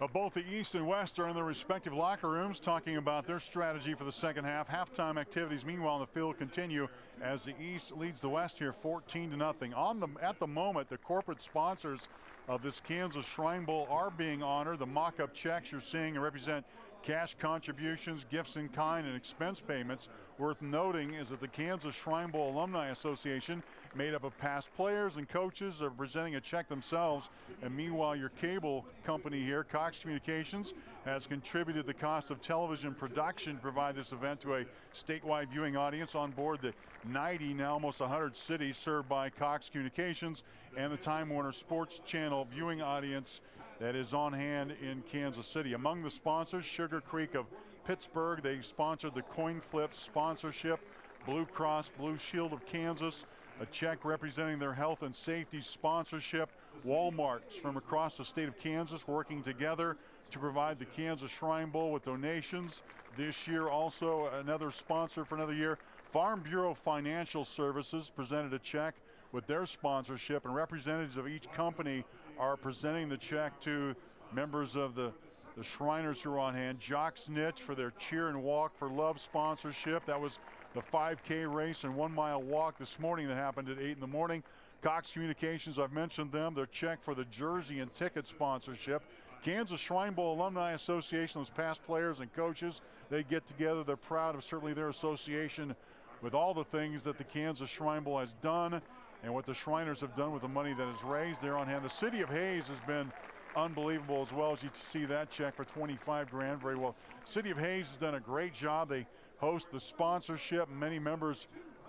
Well, both the East and West are in their respective locker rooms talking about their strategy for the second half. Halftime activities, meanwhile, in the field continue as the East leads the West here 14 to nothing. On the at the moment, the corporate sponsors of this Kansas Shrine Bowl are being honored. The mock-up checks you're seeing represent cash contributions, gifts in kind, and expense payments. Worth noting is that the Kansas Shrine Bowl Alumni Association, made up of past players and coaches, are presenting a check themselves. And meanwhile, your cable company here, Cox Communications, has contributed the cost of television production to provide this event to a statewide viewing audience on board the 90, now almost 100 cities served by Cox Communications and the Time Warner Sports Channel viewing audience that is on hand in Kansas City. Among the sponsors, Sugar Creek of Pittsburg, they sponsored the coin flip sponsorship. Blue Cross Blue Shield of Kansas, a check representing their health and safety sponsorship. Walmart's from across the state of Kansas working together to provide the Kansas Shrine Bowl with donations. This year, also another sponsor for another year. Farm Bureau Financial Services presented a check with their sponsorship, and representatives of each company are presenting the check to members of the, the Shriners who are on hand. Jock's Nitch for their Cheer and Walk for Love sponsorship. That was the 5K race and one mile walk this morning that happened at 8 in the morning. Cox Communications, I've mentioned them, their check for the jersey and ticket sponsorship. Kansas Shrine Bowl Alumni Association, those past players and coaches, they get together. They're proud of certainly their association with all the things that the Kansas Shrine Bowl has done and what the Shriners have done with the money that is raised there on hand. The city of Hays has been unbelievable as well as you see that check for 25 grand. Very well. City of Hays has done a great job. They host the sponsorship. Many members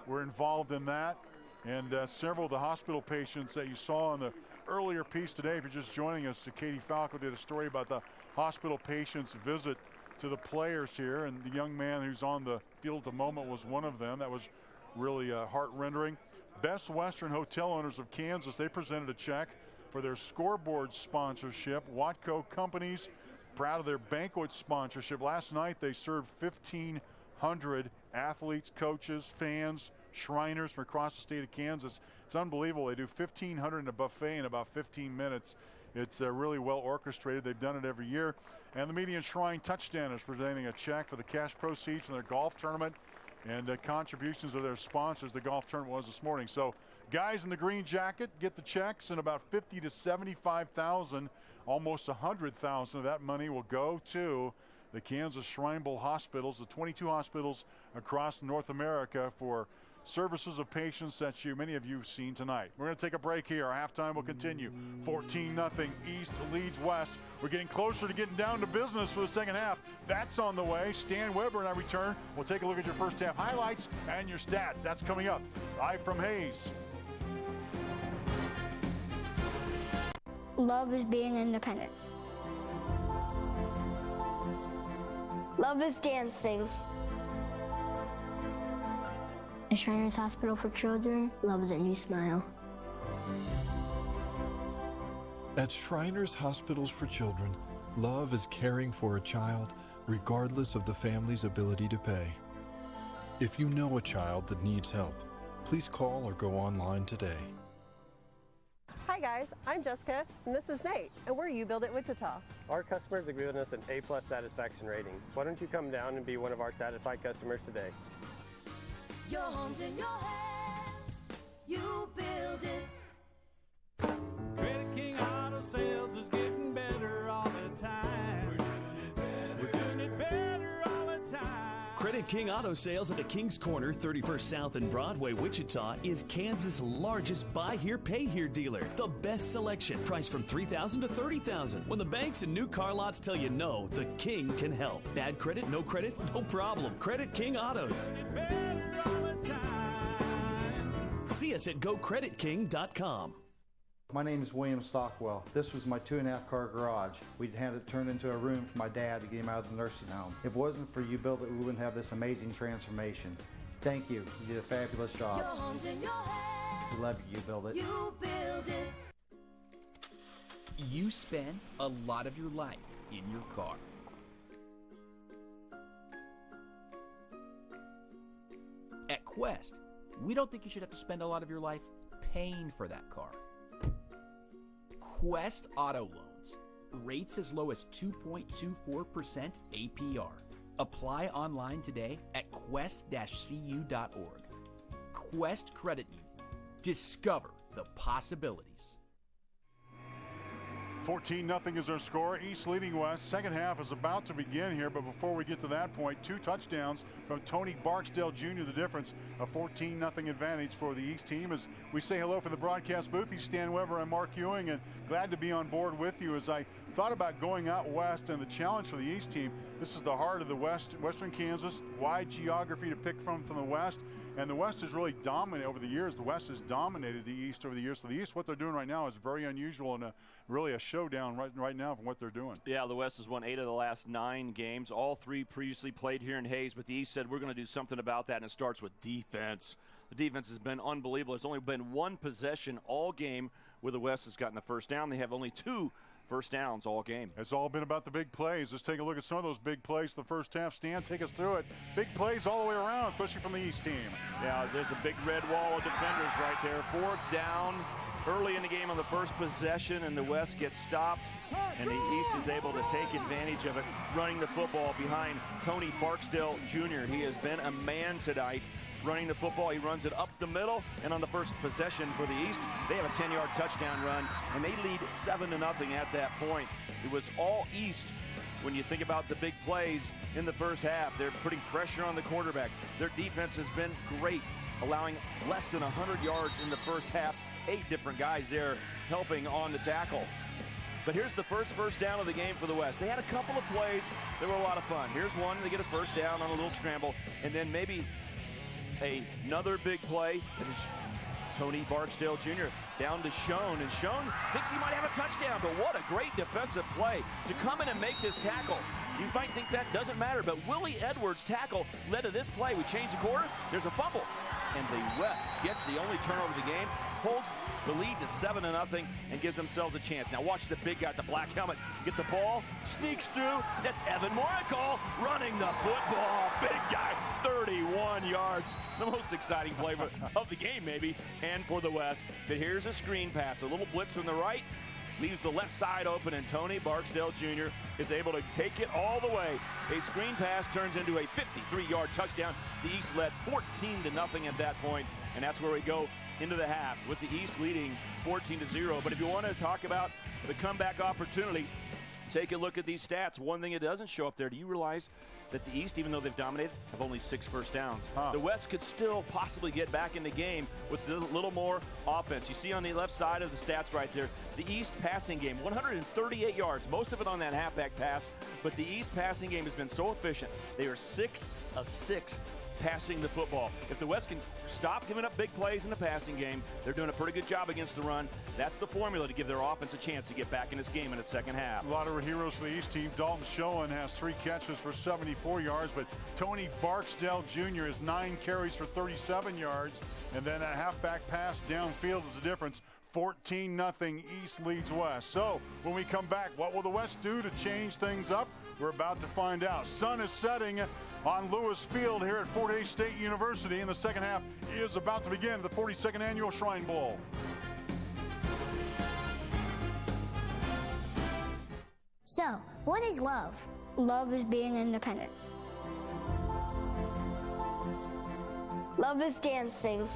were involved in that. And uh, several of the hospital patients that you saw in the earlier piece today, if you're just joining us, Katie Falco did a story about the hospital patients' visit to the players here, and the young man who's on the field at the moment was one of them. That was really uh, heart-rending. Best Western Hotel Owners of Kansas, they presented a check for their scoreboard sponsorship. Watco Companies, proud of their banquet sponsorship. Last night they served 1,500 athletes, coaches, fans, Shriners from across the state of Kansas. It's unbelievable. They do 1,500 in a buffet in about 15 minutes. It's uh, really well orchestrated. They've done it every year. And the Midian Shrine Touchdown is presenting a check for the cash proceeds from their golf tournament and uh, contributions of their sponsors. The golf tournament was this morning. So guys in the green jacket get the checks and about 50 to 75,000, almost 100,000 of that money will go to the Kansas Shrine Bowl hospitals, the 22 hospitals across North America for services of patients that you, many of you have seen tonight. We're going to take a break here. Our halftime will continue. 14 nothing. East leads West. We're getting closer to getting down to business for the second half. That's on the way. Stan Weber and I return. We'll take a look at your first half highlights and your stats. That's coming up. Live from Hays. Love is being independent. Love is dancing. At Shriners Hospital for Children, love is a new smile. At Shriners Hospitals for Children, love is caring for a child regardless of the family's ability to pay. If you know a child that needs help, please call or go online today. Hi guys, I'm Jessica and this is Nate and we're You Build It Wichita. Our customers have given us an A plus satisfaction rating. Why don't you come down and be one of our satisfied customers today? Your home's in your hands. You build it. King Auto Sales at the Kings Corner, 31st South and Broadway, Wichita, is Kansas' largest buy here, pay here dealer. The best selection, priced from 3,000 to 30,000. When the banks and new car lots tell you no, the King can help. Bad credit, no credit, no problem. Credit King Autos. See us at gocreditking.com. My name is William Stockwell. This was my two and a half car garage. We'd had it turned into a room for my dad to get him out of the nursing home. If it wasn't for you built it, we wouldn't have this amazing transformation. Thank you. You did a fabulous job. Your home's in your hands. We love you. You build it. You build it. You spend a lot of your life in your car. At Quest, we don't think you should have to spend a lot of your life paying for that car. Quest Auto Loans. Rates as low as 2.24% APR. Apply online today at quest-cu.org. Quest Credit Union. Discover the possibilities. 14 0 is our score. East leading West. Second half is about to begin here, but before we get to that point, two touchdowns from Tony Barksdale Jr. The difference, a 14 0 advantage for the East team. As we say hello from the broadcast booth, he's Stan Weber and Mark Ewing, and glad to be on board with you as I thought about going out west and the challenge for the East team. This is the heart of the West, Western Kansas, wide geography to pick from from the West. And the West has really dominated over the years. The West has dominated the East over the years. So the East, what they're doing right now is very unusual and a, really a showdown right, right now from what they're doing. Yeah, the West has won eight of the last nine games. All three previously played here in Hays, but the East said we're going to do something about that, and it starts with defense. The defense has been unbelievable. It's only been one possession all game where the West has gotten the first down. They have only two first downs all game. It's all been about the big plays. Let's take a look at some of those big plays the first half. Stan, take us through it. Big plays all the way around, especially from the East team. Yeah, there's a big red wall of defenders right there. Fourth down early in the game on the first possession, and the West gets stopped, and the East is able to take advantage of it, running the football behind Tony Barksdale Jr. He has been a man tonight running the football. He runs it up the middle, and on the first possession for the East, they have a 10-yard touchdown run, and they lead seven to nothing at that point. It was all East. When you think about the big plays in the first half, they're putting pressure on the quarterback. Their defense has been great, allowing less than 100 yards in the first half. Eight different guys there helping on the tackle. But here's the first first down of the game for the West. They had a couple of plays that were a lot of fun. Here's one, they get a first down on a little scramble, and then maybe another big play. Tony Barksdale Jr. down to Schoen, and Schoen thinks he might have a touchdown, but what a great defensive play to come in and make this tackle. You might think that doesn't matter, but Willie Edwards' tackle led to this play. We change the quarter, there's a fumble, and the West gets the only turnover of the game, holds the lead to 7 to nothing, and gives themselves a chance. Now watch the big guy, the black helmet, get the ball, sneaks through. That's Evan Moricall running the football. Big guy, 31 yards. The most exciting play of the game, maybe, and for the West. But here's a screen pass, a little blitz from the right, leaves the left side open, and Tony Barksdale Jr. is able to take it all the way. A screen pass turns into a 53-yard touchdown. The East led 14 to nothing at that point, and that's where we go into the half with the East leading 14 to 0. But if you want to talk about the comeback opportunity, take a look at these stats. One thing that doesn't show up there, do you realize that the East, even though they've dominated, have only six first downs? The West could still possibly get back in the game with a little more offense. You see on the left side of the stats right there, the East passing game, 138 yards, most of it on that halfback pass, but the East passing game has been so efficient. They are six of six passing the football. If the West can stop giving up big plays in the passing game, they're doing a pretty good job against the run. That's the formula to give their offense a chance to get back in this game in the second half. A lot of heroes for the East team. Dalton Schoen has three catches for 74 yards, but Tony Barksdale Jr. has nine carries for 37 yards, and then a halfback pass downfield is the difference. 14 nothing East leads West. So when we come back, what will the West do to change things up? We're about to find out. Sun is setting on Lewis Field here at Fort Hays State University, and the second half is about to begin. The 42nd annual Shrine Bowl. So, what is love? Love is being independent. Love is dancing.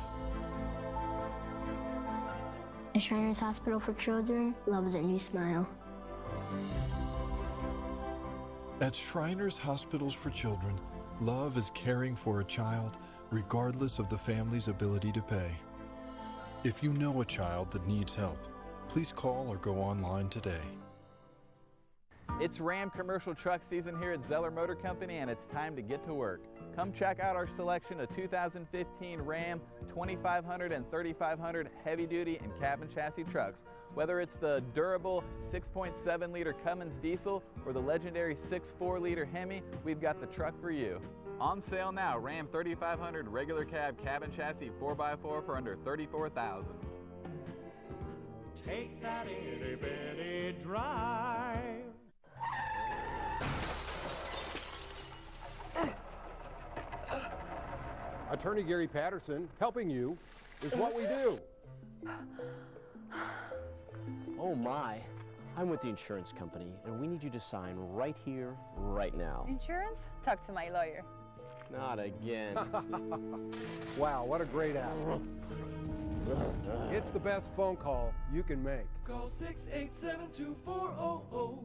At Shriners Hospital for Children, love is a new smile. At Shriners Hospitals for Children, love is caring for a child regardless of the family's ability to pay. If you know a child that needs help, please call or go online today. It's Ram commercial truck season here at Zeller Motor Company and it's time to get to work. Come check out our selection of 2015 Ram 2500 and 3500 heavy duty and cabin chassis trucks. Whether it's the durable 6.7 liter Cummins diesel or the legendary 6.4 liter Hemi, we've got the truck for you. On sale now, Ram 3500 regular cab cabin chassis 4x4 for under 34000 Take that itty bitty drive. Attorney Gary Patterson, helping you is what we do. Oh my. I'm with the insurance company, and we need you to sign right here, right now. Insurance? Talk to my lawyer. Not again. wow, what a great app. It's the best phone call you can make. Call 687-2400.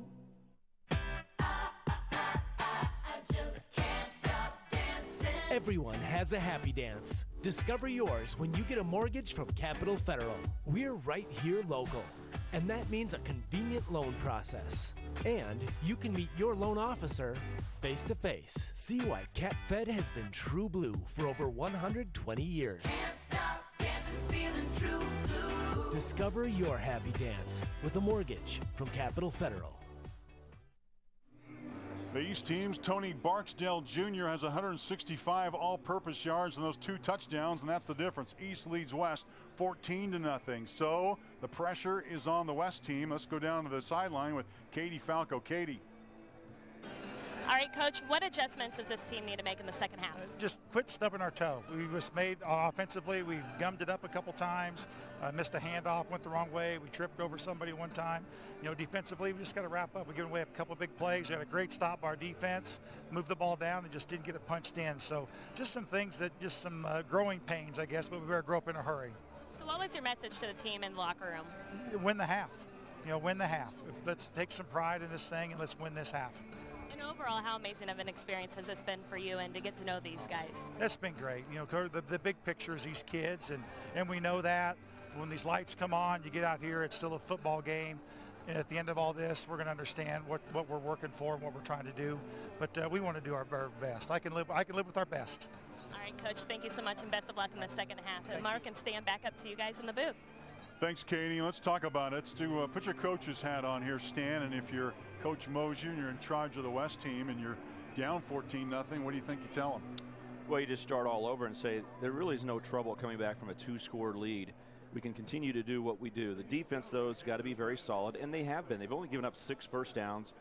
Everyone has a happy dance. Discover yours when you get a mortgage from Capitol Federal. We're right here local, and that means a convenient loan process. And you can meet your loan officer face to face. See why Cat Fed has been true blue for over 120 years. Can't stop dancing, feeling true blue. Discover your happy dance with a mortgage from Capitol Federal. The East team's Tony Barksdale Jr. has 165 all-purpose yards and those two touchdowns, and that's the difference. East leads West 14 to nothing. So the pressure is on the West team. Let's go down to the sideline with Katie Falco. Katie. All right, Coach, what adjustments does this team need to make in the second half? just quit stubbing our toe. We just made uh, offensively, we gummed it up a couple times, uh, missed a handoff, went the wrong way. We tripped over somebody one time. You know, defensively, we just got to wrap up. We gave away a couple big plays. We had a great stop by our defense, moved the ball down, and just didn't get it punched in. So just some things that just some uh, growing pains, I guess, but we better grow up in a hurry. So, what was your message to the team in the locker room? Win the half. You know, win the half. Let's take some pride in this thing and let's win this half. And overall, how amazing of an experience has this been for you and to get to know these guys? That's been great. You know, the, the big picture is these kids, and, and we know that when these lights come on, you get out here, it's still a football game. And at the end of all this, we're going to understand what, what we're working for and what we're trying to do. But uh, we want to do our very best. I can live. I can live with our best. All right, right, Coach. Thank you so much, and best of luck in the second half. And Mark and Stan, back up to you guys in the booth. Thanks, Katie. Let's talk about it. Let's do uh, put your coach's hat on here, Stan. And if you're Coach Mosier and you're in charge of the West team and you're down 14 nothing, what do you think you tell them? Well, you just start all over and say there really is no trouble coming back from a two-score lead. We can continue to do what we do. The defense, though, has got to be very solid, and they have been. They've only given up six first downs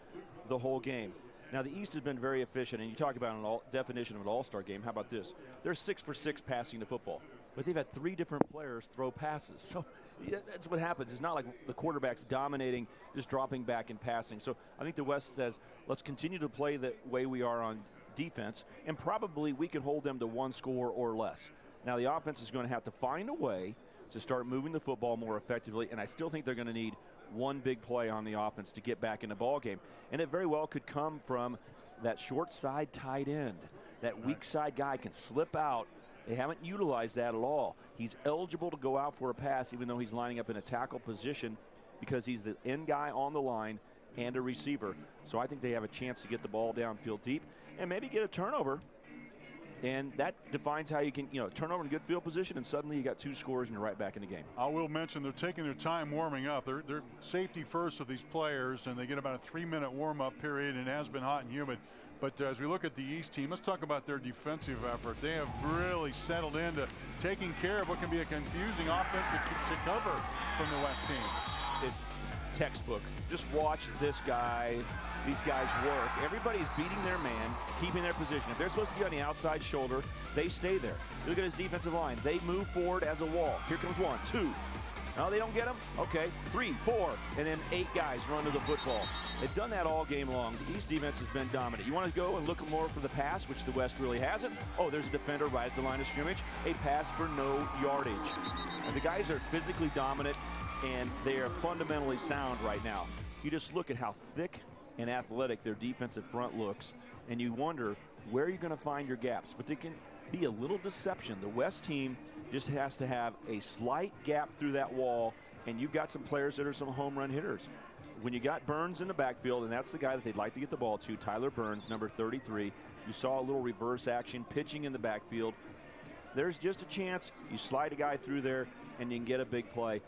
the whole game. Now, the East has been very efficient, and you talk about an all, definition of an all-star game. How about this? They're six for six passing the football, but they've had three different players throw passes. So yeah, that's what happens. It's not like the quarterback's dominating, just dropping back and passing. So I think the West says, let's continue to play the way we are on defense, and probably we can hold them to one score or less. Now, the offense is going to have to find a way to start moving the football more effectively, and I still think they're going to need one big play on the offense to get back in the ball game. And it very well could come from that short side tight end. That weak side guy can slip out. They haven't utilized that at all. He's eligible to go out for a pass, even though he's lining up in a tackle position because he's the end guy on the line and a receiver. So I think they have a chance to get the ball downfield deep and maybe get a turnover and that defines how you can, you know, turn over in good field position, and suddenly you got two scores and you're right back in the game. I will mention they're taking their time warming up. They're, they're safety first with these players, and they get about a three-minute warm-up period, and it has been hot and humid. But uh, as we look at the East team, let's talk about their defensive effort. They have really settled into taking care of what can be a confusing offense to, to cover from the West team. It's textbook. Just watch this guy, these guys work. Everybody's beating their man, keeping their position. If they're supposed to be on the outside shoulder, they stay there. Look at his defensive line. They move forward as a wall. Here comes one, two. No, they don't get him? Okay. Three, four, and then eight guys run to the football. They've done that all game long. The East defense has been dominant. You want to go and look more for the pass, which the West really hasn't? Oh, there's a defender right at the line of scrimmage. A pass for no yardage. And the guys are physically dominant and they are fundamentally sound right now. You just look at how thick and athletic their defensive front looks, and you wonder where you're going to find your gaps. But they can be a little deception. The West team just has to have a slight gap through that wall, and you've got some players that are some home run hitters. When you got Burns in the backfield, and that's the guy that they'd like to get the ball to, Tyler Burns, number 33, you saw a little reverse action, pitching in the backfield. There's just a chance you slide a guy through there and you can get a big play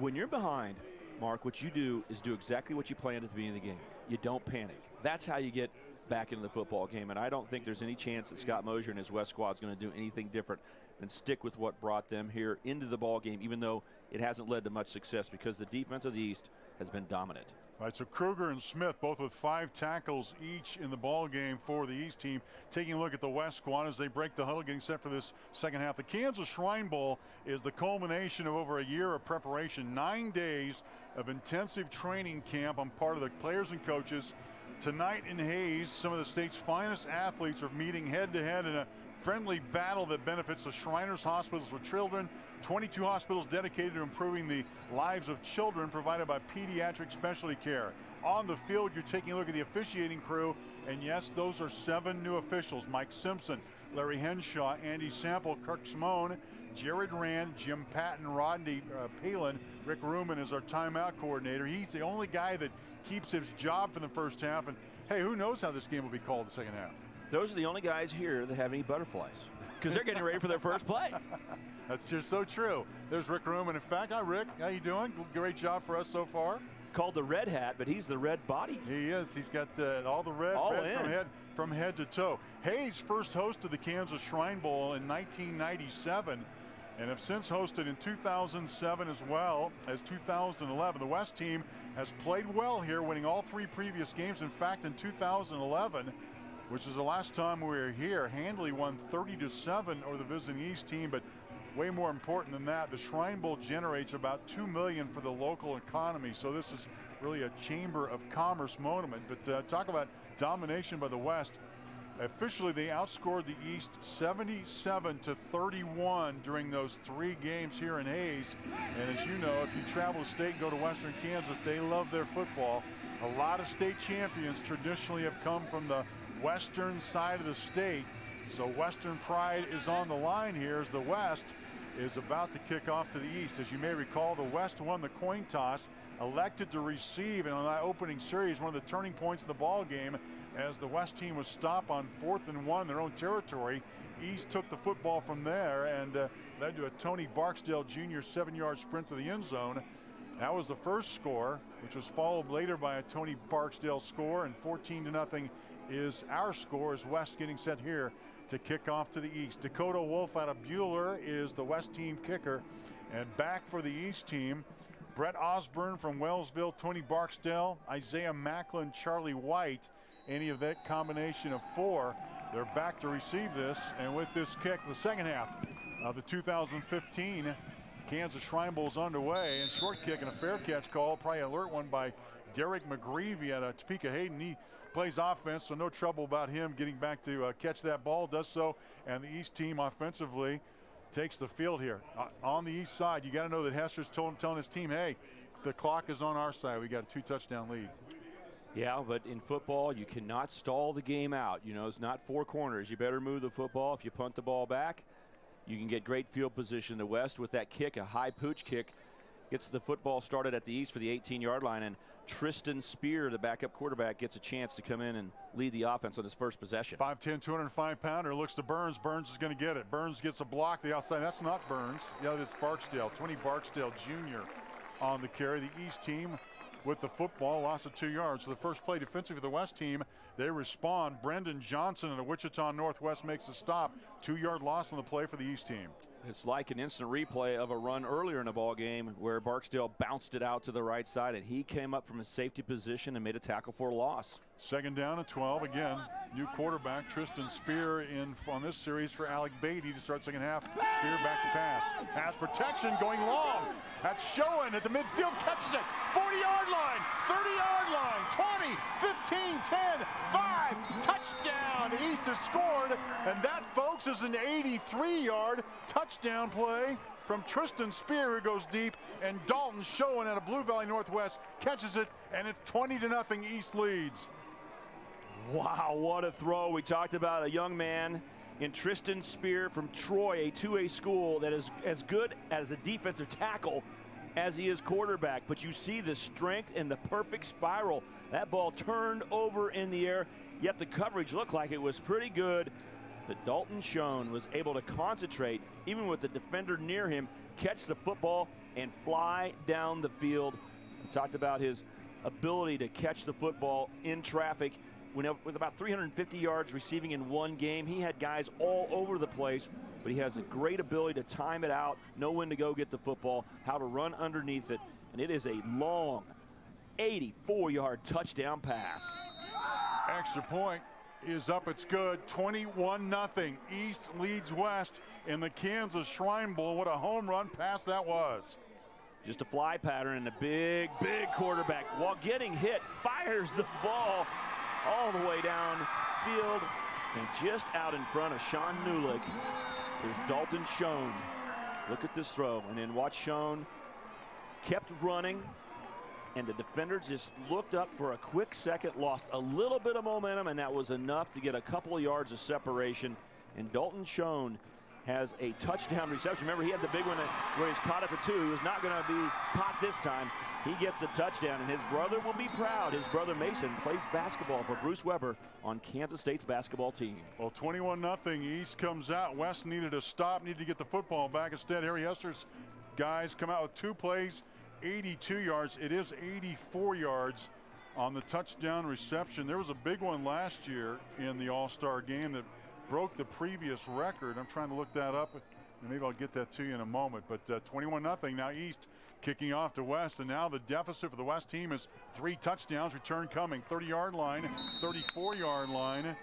when you're behind, Mark, what you do is do exactly what you planned at the beginning of the game. You don't panic. That's how you get back into the football game. And I don't think there's any chance that Scott Mosier and his West squad is going to do anything different than stick with what brought them here into the ball game, even though it hasn't led to much success because the defense of the East has been dominant. All right, so Kruger and Smith both with five tackles each in the ball game for the East team. Taking a look at the West squad as they break the huddle, getting set for this second half. The Kansas Shrine Bowl is the culmination of over a year of preparation, nine days of intensive training camp on part of the players and coaches. Tonight in Hays, some of the state's finest athletes are meeting head to head in a friendly battle that benefits the Shriners Hospitals for Children. 22 hospitals dedicated to improving the lives of children provided by pediatric specialty care. On the field, you're taking a look at the officiating crew, and yes, those are seven new officials. Mike Simpson, Larry Henshaw, Andy Sample, Kirk Simone, Jared Rand, Jim Patton, Rodney uh, Palin, Rick Ruman is our timeout coordinator. He's the only guy that keeps his job for the first half, and hey, who knows how this game will be called the second half. Those are the only guys here that have any butterflies because they're getting ready for their first play. That's just so true. There's Rick Ruman. In fact, hi Rick. How you doing? Great job for us so far. Called the red hat, but he's the red body. He is. He's got uh, all the red, all red in. from head from head to toe. Hays first hosted the Kansas Shrine Bowl in 1997 and have since hosted in 2007 as well as 2011. The West team has played well here, winning all three previous games. In fact, in 2011, which is the last time we were here, Handley won 30 to 7 over the visiting East team, but way more important than that, the Shrine Bowl generates about 2 million for the local economy. So this is really a chamber of commerce monument. But uh, talk about domination by the West. Officially, they outscored the East 77 to 31 during those three games here in Hays. And as you know, if you travel the state and go to Western Kansas, they love their football. A lot of state champions traditionally have come from the western side of the state. So Western pride is on the line here as the West is about to kick off to the east. As you may recall, the West won the coin toss, elected to receive, and on that opening series, one of the turning points in the ball game, as the West team was stopped on fourth and one in their own territory. East took the football from there and uh, led to a Tony Barksdale Jr. seven-yard sprint to the end zone. That was the first score, which was followed later by a Tony Barksdale score, and 14 to nothing is our score as West getting set here to kick off to the east. Dakota Wolf out of Buhler is the West team kicker. And back for the East team, Brett Osborne from Wellsville, Tony Barksdale, Isaiah Macklin, Charlie White. Any of that combination of four, they're back to receive this. And with this kick, the second half of the 2015 Kansas Shrine Bowl is underway. And short kick and a fair catch call, probably alert one by Derek McGreevy out of Topeka Hayden. He plays offense, so no trouble about him getting back to uh, catch that ball. Does so, and the East team offensively takes the field here. Uh, on the East side, you got to know that Hester's told, telling his team, hey, the clock is on our side. We got a two touchdown lead. Yeah, but in football, you cannot stall the game out. You know, it's not four corners. You better move the football. If you punt the ball back, you can get great field position. The West with that kick, a high pooch kick, gets the football started at the East for the 18 yard line. And Tristan Spear, the backup quarterback, gets a chance to come in and lead the offense on his first possession. 5'10, 205 pounder looks to Burns. Burns is going to get it. Burns gets a block the outside. That's not Burns. Yeah, that's Barksdale. Tony Barksdale Jr. on the carry. The East team with the football, loss of two yards. So the first play defensive for the West team, they respond. Brendan Johnson of the Wichita Northwest makes a stop. Two yard loss on the play for the East team. It's like an instant replay of a run earlier in the ball game where Barksdale bounced it out to the right side and he came up from a safety position and made a tackle for a loss. Second down at 12 again. New quarterback Tristan Spear in on this series for Alec Beatty to start second half. Spear back to pass. Pass protection going long. That's Schoen at the midfield catches it. 40 yard line, 30 yard line, 20, 15, 10, 5. Touchdown. East has scored. And that, folks, is an 83 yard touchdown play from Tristan Spear who goes deep and Dalton Schoen out of Blue Valley Northwest catches it and it's 20 to nothing East leads. Wow, what a throw. We talked about a young man in Tristan Spear from Troy, a 2A school that is as good as a defensive tackle as he is quarterback. But you see the strength and the perfect spiral. That ball turned over in the air, yet the coverage looked like it was pretty good. But Dalton Schoen was able to concentrate, even with the defender near him, catch the football and fly down the field. We talked about his ability to catch the football in traffic with about 350 yards receiving in one game. He had guys all over the place, but he has a great ability to time it out, know when to go get the football, how to run underneath it, and it is a long 84 yard touchdown pass. Extra point is up. It's good. 21 nothing. East leads West in the Kansas Shrine Bowl. What a home run pass that was. Just a fly pattern and a big, big quarterback while getting hit fires the ball all the way down field and just out in front of Sean Newlick is Dalton Schoen. Look at this throw and then watch Schoen kept running and the defender just looked up for a quick second, lost a little bit of momentum, and that was enough to get a couple of yards of separation. And Dalton Schoen has a touchdown reception. Remember, he had the big one where he's caught at the two. He was not going to be caught this time. He gets a touchdown, and his brother will be proud. His brother Mason plays basketball for Bruce Weber on Kansas State's basketball team. Well, 21 nothing. East comes out. West needed to stop, needed to get the football back. Instead, Harry Hester's guys come out with two plays, 82 yards. It is 84 yards on the touchdown reception. There was a big one last year in the All-Star game that broke the previous record. I'm trying to look that up. Maybe I'll get that to you in a moment. But uh, 21 nothing now East kicking off to West. And now the deficit for the West team is three touchdowns. Return coming 30 yard line, 34 yard line.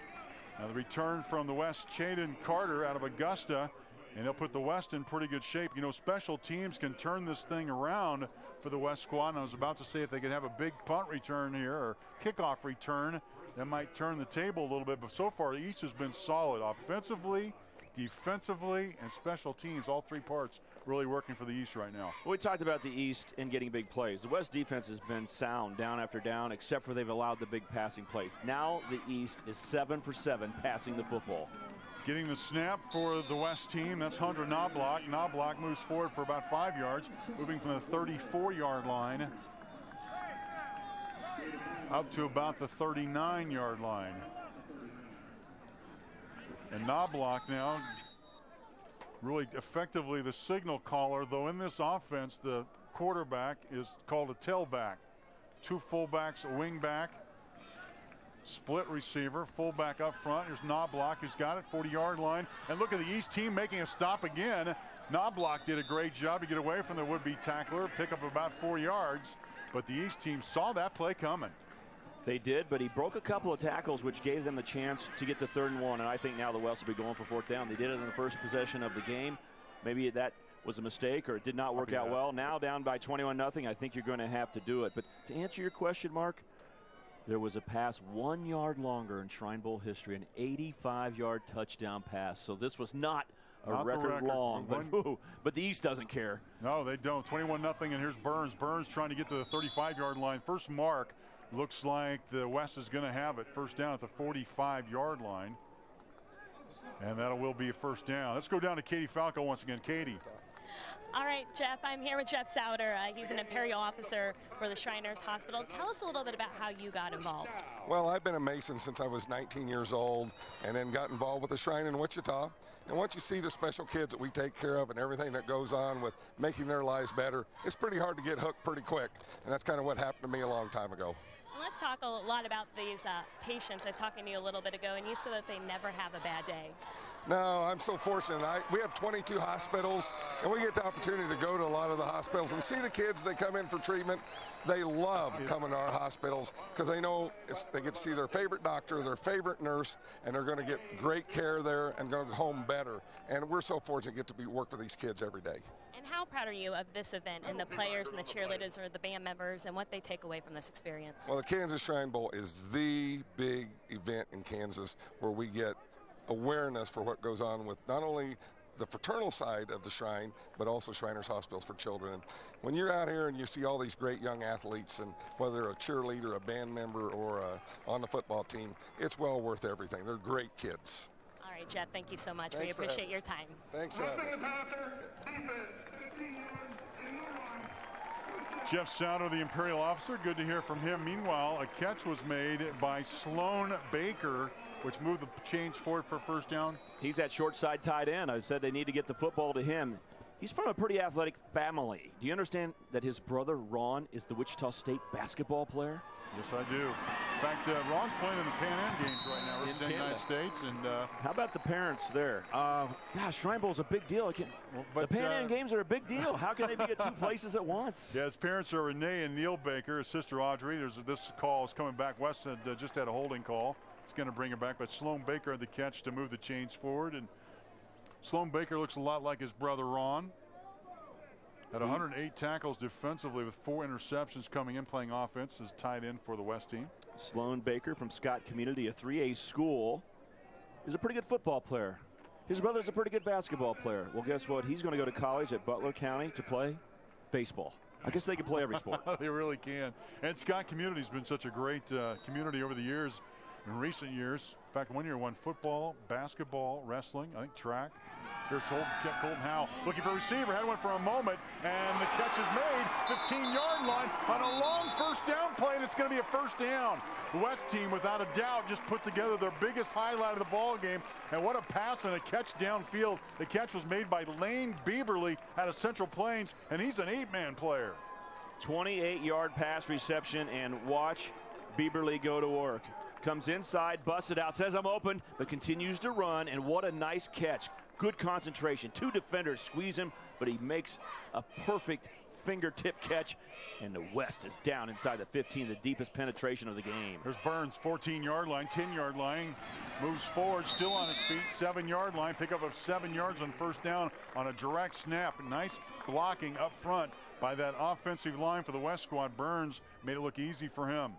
Now the return from the West, Chaden Carter out of Augusta. And they'll put the West in pretty good shape. You know, special teams can turn this thing around for the West squad. And I was about to say if they could have a big punt return here or kickoff return, that might turn the table a little bit. But so far, the East has been solid offensively, defensively, and special teams. All three parts really working for the East right now. We talked about the East and getting big plays. The West defense has been sound down after down, except for they've allowed the big passing plays. Now the East is seven for seven passing the football. Getting the snap for the West team, that's Hunter Knobloch. Knobloch moves forward for about five yards, moving from the 34 yard line up to about the 39 yard line. And Knobloch now really effectively the signal caller, though in this offense, the quarterback is called a tailback. Two fullbacks, a wingback, split receiver, fullback up front. Here's Knobloch who's got it, 40 yard line. And look at the East team making a stop again. Knobloch did a great job to get away from the would be tackler, pick up about four yards. But the East team saw that play coming. They did, but he broke a couple of tackles, which gave them the chance to get to third and one. And I think now the West will be going for fourth down. They did it in the first possession of the game. Maybe that was a mistake or it did not work out that. well. Now down by 21 nothing. I think you're going to have to do it. But to answer your question, Mark, there was a pass one yard longer in Shrine Bowl history, an 85 yard touchdown pass. So this was not a Not record, record. long, but, but the East doesn't care. No, they don't. 21 nothing, and here's Burns. Burns trying to get to the 35 yard line. First mark looks like the West is going to have it. First down at the 45 yard line. And that will be a first down. Let's go down to Katie Falco once again. Katie. All right, Jeff, I'm here with Jeff Souter. Uh, he's an Imperial officer for the Shriners Hospital. Tell us a little bit about how you got involved. Well, I've been a Mason since I was 19 years old and then got involved with the Shrine in Wichita. And once you see the special kids that we take care of and everything that goes on with making their lives better, it's pretty hard to get hooked pretty quick. And that's kind of what happened to me a long time ago. Let's talk a lot about these uh, patients. I was talking to you a little bit ago, and you said that they never have a bad day. No, I'm so fortunate. I, we have 22 hospitals, and we get the opportunity to go to a lot of the hospitals and see the kids. They come in for treatment. They love coming to our hospitals because they know it's, they get to see their favorite doctor, their favorite nurse, and they're going to get great care there and go home better. And we're so fortunate to get to be work with these kids every day. And how proud are you of this event and the players and the cheerleaders or the band members and what they take away from this experience? Well, the Kansas Shrine Bowl is the big event in Kansas where we get awareness for what goes on with not only the fraternal side of the shrine, but also Shriners Hospitals for Children. And when you're out here and you see all these great young athletes, and whether a cheerleader, a band member, or uh, on the football team, it's well worth everything. They're great kids. All right, Jeff, thank you so much. Thanks we appreciate your time. Thanks for having us. Jeff Souter, the Imperial officer. Good to hear from him. Meanwhile, a catch was made by Sloan Baker, which moved the chains forward for first down. He's that short side tight end. I said they need to get the football to him. He's from a pretty athletic family. Do you understand that his brother Ron is the Wichita State basketball player? Yes, I do. In fact, uh, Ron's playing in the Pan Am games right now, representing the United States. And uh, How about the parents there? Uh, gosh, Shrine Bowl's a big deal. I can't, but, the Pan Am uh, games are a big deal. How can they be at two places at once? Yeah, his parents are Renee and Neil Baker. His sister Audrey. There's this call is coming back. West had uh, just had a holding call. It's going to bring it back, but Sloan Baker had the catch to move the chains forward, and Sloan Baker looks a lot like his brother Ron. Had 108 tackles defensively with four interceptions coming in, playing offense as tight end for the West team. Sloan Baker from Scott Community, a 3A school, is a pretty good football player. His brother's a pretty good basketball player. Well, guess what? He's going to go to college at Butler County to play baseball. I guess they can play every sport. they really can. And Scott Community's been such a great uh, community over the years, in recent years. In fact, one year won football, basketball, wrestling, I think track. Here's Holden, kept Howe looking for a receiver. Had one for a moment, and the catch is made. 15-yard line on a long first down play, and it's going to be a first down. The West team, without a doubt, just put together their biggest highlight of the ball game. And what a pass and a catch downfield. The catch was made by Lane Bieberly out of Central Plains, and he's an eight-man player. 28 yard pass reception, and watch Bieberly go to work. Comes inside, busts it out, says I'm open, but continues to run, and what a nice catch. Good concentration. Two defenders squeeze him, but he makes a perfect fingertip catch, and the West is down inside the 15, the deepest penetration of the game. There's Burns, 14 yard line, 10 yard line. Moves forward, still on his feet, seven yard line. Pickup of seven yards on first down on a direct snap. Nice blocking up front by that offensive line for the West squad. Burns made it look easy for him.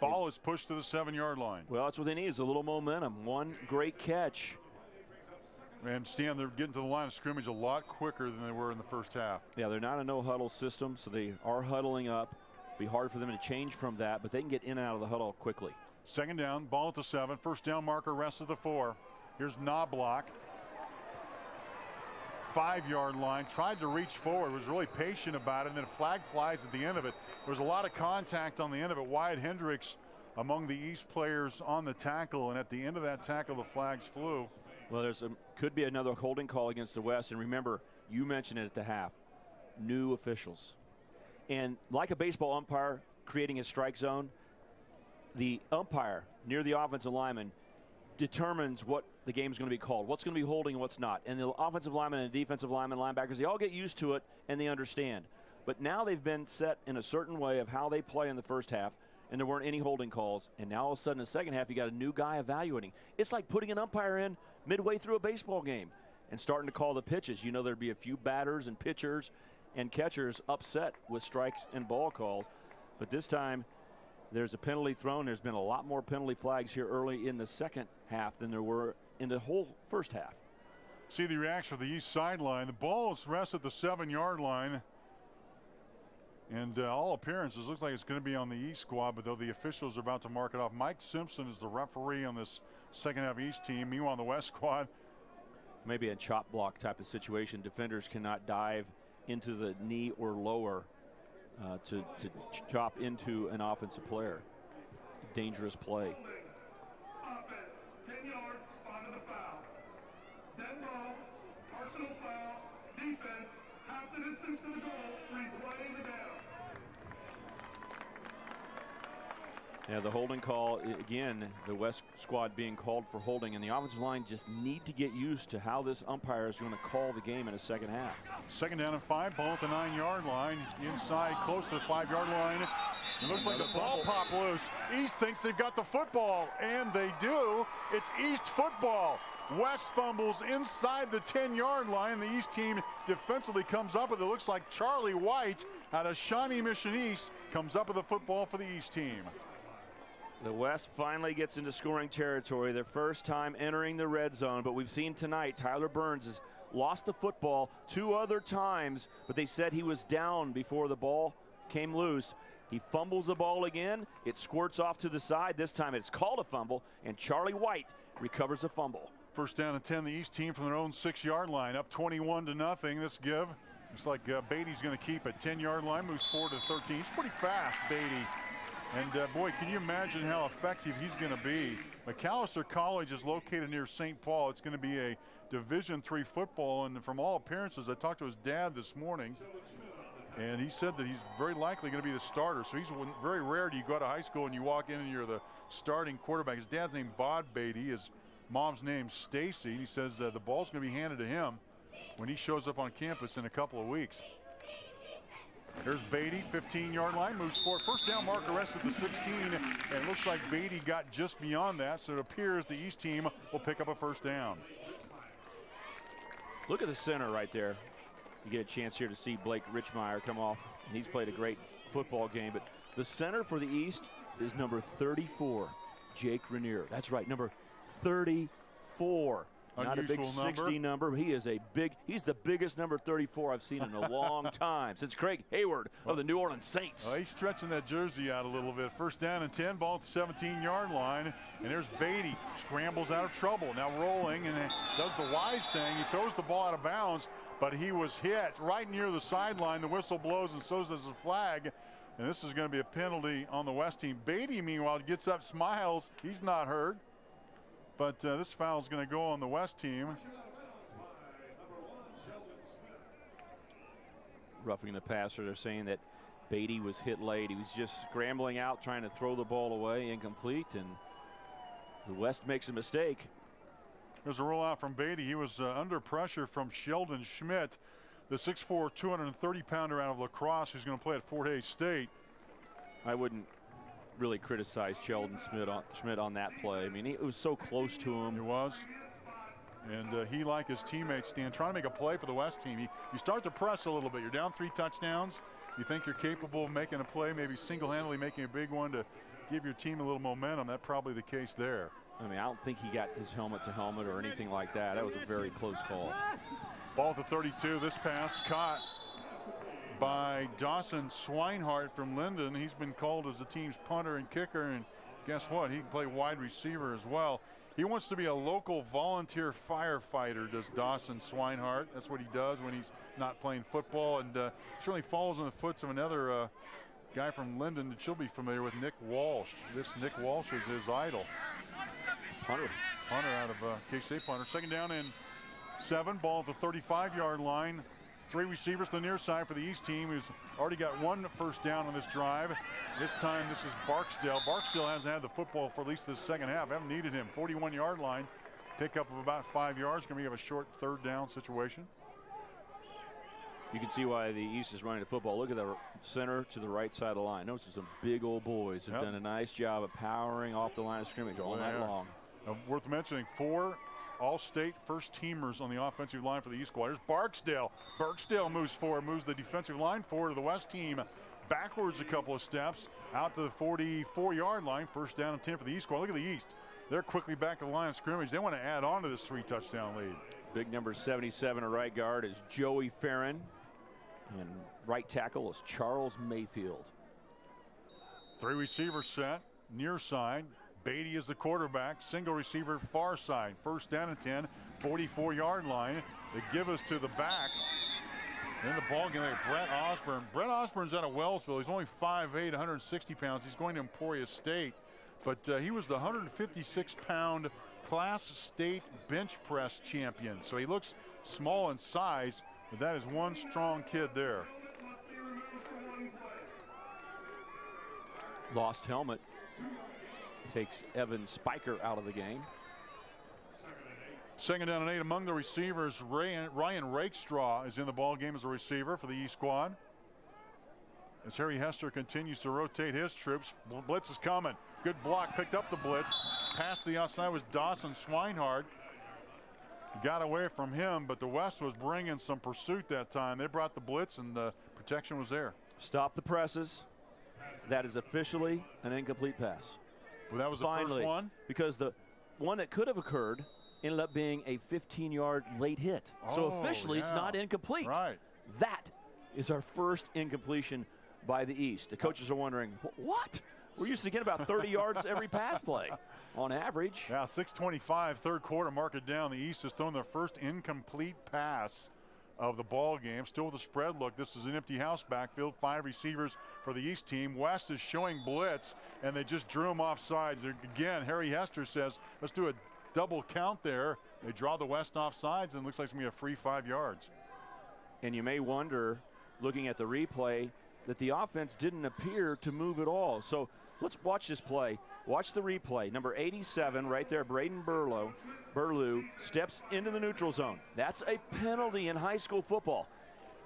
Ball is pushed to the seven yard line. Well, that's what they need is a little momentum. One great catch. And Stan, they're getting to the line of scrimmage a lot quicker than they were in the first half. Yeah, they're not a no huddle system, so they are huddling up. Be hard for them to change from that, but they can get in and out of the huddle quickly. Second down, ball at the seven. First down marker, rest of the four. Here's Knobloch. Five yard line, tried to reach forward, was really patient about it, and then a flag flies at the end of it. There was a lot of contact on the end of it. Wyatt Hendricks among the East players on the tackle, and at the end of that tackle, the flags flew. Well, there's a, could be another holding call against the West. And remember, you mentioned it at the half new officials. And like a baseball umpire creating a strike zone, the umpire near the offensive lineman determines what the game's going to be called, what's going to be holding and what's not. And the offensive lineman and defensive lineman, linebackers, they all get used to it and they understand. But now they've been set in a certain way of how they play in the first half, and there weren't any holding calls. And now all of a sudden, in the second half, you got a new guy evaluating. It's like putting an umpire in midway through a baseball game and starting to call the pitches. You know, there'd be a few batters and pitchers and catchers upset with strikes and ball calls. But this time, there's a penalty thrown. There's been a lot more penalty flags here early in the second half than there were in the whole first half. See the reaction of the east sideline. The ball is rest at the seven yard line. And uh, all appearances looks like it's going to be on the East squad, but though the officials are about to mark it off, Mike Simpson is the referee on this second half East team. Meanwhile, on the West squad, maybe a chop block type of situation. Defenders cannot dive into the knee or lower uh, to, to chop into an offensive player. Dangerous play. Offense, 10 yards, spot of the foul. Then ball, personal foul, defense, half the distance to the goal, the down. Yeah, the holding call again. The West squad being called for holding, and the offensive line just need to get used to how this umpire is going to call the game in a second half. Second down and five, ball at the nine-yard line, inside, close to the five-yard line. It looks like the ball popped loose. East thinks they've got the football, and they do. It's East football. West fumbles inside the 10-yard line. The East team defensively comes up with it. Looks like Charlie White out of Shawnee Mission East comes up with the football for the East team. The West finally gets into scoring territory, their first time entering the red zone. But we've seen tonight Tyler Burns has lost the football two other times, but they said he was down before the ball came loose. He fumbles the ball again. It squirts off to the side. This time it's called a fumble, and Charlie White recovers the fumble. First down and 10, the East team from their own six yard line, up 21 to nothing. This give. Looks like uh, Beatty's going to keep it. 10 yard line, moves forward to 13. He's pretty fast, Beatty. And uh, boy, can you imagine how effective he's going to be? Macalester College is located near St. Paul. It's going to be a Division three football, and from all appearances, I talked to his dad this morning, and he said that he's very likely going to be the starter. So he's very rare. Do you go to high school and you walk in and you're the starting quarterback? His dad's name is Bod Beatty. His mom's name is Stacy. He says uh, the ball's going to be handed to him when he shows up on campus in a couple of weeks. There's Beatty, 15 yard line, moves forward. First down mark rest at the 16, and it looks like Beatty got just beyond that, so it appears the East team will pick up a first down. Look at the center right there. You get a chance here to see Blake Richmeyer come off, and he's played a great football game. But the center for the East is number 34, Jake Rainier. That's right, number 34. Not a big 60 number. He is a big, he's the biggest number 34 I've seen in a long time since Craig Heyward of the New Orleans Saints. Well, he's stretching that jersey out a little bit. First down and 10, ball at the 17 yard line. And there's Beatty, scrambles out of trouble. Now rolling and does the wise thing. He throws the ball out of bounds, but he was hit right near the sideline. The whistle blows, and so does the flag. And this is going to be a penalty on the West team. Beatty, meanwhile, gets up, smiles. He's not hurt. But uh, this foul is going to go on the West team. Roughing the passer, they're saying that Beatty was hit late. He was just scrambling out, trying to throw the ball away, incomplete, and the West makes a mistake. There's a rollout from Beatty. He was uh, under pressure from Sheldon Schmidt, the 6'4", 230 pounder out of La Crosse who's going to play at Fort Hays State. I wouldn't really criticized Sheldon Schmidt on, Schmidt on that play. I mean, he, it was so close to him. It was. And uh, he, like his teammates, stand trying to make a play for the West team. He, you start to press a little bit. You're down three touchdowns. You think you're capable of making a play, maybe single-handedly making a big one to give your team a little momentum. That's probably the case there. I mean, I don't think he got his helmet to helmet or anything like that. That was a very close call. Ball at the 32. This pass caught by Dawson Swinehart from Lyndon. He's been called as the team's punter and kicker and guess what? He can play wide receiver as well. He wants to be a local volunteer firefighter, does Dawson Swinehart. That's what he does when he's not playing football, and uh, certainly follows in the footsteps of another uh, guy from Lyndon that you'll be familiar with, Nick Walsh. This Nick Walsh is his idol. Punter. Punter out of uh, K-State punter. Second down and seven. Ball at the 35-yard line. Three receivers to the near side for the East team, who's already got one first down on this drive. This time, this is Barksdale. Barksdale hasn't had the football for at least the second half. Haven't needed him. 41-yard line. Pickup of about five yards. Going to be a short third down situation. You can see why the East is running the football. Look at the center to the right side of the line. Notice some big old boys have Yep. done a nice job of powering off the line of scrimmage all night Yeah. long. Uh, worth mentioning, four all-state first teamers on the offensive line for the East squad. Here's Barksdale. Barksdale moves forward, moves the defensive line forward to the West team. Backwards a couple of steps, out to the 44-yard line. First down and 10 for the East squad. Look at the East. They're quickly back to the line of scrimmage. They want to add on to this three-touchdown lead. Big number 77 at right guard is Joey Farron. And right tackle is Charles Mayfield. Three receiver set, near side. Beatty is the quarterback, single receiver far side. First down and 10, 44 yard line. They give us to the back. In the ball game, Brett Osborne. Brett Osborne's out of Wellsville. He's only 5'8", 160 pounds. He's going to Emporia State, but uh, he was the 156 pound Class State bench press champion. So he looks small in size, but that is one strong kid there. Lost helmet takes Evan Spiker out of the game. Second down and eight among the receivers. Ryan, Ryan Rakestraw is in the ball game as a receiver for the East squad. As Harry Hester continues to rotate his troops, blitz is coming. Good block, picked up the blitz. Past the outside was Dawson Swinehart. Got away from him, but the West was bringing some pursuit that time. They brought the blitz, and the protection was there. Stop the presses. That is officially an incomplete pass. Well, that was the first one? Because the one that could have occurred ended up being a 15 yard late hit. so Oh, officially, it's not incomplete. Right. That is our first incompletion by the East. The coaches are wondering, what? We're used to getting about 30 yards every pass play on average. Yeah, 625, third quarter, mark it down. The East has thrown their first incomplete pass of the ball game. Still with a spread look. This is an empty house backfield. Five receivers for the East team. West is showing blitz, and they just drew him off sides. Again, Harry Hester says, let's do a double count there. They draw the West off sides, and it looks like it's going to be a free five yards. And you may wonder, looking at the replay, that the offense didn't appear to move at all. So let's watch this play. Watch the replay. Number 87, right there, Braden Burlow, Burlew steps into the neutral zone. That's a penalty in high school football.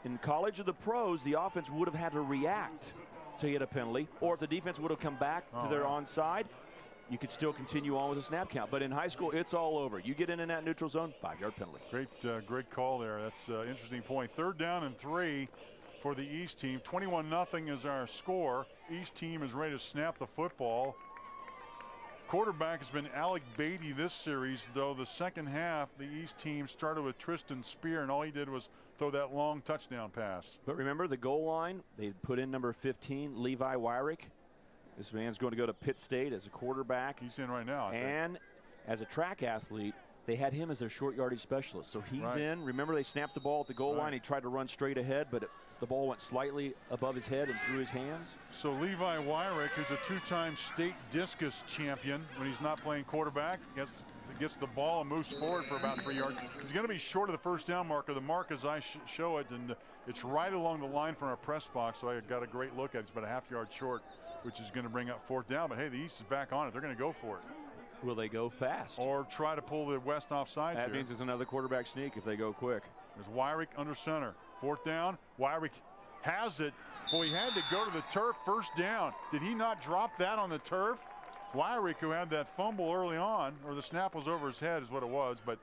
In college of the pros, the offense would have had to react to get a penalty, or if the defense would have come back to Oh, their yeah. onside, you could still continue on with a snap count. But in high school, it's all over. You get in in that neutral zone, five-yard penalty. Great, uh, great call there. That's an interesting point. Third down and three for the East team. 21 nothing is our score. East team is ready to snap the football. Quarterback has been Alec Beatty this series, though the second half, the East team started with Tristan Spear, and all he did was throw that long touchdown pass. But remember the goal line? They put in number 15, Levi Wyrick. This man's going to go to Pitt State as a quarterback. He's in right now. I think. And as a track athlete, they had him as their short yardage specialist. So he's Right. in. Remember, they snapped the ball at the goal Right. line. He tried to run straight ahead, but it, the ball went slightly above his head and through his hands. So Levi Wyrick, who's a two-time state discus champion, when he's not playing quarterback, gets gets the ball and moves forward for about three yards. He's going to be short of the first down marker. The mark as I sh- show it, and it's right along the line from our press box. So I got a great look at it. It's about a half yard short, which is going to bring up fourth down. But hey, the East is back on it. They're going to go for it. Will they go fast? Or try to pull the West off sides That here. means it's another quarterback sneak if they go quick. There's Wyrick under center. Fourth down. Wyrick has it. Boy, he had to go to the turf. First down. Did he not drop that on the turf? Wyrick, who had that fumble early on, or the snap was over his head, is what it was, but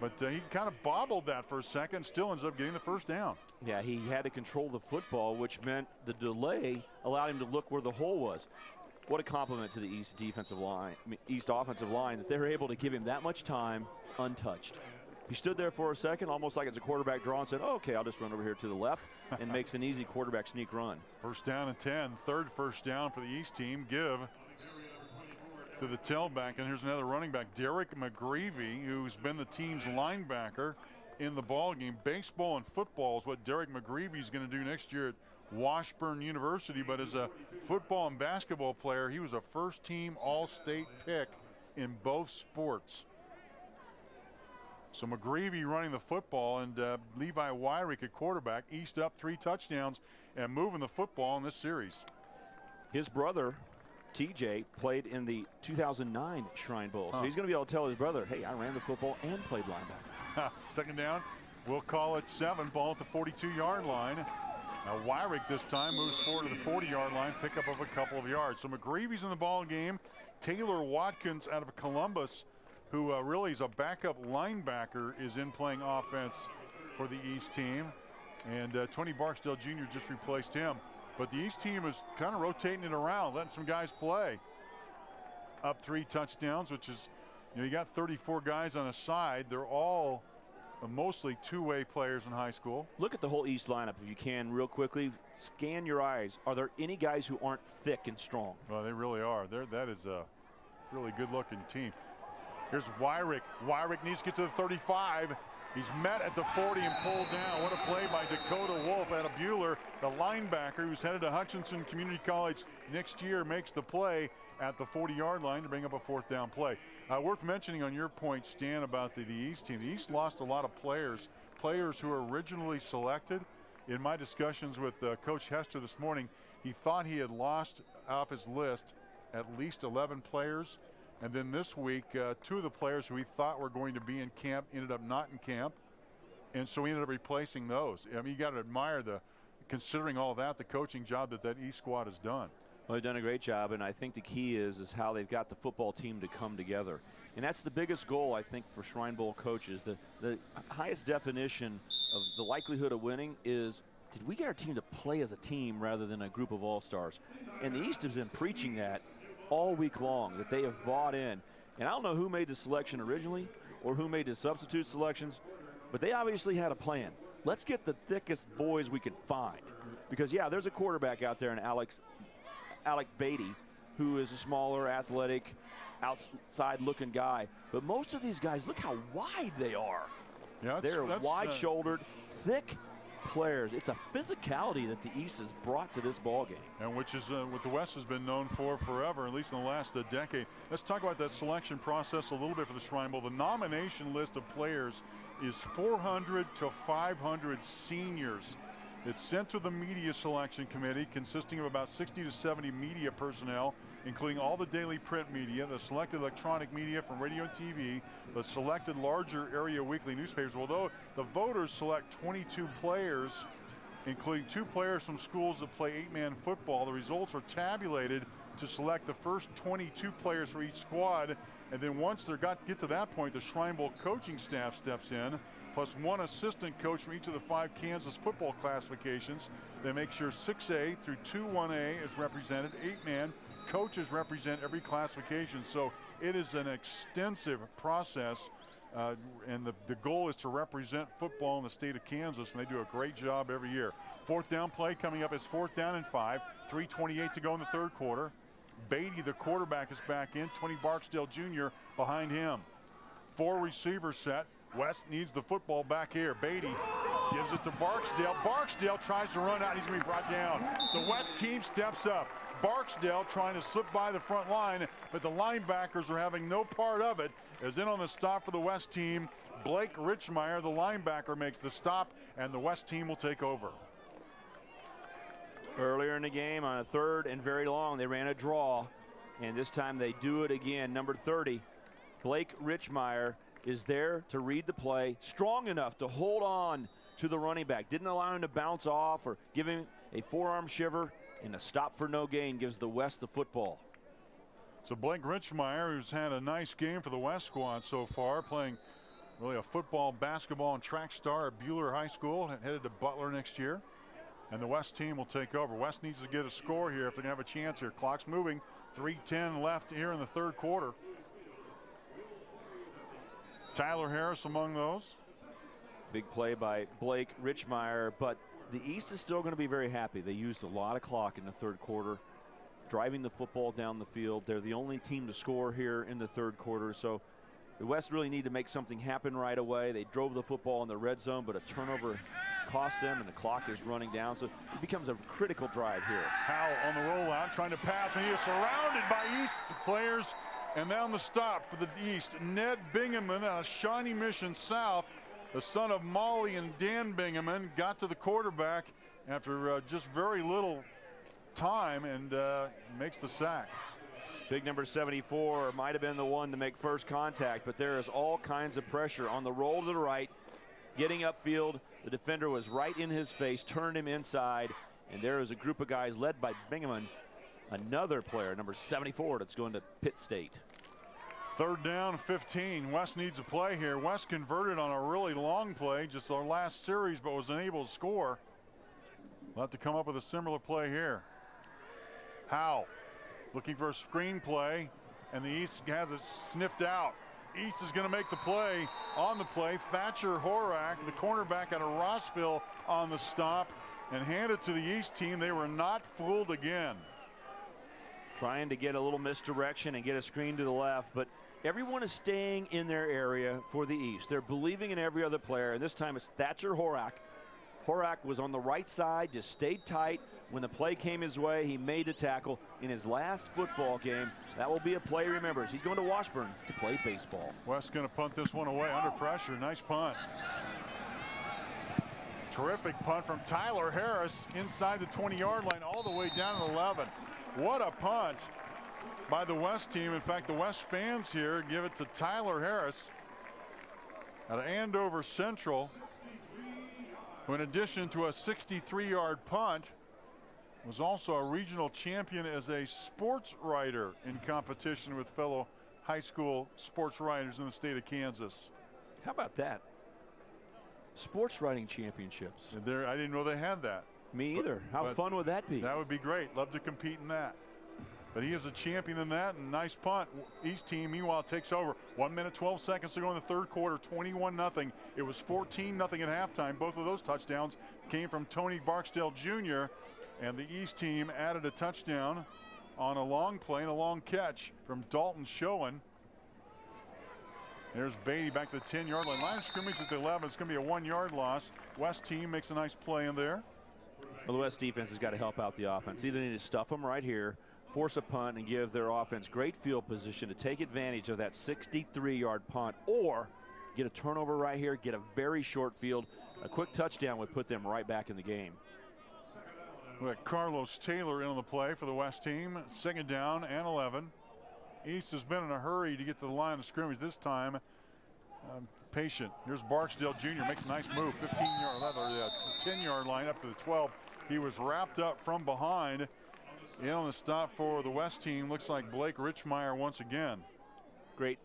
but uh, he kind of bobbled that for a second. Still ends up getting the first down. Yeah, he had to control the football, which meant the delay allowed him to look where the hole was. What a compliment to the East defensive line, East offensive line, that they're able to give him that much time untouched. He stood there for a second, almost like it's a quarterback draw, and said, oh, "Okay, I'll just run over here to the left," and makes an easy quarterback sneak run. First down and 10. Third first down for the East team. Give to the tailback. And here's another running back, Derek McGreevy, who's been the team's linebacker in the ball game. Baseball and football is what Derek McGreevy is going to do next year at Washburn University. But as a football and basketball player, he was a first team All State pick in both sports. So McGreevy running the football and uh, Levi Wyrick at quarterback. East up three touchdowns and moving the football in this series. His brother, TJ, played in the 2009 Shrine Bowl. So Huh. he's going to be able to tell his brother, hey, I ran the football and played linebacker. Second down. We'll call it seven. Ball at the 42 yard line. Now Wyrick this time moves forward to the 40 yard line, pick up of a couple of yards. So McGreevy's in the ball game. Taylor Watkins out of Columbus, who uh, really is a backup linebacker, is in playing offense for the East team. And uh, Tony Barksdale Jr. just replaced him. But the East team is kind of rotating it around, letting some guys play. Up three touchdowns, which is, you know, you got 34 guys on a side. They're all uh, mostly two-way players in high school. Look at the whole East lineup if you can, real quickly. Scan your eyes. Are there any guys who aren't thick and strong? Well, they really are. They're, that is a really good-looking team. Here's Wyrick. Wyrick needs to get to the 35. He's met at the 40 and pulled down. What a play by Dakota Wolf of Buhler. The linebacker who's headed to Hutchinson Community College next year makes the play at the 40-yard line to bring up a fourth down play. Uh, worth mentioning on your point, Stan, about the, the East team. The East lost a lot of players, players who were originally selected. In my discussions with uh, Coach Hester this morning, he thought he had lost off his list at least 11 players. And then this week, uh, two of the players we thought were going to be in camp ended up not in camp. And so we ended up replacing those. I mean, you got to admire the, considering all that, the coaching job that that East squad has done. Well, they've done a great job, and I think the key is is how they've got the football team to come together, and that's the biggest goal I think for Shrine Bowl coaches. The the highest definition of the likelihood of winning is did we get our team to play as a team rather than a group of all stars? And the East has been preaching that all week long that they have bought in. And I don't know who made the selection originally or who made the substitute selections, but they obviously had a plan. Let's get the thickest boys we can find. Because yeah, there's a quarterback out there in Alex Alec Beatty, who is a smaller, athletic, outside looking guy. But most of these guys, look how wide they are. Yeah, that's- They're uh, wide shouldered, thick players. It's a physicality that the East has brought to this ball game. And which is uh, what the West has been known for forever, at least in the last uh, decade. Let's talk about that selection process a little bit for the Shrine Bowl. The nomination list of players is 400 to 500 seniors. It's sent to the media selection committee, consisting of about 60 to 70 media personnel, including all the daily print media, the selected electronic media from radio and TV, the selected larger area weekly newspapers. Although the voters select 22 players, including two players from schools that play eight-man football. The results are tabulated to select the first 22 players for each squad, and then once they got get to that point, the Shrine Bowl coaching staff steps in, plus one assistant coach from each of the five Kansas football classifications. They make sure 6A through 2-1A is represented. Eight-man coaches represent every classification, so it is an extensive process. Uh, and the, the goal is to represent football in the state of Kansas, and they do a great job every year. Fourth down play coming up is fourth down and five. 3.28 to go in the third quarter. Beatty, the quarterback, is back in. 20 Barksdale Jr. behind him. Four receiver set. West needs the football back here. Beatty gives it to Barksdale. Barksdale tries to run out. He's going to be brought down. The West team steps up. Barksdale trying to slip by the front line, but the linebackers are having no part of it. As in on the stop for the West team, Blake Richmeyer, the linebacker, makes the stop, and the West team will take over. Earlier in the game, on a third and very long, they ran a draw, and this time they do it again. Number 30, Blake Richmeyer is there to read the play, strong enough to hold on to the running back. Didn't allow him to bounce off or give him a forearm shiver, and a stop for no gain gives the West the football. So Blake Richmeyer, who's had a nice game for the West squad so far, playing really a football, basketball, and track star at Buhler High School, headed to Butler next year. And the West team will take over. West needs to get a score here if they're going to have a chance here. Clock's moving. 3.10 left here in the third quarter. Tyler Harris among those. Big play by Blake Richmeyer, but the East is still going to be very happy. They used a lot of clock in the third quarter, driving the football down the field. They're the only team to score here in the third quarter. So the West really need to make something happen right away. They drove the football in the red zone, but a turnover cost them, and the clock is running down. So it becomes a critical drive here. Howell on the rollout, trying to pass, and he is surrounded by East players. And down the stop for the East, Ned Bingaman out of Shawnee Mission South, the son of Molly and Dan Bingaman, got to the quarterback after uh, just very little time and uh, makes the sack. Big number 74 might have been the one to make first contact, but there is all kinds of pressure on the roll to the right, getting upfield. The defender was right in his face, turned him inside, and there is a group of guys led by Bingaman, another player, number 74, that's going to Pitt State. Third down, 15. West needs a play here. West converted on a really long play, just our last series, but was unable to score. We'll have to come up with a similar play here. Howe looking for a screen play, and the East has it sniffed out. East is going to make the play on the play. Thatcher Horak, the cornerback out of Rossville, on the stop and hand it to the East team. They were not fooled again. Trying to get a little misdirection and get a screen to the left, but everyone is staying in their area for the East. They're believing in every other player, and this time it's Thatcher Horak. Horak was on the right side, just stayed tight. When the play came his way, he made a tackle in his last football game. That will be a play he remembers. He's going to Washburn to play baseball. West going to punt this one away under pressure. Nice punt. Terrific punt from Tyler Harris inside the 20 yard line all the way down to 11. What a punt by the West team. In fact, the West fans here give it to Tyler Harris at Andover Central, who in addition to a 63 yard punt, was also a regional champion as a sports writer in competition with fellow high school sports writers in the state of Kansas. How about that? Sports writing championships. There, I didn't know they had that. Me either. How But fun would that be? That would be great. Love to compete in that. But he is a champion in that, and nice punt. East team, meanwhile, takes over. One minute, 12 seconds to go in the third quarter, 21 nothing. It was 14 nothing at halftime. Both of those touchdowns came from Tony Barksdale Jr., and the East team added a touchdown on a long play and a long catch from Dalton Schoen. There's Beatty back to the 10 yard line. Line of scrimmage at the 11. It's going to be a one yard loss. West team makes a nice play in there. Well, the West defense has got to help out the offense. Either need to stuff them right here, force a punt, and give their offense great field position to take advantage of that 63 yard punt, or get a turnover right here, get a very short field. A quick touchdown would put them right back in the game. Got Carlos Taylor in on the play for the West team. Second down and 11. East has been in a hurry to get to the line of scrimmage this time. Um, patient. Here's Barksdale Jr. makes a nice move. 15 yard, or the 10 yard line up to the 12. He was wrapped up from behind. In on the stop for the West team. Looks like Blake Richmeyer once again. Great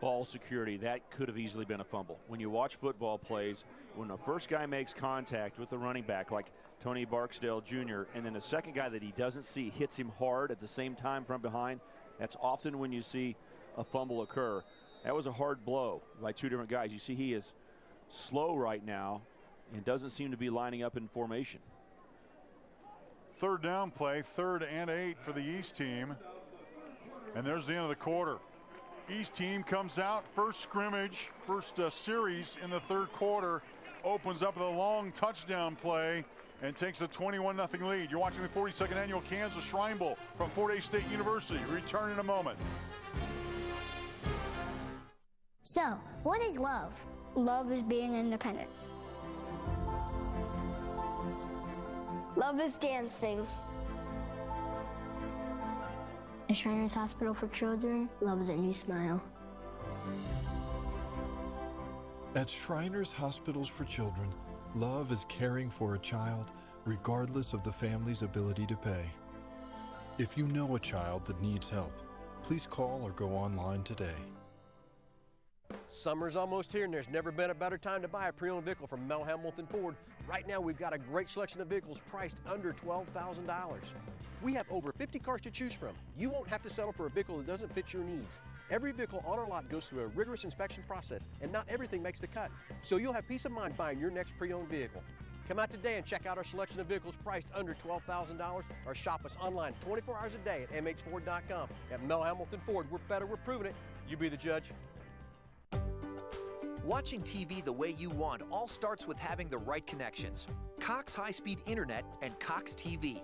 ball security. That could have easily been a fumble. When you watch football plays, when the first guy makes contact with the running back, like Tony Barksdale Jr., and then the second guy that he doesn't see hits him hard at the same time from behind, that's often when you see a fumble occur. That was a hard blow by two different guys. You see, he is slow right now and doesn't seem to be lining up in formation. Third down play, third and eight for the East team. And there's the end of the quarter. East team comes out, first scrimmage, first uh, series in the third quarter, opens up with a long touchdown play and takes a 21 0 lead. You're watching the 42nd annual Kansas Shrine Bowl from Fort Hays State University. Return in a moment. So, what is love? Love is being independent. Love is dancing. At Shriners Hospital for Children, love is a new smile. At Shriners Hospitals for Children, love is caring for a child regardless of the family's ability to pay. If you know a child that needs help, please call or go online today. Summer's almost here, and there's never been a better time to buy a pre-owned vehicle from Mel Hamilton Ford. Right now, we've got a great selection of vehicles priced under $12,000. We have over 50 cars to choose from. You won't have to settle for a vehicle that doesn't fit your needs. Every vehicle on our lot goes through a rigorous inspection process, and not everything makes the cut. So you'll have peace of mind buying your next pre-owned vehicle. Come out today and check out our selection of vehicles priced under $12,000 or shop us online 24 hours a day at mhford.com. At Mel Hamilton Ford, we're better, we're proving it. You be the judge. Watching TV the way you want all starts with having the right connections Cox High Speed Internet and Cox TV.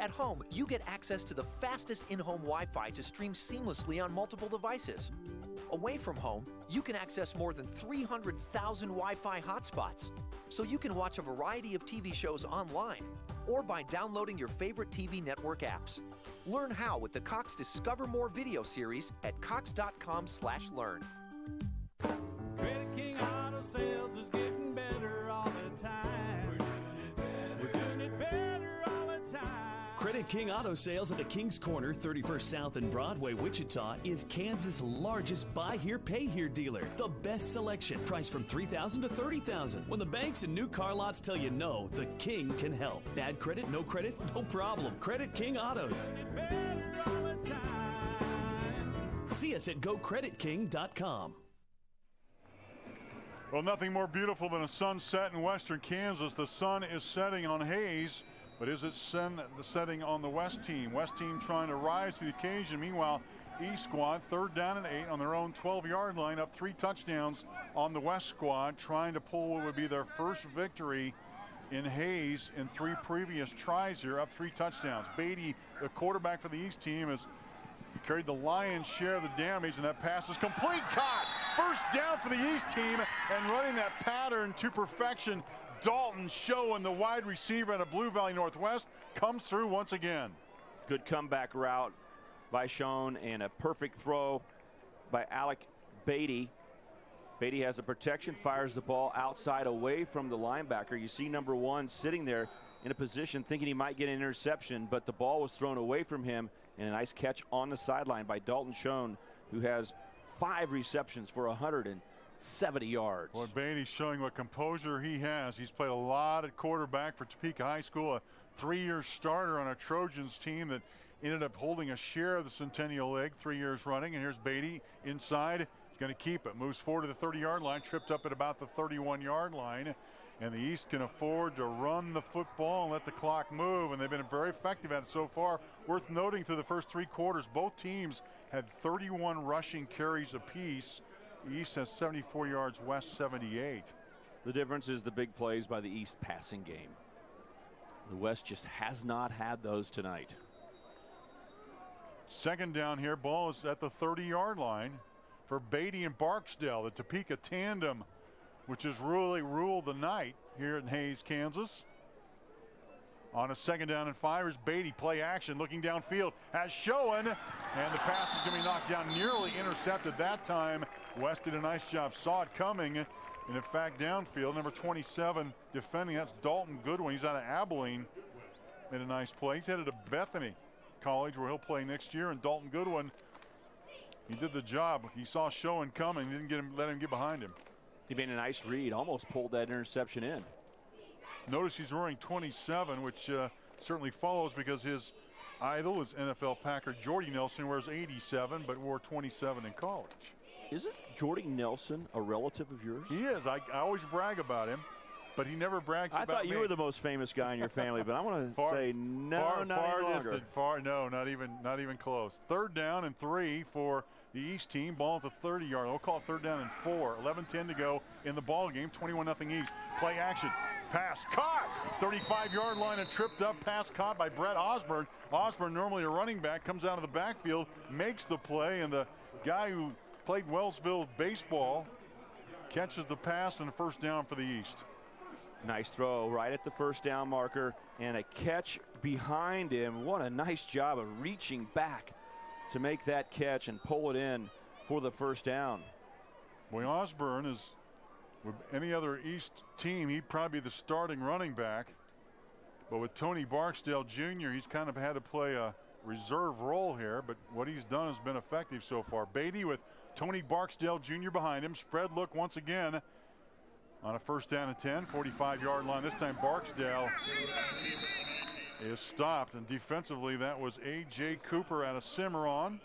At home, you get access to the fastest in home Wi Fi to stream seamlessly on multiple devices. Away from home, you can access more than 300,000 Wi Fi hotspots, so you can watch a variety of TV shows online or by downloading your favorite TV network apps. Learn how with the Cox Discover More video series at cox.com/learn. King Auto Sales at the Kings Corner, 31st South and Broadway, Wichita, is Kansas' largest buy here, pay here dealer. The best selection, priced from 3000 to 30000 When the banks and new car lots tell you no, the King can help. Bad credit, no credit, no problem. Credit King Autos. See us at gocreditking.com. Well, nothing more beautiful than a sunset in western Kansas. The sun is setting on Hays, but is it the setting on the West team? West team trying to rise to the occasion. Meanwhile, East squad, third down and eight on their own 12 yard line, up three touchdowns on the West squad, trying to pull what would be their first victory in Hays in three previous tries here, up three touchdowns. Beatty, the quarterback for the East team, has carried the lion's share of the damage, and that pass is complete. Caught. First down for the East team, and running that pattern to perfection. Dalton Schoen the wide receiver out of Blue Valley Northwest comes through once again. Good comeback route by Schoen and a perfect throw by Alec Beatty. Beatty has the protection, fires the ball outside away from the linebacker. You see number one sitting there in a position thinking he might get an interception, but the ball was thrown away from him and a nice catch on the sideline by Dalton Schoen, who has five receptions for 170 yards. Boy, Beatty showing what composure he has. He's played a lot at quarterback for Topeka High School, a three-year starter on a Trojans team that ended up holding a share of the Centennial League three years running. And here's Beatty inside. He's going to keep it. Moves forward to the 30-yard line, tripped up at about the 31-yard line. And the East can afford to run the football and let the clock move, and they've been very effective at it so far. Worth noting through the first three quarters, both teams had 31 rushing carries apiece. East has 74 yards, West 78. The difference is the big plays by the East passing game. The West just has not had those tonight. Second down here, ball is at the 30 yard line for Beatty and Barksdale, the Topeka tandem, which has really ruled the night here in Hays, Kansas. On a second down and five is Beatty, play action, looking downfield, has Schoen, and the pass is going to be knocked down, nearly intercepted that time. West did a nice job, saw it coming, and in fact, downfield, number 27 defending, that's Dalton Goodwin. He's out of Abilene, made a nice play. He's headed to Bethany College where he'll play next year, and Dalton Goodwin, he did the job. He saw Schoen coming, didn't get him, let him get behind him. He made a nice read, almost pulled that interception in. Notice he's wearing 27, which uh, certainly follows because his idol is NFL Packer Jordy Nelson, wears 87, but wore 27 in college. Isn't Jordy Nelson a relative of yours? He is. I, I always brag about him, but he never brags I about me. I thought you were the most famous guy in your family, but I want to say no, far, not far any longer. distant, far no, not even not even close. Third down and three for the East team. Ball at the 30 yard. We'll call it third down and four. 11-10 to go in the ball game. 21 nothing East. Play action. Pass caught. 35 yard line and tripped up. Pass caught by Brett Osborne. Osborne, normally a running back, comes out of the backfield, makes the play, and the guy who played Wellsville baseball catches the pass and a first down for the East. Nice throw right at the first down marker and a catch behind him. What a nice job of reaching back to make that catch and pull it in for the first down. Boy, Osborne is with any other East team, he'd probably be the starting running back. But with Tony Barksdale Jr., he's kind of had to play a reserve role here. But what he's done has been effective so far. Beatty with Tony Barksdale Jr. behind him. Spread look once again on a first down and 10, 45 yard line. This time Barksdale is stopped. And defensively, that was A.J. Cooper out of Cimarron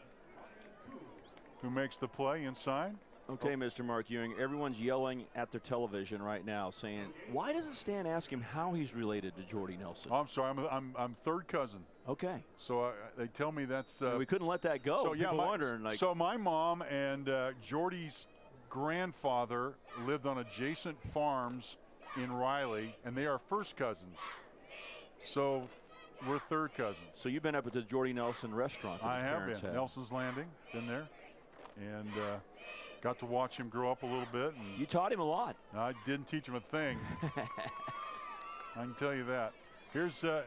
who makes the play inside. Okay, Mr. Mark Ewing, everyone's yelling at their television right now saying, why doesn't Stan ask him how he's related to Jordy Nelson? Oh, I'm sorry, I'm, I'm, I'm third cousin. Okay. So uh, they tell me that's. Uh, we couldn't let that go. So yeah, People my, wondering, like, so my mom and uh, Jordy's grandfather lived on adjacent farms in Riley, and they are first cousins. So we're third cousins. So you've been up at the Jordy Nelson restaurant. I have been. had. Nelson's Landing, been there, and uh, got to watch him grow up a little bit. And You taught him a lot. I didn't teach him a thing. I can tell you that. Here's uh,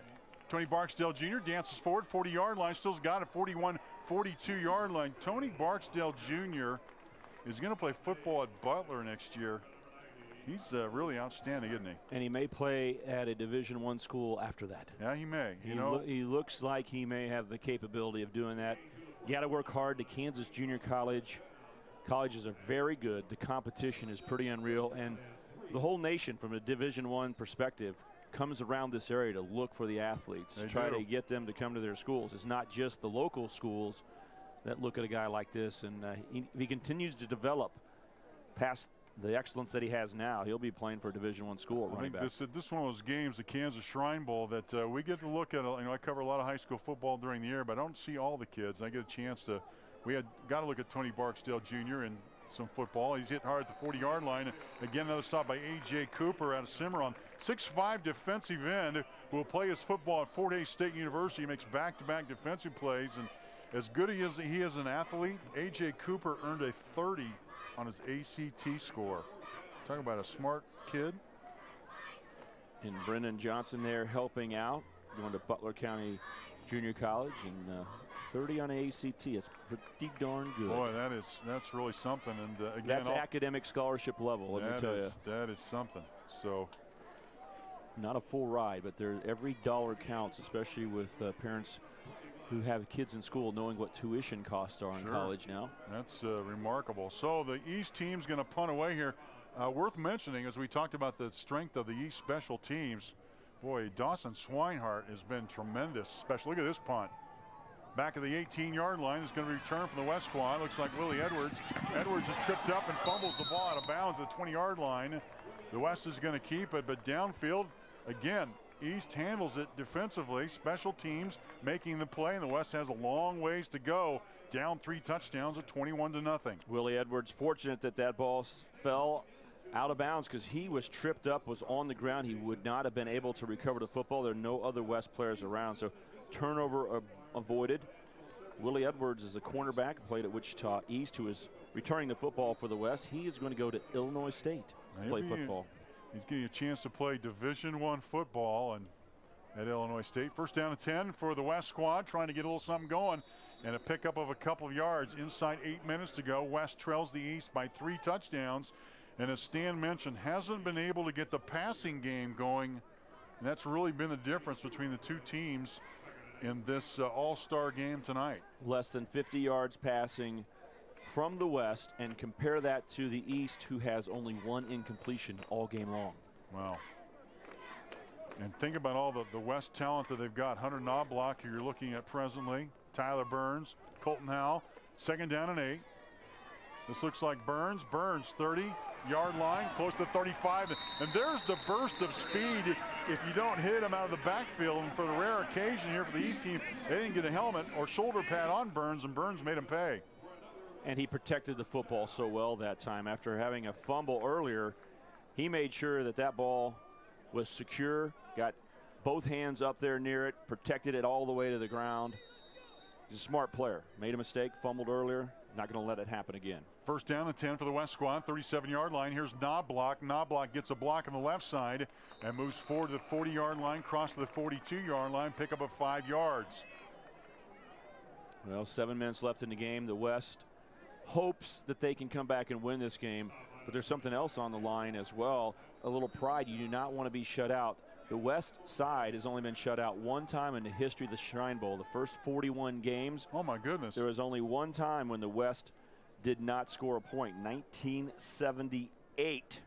Tony Barksdale Jr. dances forward, 40 yard line, still's got it, 41 42 yard line. Tony Barksdale Jr. is going to play football at Butler next year. He's uh, really outstanding, isn't he? And he may play at a Division One school after that. Yeah, he may. You he, know, loo- he looks like he may have the capability of doing that. You got to work hard. to Kansas Junior College colleges are very good. The competition is pretty unreal, and the whole nation, from a Division One perspective, comes around this area to look for the athletes, They try do. to get them to come to their schools. It's not just the local schools that look at a guy like this, and uh, he, if he continues to develop past the excellence that he has now, he'll be playing for a Division One school. I running think back. this this one of those games, the Kansas Shrine Bowl, that uh, we get to look at. You know, I cover a lot of high school football during the year, but I don't see all the kids. I get a chance to. We had got to look at Tony Barksdale Jr. and some football. He's hit hard at the 40-yard line. Again, another stop by A.J. Cooper out of Cimarron. 6'5 defensive end who will play his football at Fort Hays State University. He makes back-to-back defensive plays, and as good as he is an athlete, A.J. Cooper earned a 30 on his ACT score. Talking about a smart kid. and Brendan Johnson there helping out, going to Butler County Junior College, and uh, 30 on ACT. It's pretty darn good. Boy, that is that's really something. And uh, again, That's academic scholarship level, let me tell is- that is something. So. Not a full ride, but there every dollar counts, especially with uh, parents who have kids in school knowing what tuition costs are in college now. That's uh, remarkable. So the East team's going to punt away here. Uh, worth mentioning as we talked about the strength of the East special teams. Boy, Dawson Swinehart has been tremendous. Special. Look at this punt. Back of the 18-yard line is going to return from the West squad. Looks like Willie Edwards. Edwards is tripped up and fumbles the ball out of bounds at the 20-yard line. The West is going to keep it, but downfield again. East handles it defensively. Special teams making the play, and the West has a long ways to go. Down three touchdowns at 21 to nothing. Willie Edwards fortunate that that ball fell out of bounds because he was tripped up, was on the ground. He would not have been able to recover the football. There are no other West players around, so turnover avoided. Willie Edwards is a cornerback, played at Wichita East, who is returning the football for the West. He is going to go to Illinois State to play football. He's getting a chance to play Division One football and at Illinois State. First down and 10 for the West squad, trying to get a little something going. And a pickup of a couple of yards inside eight minutes to go. West trails the East by three touchdowns. And as Stan mentioned, hasn't been able to get the passing game going. And that's really been the difference between the two teams in this uh, all star game tonight. Less than 50 yards passing from the West, and compare that to the East, who has only one incompletion all game long. Wow. And think about all the, the West talent that they've got. Hunter Knobloch, who you're looking at presently, Tyler Burns, Colton Howell, second down and eight. This looks like Burns. Burns, 30 yard line, close to 35. And there's the burst of speed if you don't hit him out of the backfield. And for the rare occasion here for the East team, they didn't get a helmet or shoulder pad on Burns, and Burns made him pay. And he protected the football so well that time. After having a fumble earlier, he made sure that that ball was secure, got both hands up there near it, protected it all the way to the ground. He's a smart player. Made a mistake, fumbled earlier. Not going to let it happen again. First down and 10 for the West squad, 37 yard line. Here's Knobloch. Knobloch gets a block on the left side and moves forward to the 40 yard line, cross to the 42 yard line, pick up of five yards. Well, seven minutes left in the game. The West hopes that they can come back and win this game, but there's something else on the line as well. A little pride. You do not want to be shut out. The West side has only been shut out one time in the history of the Shrine Bowl. The first 41 games. Oh my goodness! There was only one time when the West did not score a point. 1978.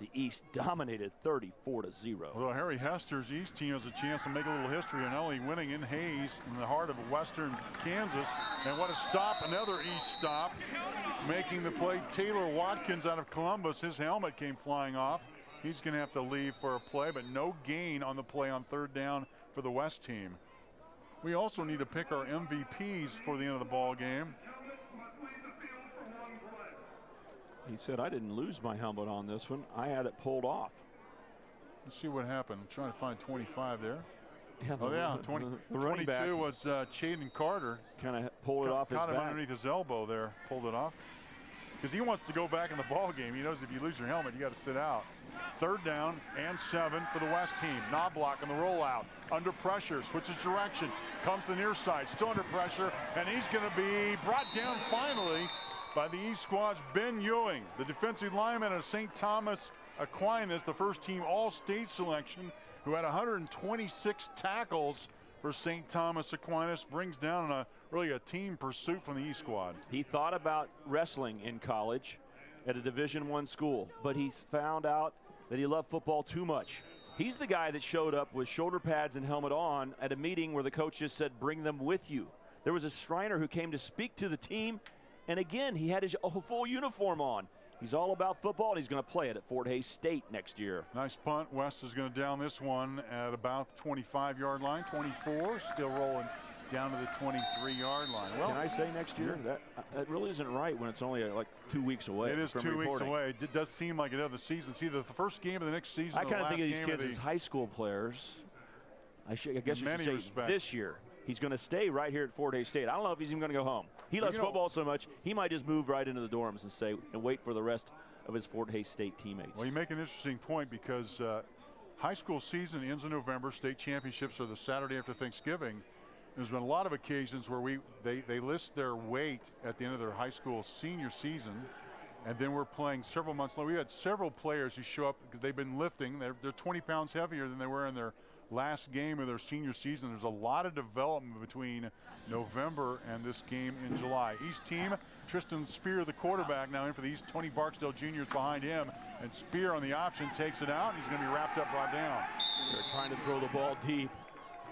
The East dominated 34 to zero. Well, Harry Hester's East team has a chance to make a little history and only winning in Hays in the heart of western Kansas. And what a stop, another East stop. making the play. Taylor Watkins out of Columbus. His helmet came flying off. He's going to have to leave for a play, but no gain on the play on third down for the West team. We also need to pick our MVPs for the end of the ball game. He said, I didn't lose my helmet on this one. I had it pulled off. Let's see what happened. I'm trying to find 25 there. Yeah, oh, yeah. 20, the running 22 back. was uh, Chaden Carter. Kind of pulled it off his Caught him back. underneath his elbow there. Pulled it off. Because he wants to go back in the ball game. He knows if you lose your helmet, you got to sit out. Third down and seven for the West team. Knobloch on the rollout. Under pressure. Switches direction. Comes to the near side. Still under pressure. And he's going to be brought down finally by the East squad's Ben Ewing. The defensive lineman of St. Thomas Aquinas, the first team all-state selection, who had 126 tackles for St. Thomas Aquinas, brings down a really a team pursuit from the East squad. He thought about wrestling in college at a Division One school, but he's found out that he loved football too much. He's the guy that showed up with shoulder pads and helmet on at a meeting where the coaches said, "Bring them with you." There was a Shriner who came to speak to the team, and again, he had his full uniform on. He's all about football, and he's going to play it at Fort Hays State next year. Nice punt. West is going to down this one at about the 25 yard line. 24, still rolling down to the 23 yard line. Well, Can I say next year? That that really isn't right when it's only uh, like two weeks away. it is two weeks away. It does seem like another season. It's either the first game of the next season. I kind of think of these kids the- as high school players. I, should, I guess you should say respects. this year. He's going to stay right here at Fort Hays State. I don't know if he's even going to go home. He loves football so much, he might just move right into the dorms and say and wait for the rest of his Fort Hays State teammates. Well, you make an interesting point because uh, high school season ends in November. State championships are the Saturday after Thanksgiving. There's been a lot of occasions where we they, they list their weight at the end of their high school senior season, and then we're playing several months later. We had several players who show up because they've been lifting. They're, they're 20 pounds heavier than they were in their last game of their senior season. There's a lot of development between November and this game in July. East team, Tristan Spear, the quarterback, now in for the East. Tony Barksdale Jr. is behind him, and Spear on the option takes it out. He's going to be wrapped up, brought down. They're trying to throw the ball deep.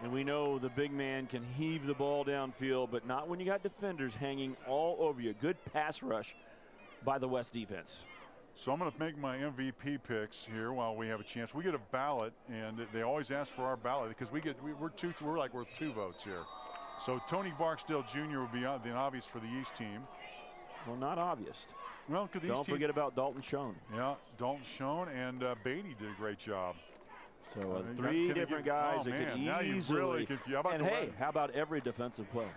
And we know the big man can heave the ball downfield, but not when you got defenders hanging all over you. Good pass rush by the West defense. So I'm going to make my MVP picks here while we have a chance. We get a ballot, and they always ask for our ballot because we get we, we're two we're like worth two votes here. So Tony Barksdale Jr. would be uh, the obvious for the East team. Well, not obvious. Well, because Don't forget about Dalton Schoen. Yeah, Dalton Schoen and uh, Beatty did a great job. So uh, Uh, you got- three different get- guys oh, that man, could easily. really confused. How about and hey, how about every defensive player?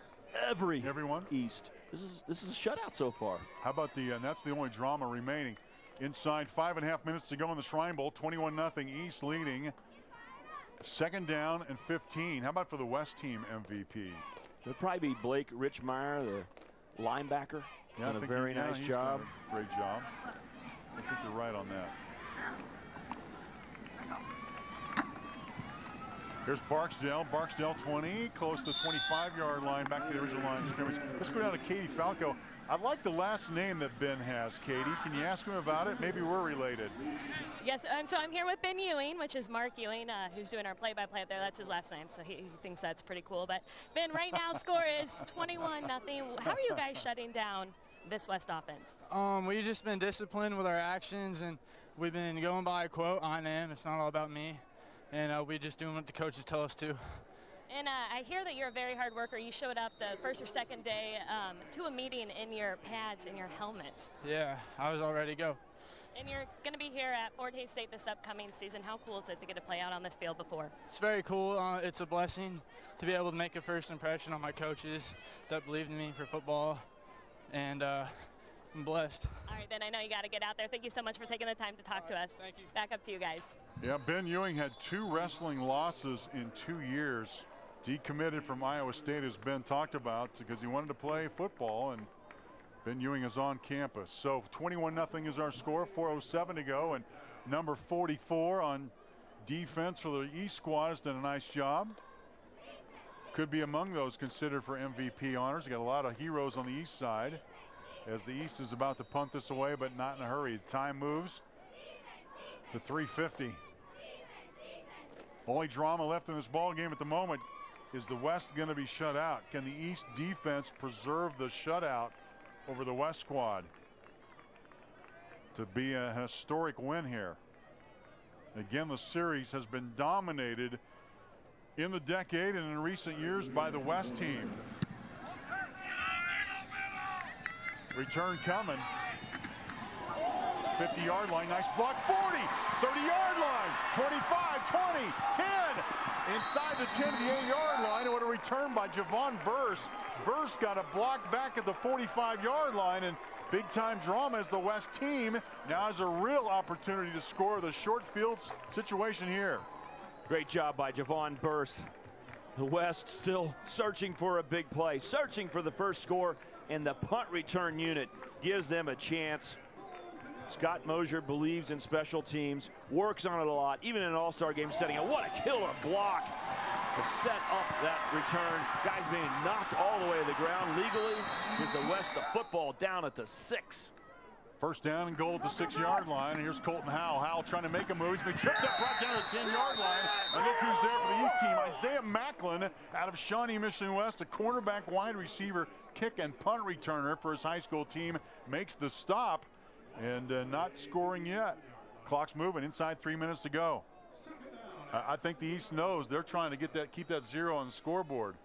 Every everyone East. This is this is a shutout so far. How about the, and that's the only drama remaining. Inside five and a half minutes to go in the Shrine Bowl, 21 nothing. East leading. Second down and 15. How about for the West team MVP? It'd probably be Blake Richmeyer, the linebacker. Yeah, done a very he- yeah, nice job. Great job. I think you're right on that. Here's Barksdale. Barksdale 20, close to the 25 yard line, back to the original line of scrimmage. Let's go down to Katie Falco. I like the last name that Ben has, Katie. Can you ask him about it? Maybe we're related. Yes, um, so I'm here with Ben Ewing, which is Mark Ewing, uh, who's doing our play-by-play up there. That's his last name, so he, he thinks that's pretty cool. But Ben, right now score is 21 nothing. How are you guys shutting down this West offense? Um, we've just been disciplined with our actions, and we've been going by a quote on them. It's not all about me, and uh, we just doing what the coaches tell us to. And uh, I hear that you're a very hard worker. You showed up the first or second day um, to a meeting in your pads and your helmet. Yeah, I was all ready to go. And you're going to be here at Fort Hays State this upcoming season. How cool is it to get to play out on this field before? It's very cool. Uh, it's a blessing to be able to make a first impression on my coaches that believed in me for football, and uh, I'm blessed. All right, Ben, I know you got to get out there. Thank you so much for taking the time to talk to us. Thank you. Back up to you guys. Yeah, Ben Ewing had two wrestling losses in two years. Decommitted from Iowa State, as Ben talked about, because he wanted to play football, and Ben Ewing is on campus. So 21 0 is our score, 4.07 to go, and number 44 on defense for the East squad has done a nice job. Could be among those considered for MVP honors. Got a lot of heroes on the East side as the East is about to punt this away, but not in a hurry. Time moves to 350. Only drama left in this ball game at the moment is the West going to be shut out. Can the East defense preserve the shutout over the West squad? to be a historic win here. Again, the series has been dominated in the decade and in recent years by the West team. Return coming. 50 yard line, nice block, 40, 30 yard line, 25, 20, 10, inside the 10 to the 8 yard line. And what a return by Javon Burse. Burse got a block back at the 45 yard line and big time drama as the West team now has a real opportunity to score the short field situation here. Great job by Javon Burse. The West still searching for a big play, searching for the first score, and the punt return unit gives them a chance. Scott Mosier believes in special teams, works on it a lot, even in an all-star game setting. And what a killer block to set up that return. Guys being knocked all the way to the ground legally. Gives the West the football down at the six. First down and goal at the six-yard line. And here's Colton Howell. Howell trying to make a move. He's been tripped up right down to the 10-yard line. And look who's there for the East team. Isaiah Macklin out of Shawnee Mission West, a cornerback, wide receiver, kick and punt returner for his high school team, makes the stop and uh, not scoring yet. Clock's moving. Inside three minutes to go. I think the East knows they're trying to get that, keep that zero on the scoreboard.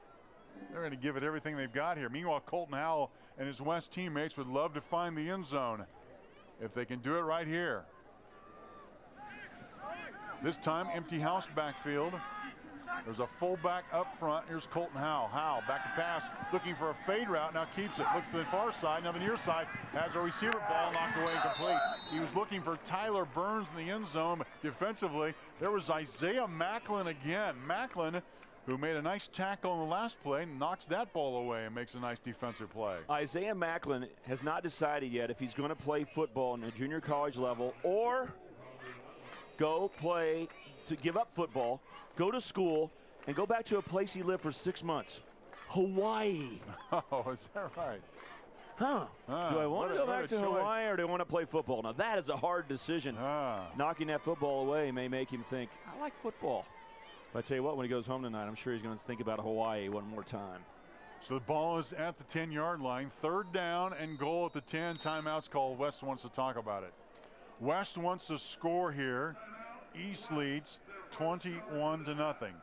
They're going to give it everything they've got here. Meanwhile, Colton Howell and his West teammates would love to find the end zone if they can do it right here. This time, empty house backfield. There's a fullback up front. Here's Colton Howell. Howell back to pass, looking for a fade route. Now keeps it. Looks to the far side. Now the near side has a receiver ball knocked away and complete. He was looking for Tyler Burns in the end zone. Defensively, there was Isaiah Macklin again. Macklin who made a nice tackle on the last play, knocks that ball away and makes a nice defensive play. Isaiah Macklin has not decided yet if he's going to play football in the junior college level or go play to give up football, go to school, and go back to a place he lived for six months. Hawaii. Oh, is that right? Huh. Ah, do I want to go back to choice. Hawaii or do I want to play football? Now, that is a hard decision. Ah. Knocking that football away may make him think, I like football. But I tell you what, when he goes home tonight, I'm sure he's going to think about Hawaii one more time. So the ball is at the 10 yard line. Third down and goal at the 10. Timeouts called. West wants to talk about it. West wants to score here. East leads 21 to nothing.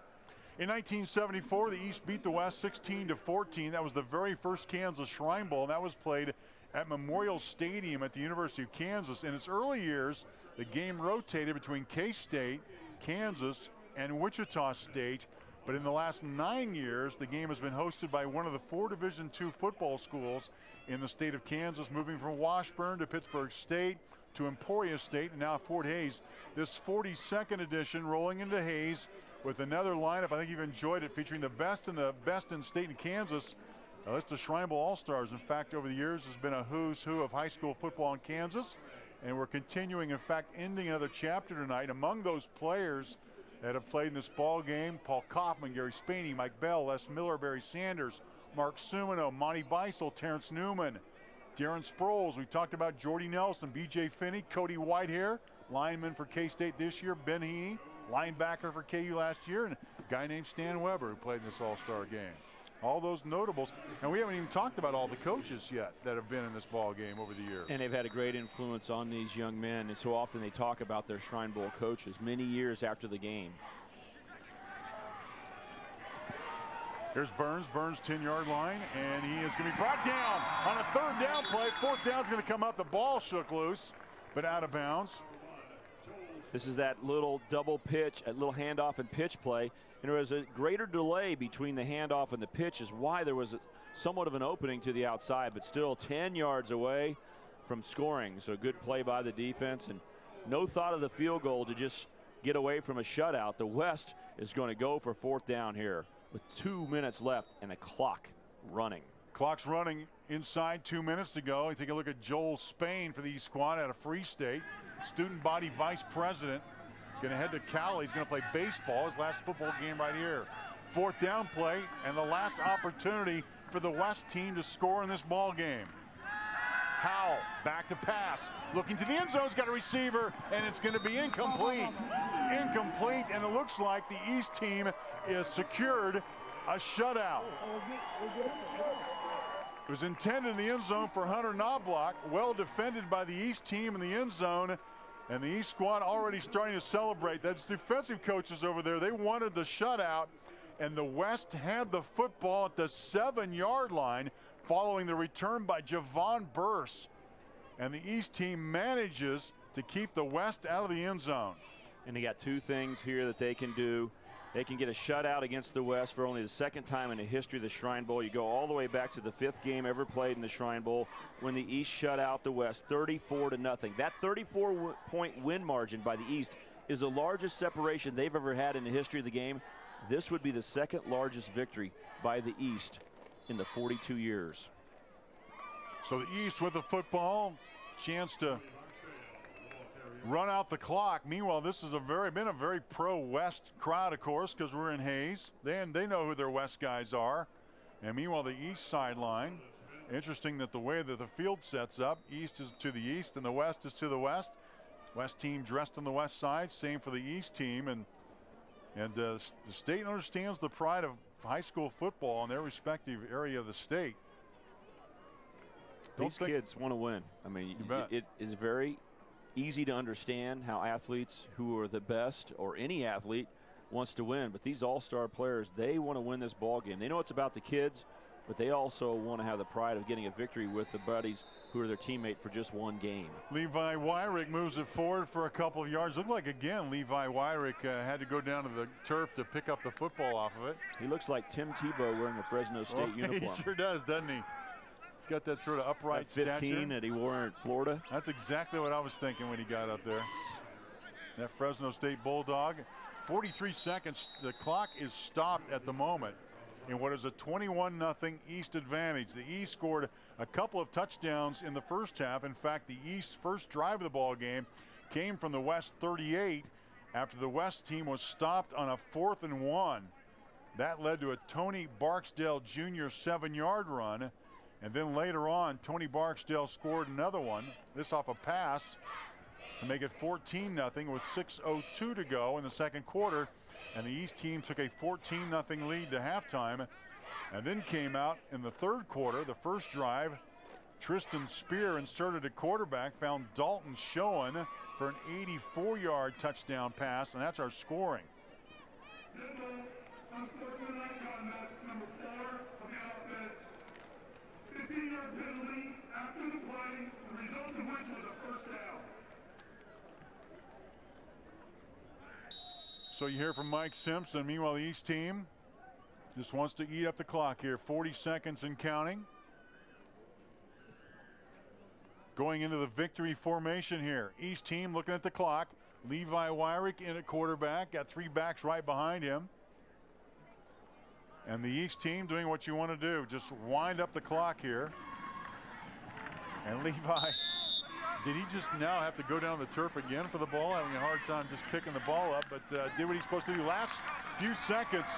In 1974, the East beat the West 16 to 14. That was the very first Kansas Shrine Bowl, and that was played at Memorial Stadium at the University of Kansas. In its early years, the game rotated between K-State, Kansas, and Wichita State. But in the last nine years, the game has been hosted by one of the four Division II football schools in the state of Kansas, moving from Washburn to Pittsburg State to Emporia State and now Fort Hays. This 42nd edition rolling into Hays with another lineup. I think you've enjoyed it, featuring the best and the best in state in Kansas. A list of Shrine Bowl All Stars. In fact, over the years, has been a who's who of high school football in Kansas. And we're continuing, in fact, ending another chapter tonight. Among those players that have played in this ball game, Paul Kaufman, Gary Spani, Mike Bell, Les Miller, Barry Sanders, Mark Simoneau, Monty Beisel, Terrence Newman, Darren Sproles. We talked about Jordy Nelson, B.J. Finney, Cody Whitehair, lineman for K-State this year, Ben Heeney, linebacker for KU last year, and a guy named Stan Weber who played in this All-Star game. All those notables, and we haven't even talked about all the coaches yet that have been in this ball game over the years. And they've had a great influence on these young men. And so often they talk about their Shrine Bowl coaches many years after the game. Here's Burns, Burns 10 yard line, and he is going to be brought down on a third down play. Fourth down's going to come up. The ball shook loose, but out of bounds. This is that little double pitch, a little handoff and pitch play. And there was a greater delay between the handoff and the pitch, is why there was a, somewhat of an opening to the outside, but still 10 yards away from scoring. So good play by the defense, and no thought of the field goal to just get away from a shutout. The West is going to go for fourth down here with two minutes left and a clock running. Clock's running inside two minutes to go. You take a look at Joel Spain for the East Squad out of Free State, student body vice president. Going to head to Cali. He's going to play baseball. His last football game right here. Fourth down play and the last opportunity for the West team to score in this ball game. Howell back to pass, looking to the end zone. He's got a receiver, and it's going to be incomplete. Incomplete, and it looks like the East team is secured a shutout. It was intended in the end zone for Hunter Knobloch. Well defended by the East team in the end zone. And the East squad already starting to celebrate. That's defensive coaches over there. They wanted the shutout. And the West had the football at the seven yard line following the return by Javon Burse. And the East team manages to keep the West out of the end zone. And they got two things here that they can do. They can get a shutout against the West for only the second time in the history of the Shrine Bowl. You go all the way back to the fifth game ever played in the Shrine Bowl when the East shut out the West 34 to nothing. That 34 point win margin by the East is the largest separation they've ever had in the history of the game. This would be the second largest victory by the East in the 42 years. So the East with the football, chance to run out the clock. Meanwhile, this has a very been a very pro-West crowd, of course, because we're in Hays. They they know who their West guys are. And meanwhile, the East sideline. Interesting that the way that the field sets up, East is to the east and the West is to the west. West team dressed on the west side. Same for the East team, and and uh, the state understands the pride of high school football in their respective area of the state. These kids want to win. I mean, it is very easy to understand how athletes who are the best or any athlete wants to win. But these all-star players, they want to win this ball game. They know it's about the kids, but they also want to have the pride of getting a victory with the buddies who are their teammate for just one game. Levi Wyrick moves it forward for a couple of yards. Looked like again Levi Wyrick uh, had to go down to the turf to pick up the football off of it. He looks like Tim Tebow wearing a Fresno State well, uniform. He sure does, doesn't he? He's got that sort of upright that 15 stature. that he wore in Florida. That's exactly what I was thinking when he got up there. That Fresno State Bulldog. 43 seconds. The clock is stopped at the moment in what is a 21 0 East advantage. The East scored a couple of touchdowns in the first half. In fact, the East's first drive of the ball game came from the West 38 after the West team was stopped on a fourth and one. That led to a Tony Barksdale Jr. seven yard run. And then later on, Tony Barksdale scored another one. This off a pass to make it 14 0 with 6.02 to go in the second quarter. And the East team took a 14 0 lead to halftime. And then came out in the third quarter, the first drive. Tristan Spear inserted a quarterback, found Dalton Schoen for an 84 yard touchdown pass, and that's our scoring. Number four of the offense 15-yard penalty after the play, the result of which was a first down. So you hear from Mike Simpson. Meanwhile, the East team just wants to eat up the clock here. 40 seconds and counting. Going into the victory formation here. East team looking at the clock. Levi Wyrick in at quarterback. Got three backs right behind him. And the East team doing what you want to do. Just wind up the clock here. And Levi, did he just now have to go down the turf again for the ball? Having a hard time just picking the ball up, but uh, did what he's supposed to do. Last few seconds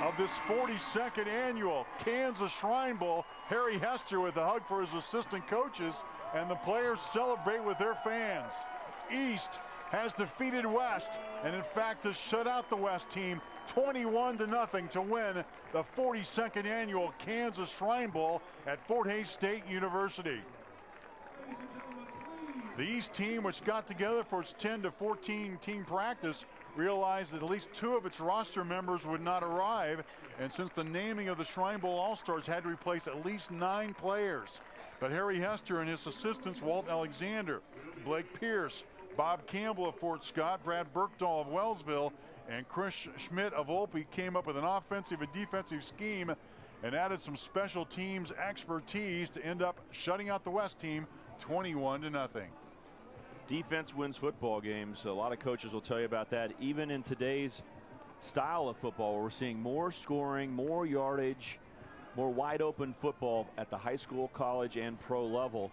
of this 42nd annual Kansas Shrine Bowl. Harry Hester with a hug for his assistant coaches, and the players celebrate with their fans. East has defeated West, and in fact has shut out the West team 21 to nothing to win the 42nd annual Kansas Shrine Bowl at Fort Hays State University. The East team, which got together for its 10 to 14 team practice, realized that at least two of its roster members would not arrive. And since the naming of the Shrine Bowl All Stars had to replace at least nine players. But Harry Hester and his assistants, Walt Alexander, Blake Pierce, Bob Campbell of Fort Scott, Brad Burkdahl of Wellsville, and Chris Schmidt of Olpe came up with an offensive and defensive scheme and added some special teams expertise to end up shutting out the West team 21 to nothing. Defense wins football games. A lot of coaches will tell you about that. Even in today's style of football, we're seeing more scoring, more yardage, more wide open football at the high school, college, and pro level.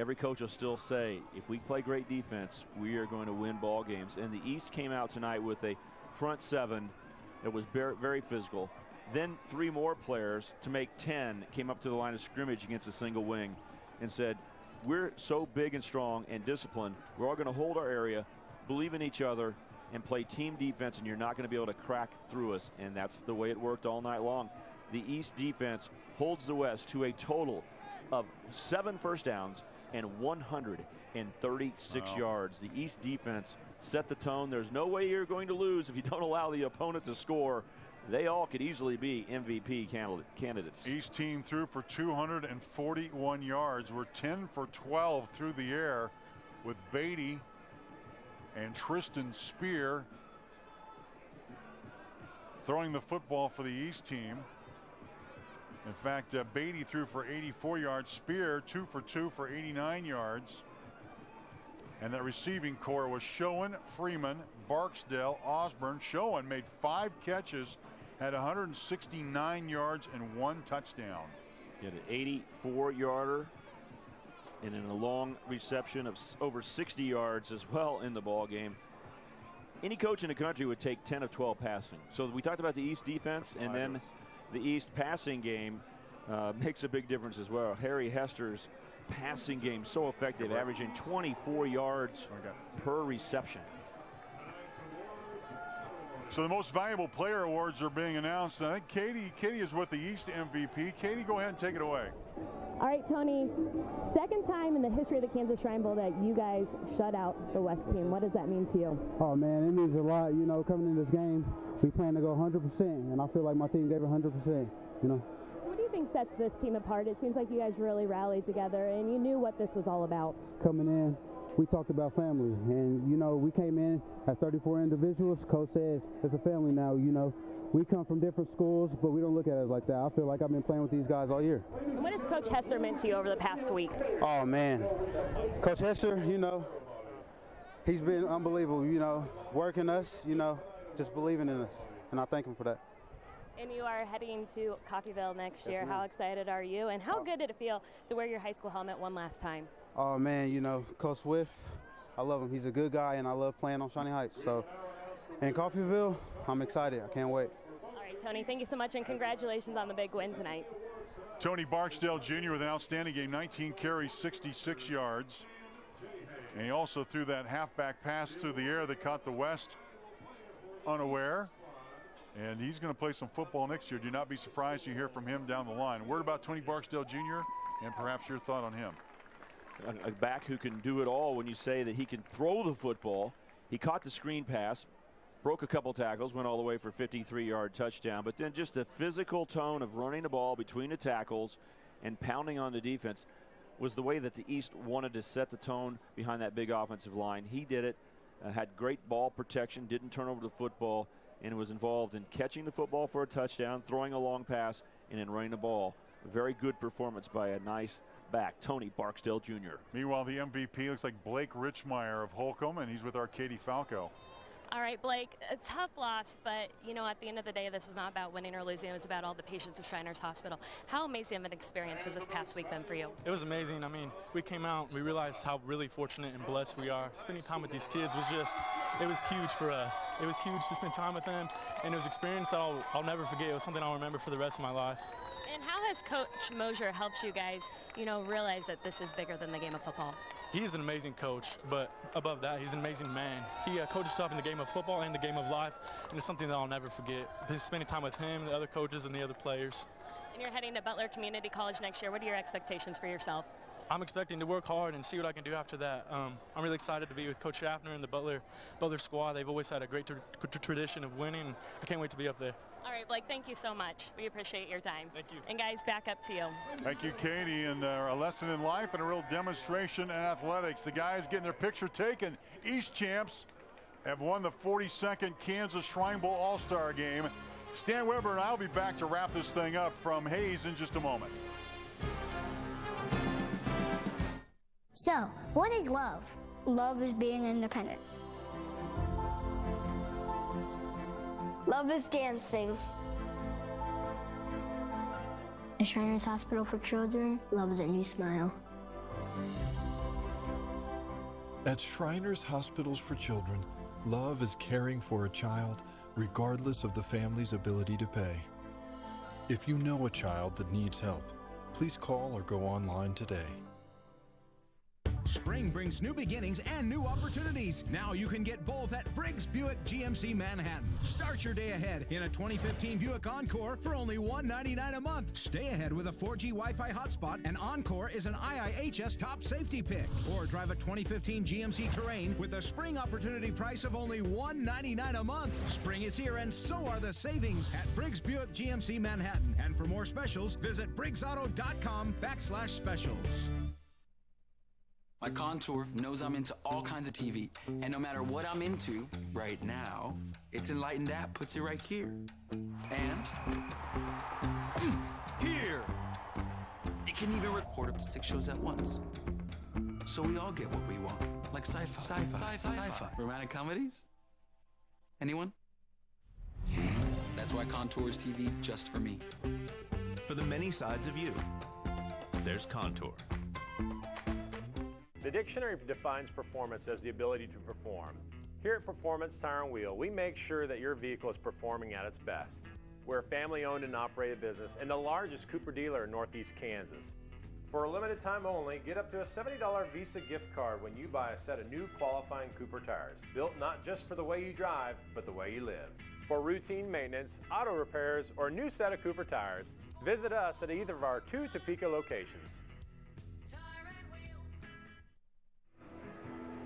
Every coach will still say, if we play great defense, we are going to win ball games. And the East came out tonight with a front seven that was very physical. Then three more players to make 10 came up to the line of scrimmage against a single wing and said, we're so big and strong and disciplined. We're all going to hold our area, believe in each other, and play team defense, and you're not going to be able to crack through us. And that's the way it worked all night long. The East defense holds the West to a total of seven first downs and 136 Wow. yards. The East defense set the tone. There's no way you're going to lose if you don't allow the opponent to score. They all could easily be MVP candidates. East team threw for 241 yards. We're 10 for 12 through the air with Beatty and Tristan Spear throwing the football for the East team. In fact, uh, Beatty threw for 84 yards. Spear two for two for 89 yards. And that receiving corps was Schoen, Freeman, Barksdale, Osborne. Schoen made five catches, had 169 yards and one touchdown. He had an 84 yarder and in a long reception of over 60 yards as well in the ball game. Any coach in the country would take 10 of 12 passing. So we talked about the East defense and then the East passing game uh, makes a big difference as well. Harry Hester's passing game so effective, averaging 24 yards per reception. So the most valuable player awards are being announced. And I think Katie, Katie is with the East MVP. Katie, go ahead and take it away. All right, Tony, second time in the history of the Kansas Shrine Bowl that you guys shut out the West team. What does that mean to you? Oh man, it means a lot. You know, coming in this game, we plan to go 100%, and I feel like my team gave 100%. You know. So what do you think sets this team apart? It seems like you guys really rallied together and you knew what this was all about. coming in, we talked about family, and you know, we came in as 34 individuals. Coach said it's a family now. You know, we come from different schools, but we don't look at it like that. I feel like I've been playing with these guys all year. What has Coach Hester meant to you over the past week? Oh man, Coach Hester, you know, he's been unbelievable. You know, working us, you know, just believing in us, and I thank him for that. And you are heading to Coffeyville next Yes, year. How excited are you? And how good did it feel to wear your high school helmet one last time? Oh man, you know, Coach Swift, I love him. He's a good guy, and I love playing on Shawnee Heights. So, in Coffeyville, I'm excited. I can't wait. All right, Tony, thank you so much and congratulations on the big win tonight. Tony Barksdale Jr. with an outstanding game, 19 carries, 66 yards. And he also threw that halfback pass through the air that caught the West unaware. And he's going to play some football next year. Do not be surprised to hear from him down the line. Word about Tony Barksdale Jr. and perhaps your thought on him. A, a back who can do it all when you say that he can throw the football. He caught the screen pass, broke a couple tackles, went all the way for 53 yard touchdown, but then just the physical tone of running the ball between the tackles and pounding on the defense was the way that the East wanted to set the tone behind that big offensive line. He did it, uh, had great ball protection, didn't turn over the football, and was involved in catching the football for a touchdown, throwing a long pass, and then running the ball. Very good performance by a nice back, Tony Barksdale Jr. Meanwhile, the MVP looks like Blake Richmeyer of Holcomb, and he's with Arcady Falco. All right, Blake, a tough loss, but you know, at the end of the day, this was not about winning or losing. It was about all the patients of Shriners Hospital. How amazing of an experience has this past week been for you? It was amazing. I mean, we came out, we realized how really fortunate and blessed we are. Spending time with these kids was just, it was huge for us. It was huge to spend time with them, and it was an experience that I'll, I'll never forget. It was something I'll remember for the rest of my life. And how has Coach Mosier helped you guys, you know, realize that this is bigger than the game of football? He is an amazing coach, but above that, he's an amazing man. He uh, coaches up in the game of football and the game of life, and it's something that I'll never forget. Just spending time with him, the other coaches, and the other players. And you're heading to Butler Community College next year. What are your expectations for yourself? I'm expecting to work hard and see what I can do after that. Um, I'm really excited to be with Coach Schaffner and the Butler Butler squad. They've always had a great tr- tr- tradition of winning. I can't wait to be up there. All right, Blake, thank you so much. We appreciate your time. Thank you. And guys, back up to you. Thank you, Katie, and uh, a lesson in life and a real demonstration in athletics. The guys getting their picture taken. East champs have won the 42nd Kansas Shrine Bowl All-Star Game. Stan Weber and I will be back to wrap this thing up from Hays in just a moment. So, what is love? Love is being independent. Love is dancing. At Shriners Hospital for Children, love is a new smile. At Shriners Hospitals for Children, love is caring for a child regardless of the family's ability to pay. If you know a child that needs help, please call or go online today. Spring brings new beginnings and new opportunities. Now you can get both at Briggs Buick GMC Manhattan. Start your day ahead in a 2015 Buick Encore for only 199 a month. Stay ahead with a 4G Wi-Fi hotspot, and Encore is an IIHS top safety pick. Or drive a 2015 GMC Terrain with a spring opportunity price of only 199 a month. Spring is here, and so are the savings at Briggs Buick GMC Manhattan. And for more specials, visit briggsauto.com backslash specials. My Contour knows I'm into all kinds of TV, and no matter what I'm into right now, its enlightened app puts it right here. And here. It can even record up to six shows at once. So we all get what we want, like sci-fi, sci-fi, sci-fi, sci-fi. romantic comedies. Anyone? That's why Contour is TV just for me. For the many sides of you, there's Contour. The dictionary defines performance as the ability to perform. Here at Performance Tire and Wheel, we make sure that your vehicle is performing at its best. We're a family owned and operated business and the largest Cooper dealer in Northeast Kansas. For a limited time only, get up to a $70 Visa gift card when you buy a set of new qualifying Cooper tires, built not just for the way you drive, but the way you live. For routine maintenance, auto repairs, or a new set of Cooper tires, visit us at either of our two Topeka locations.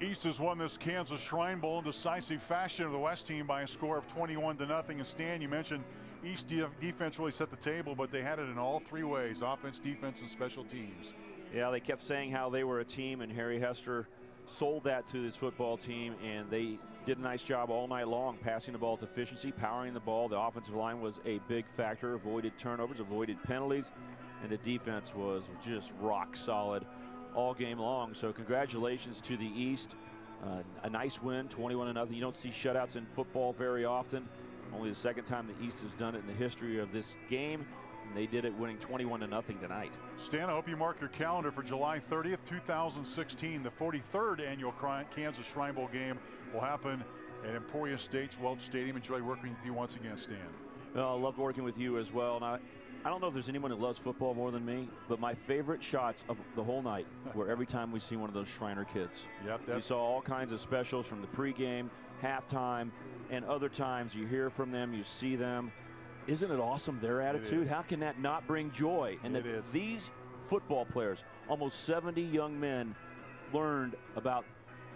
East has won this Kansas Shrine Bowl in decisive fashion of the West team by a score of 21 to nothing. And Stan, you mentioned East defense really set the table, but they had it in all three ways: offense, defense, and special teams. Yeah, they kept saying how they were a team, and Harry Hester sold that to this football team, and they did a nice job all night long, passing the ball with efficiency, powering the ball. The offensive line was a big factor, avoided turnovers, avoided penalties, and the defense was just rock solid all game long. So congratulations to the East. Uh, a nice win, 21 0. You don't see shutouts in football very often. Only the second time the East has done it in the history of this game. And they did it winning 21 0 tonight. Stan, I hope you mark your calendar for July 30th, 2016. The 43rd annual Kansas Shrine Bowl game will happen at Emporia State's Welch Stadium. Enjoy working with you once again, Stan. Well, I loved working with you as well. And I, I don't know if there's anyone who loves football more than me, but my favorite shots of the whole night were every time we see one of those Shriner kids. Yep. We saw all kinds of specials from the pregame, halftime, and other times you hear from them, you see them. Isn't it awesome their attitude? How can that not bring joy? And it that is. these football players, almost 70 young men, learned about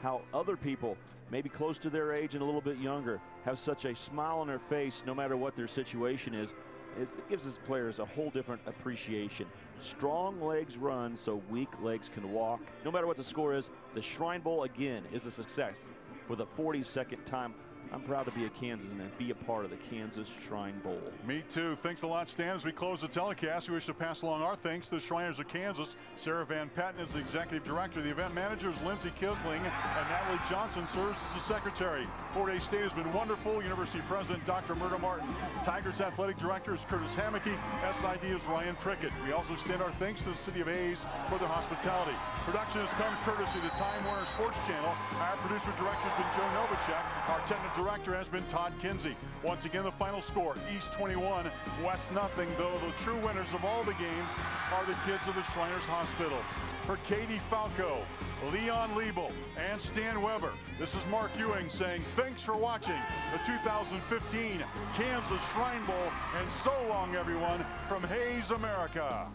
how other people, maybe close to their age and a little bit younger, have such a smile on their face no matter what their situation is. It gives us players a whole different appreciation. Strong legs run so weak legs can walk. No matter what the score is, the Shrine Bowl again is a success for the 42nd time. I'm proud to be a Kansan and be a part of the Kansas Shrine Bowl. Me too. Thanks a lot, Stan. As we close the telecast, we wish to pass along our thanks to the Shriners of Kansas. Sarah Van Patten is the executive director. The event managers, Lindsey Kisling and Natalie Johnson, serves as the secretary. Fort Hays State has been wonderful. University president, Dr. Mirta Martin. Tigers athletic director is Curtis Hammeke. SID is Ryan Prickett. We also extend our thanks to the city of Hays for their hospitality. Production has come courtesy the Time Warner Sports Channel. Our producer director has been Joe Novacek. Our technical director has been Todd Kinsey. Once again, the final score, East 21, West nothing, though the true winners of all the games are the kids of the Shriners Hospitals. For Katie Falco, Leon Liebel, and Stan Weber, this is Mark Ewing saying thanks for watching the 2015 Kansas Shrine Bowl, and so long, everyone, from Hays, America.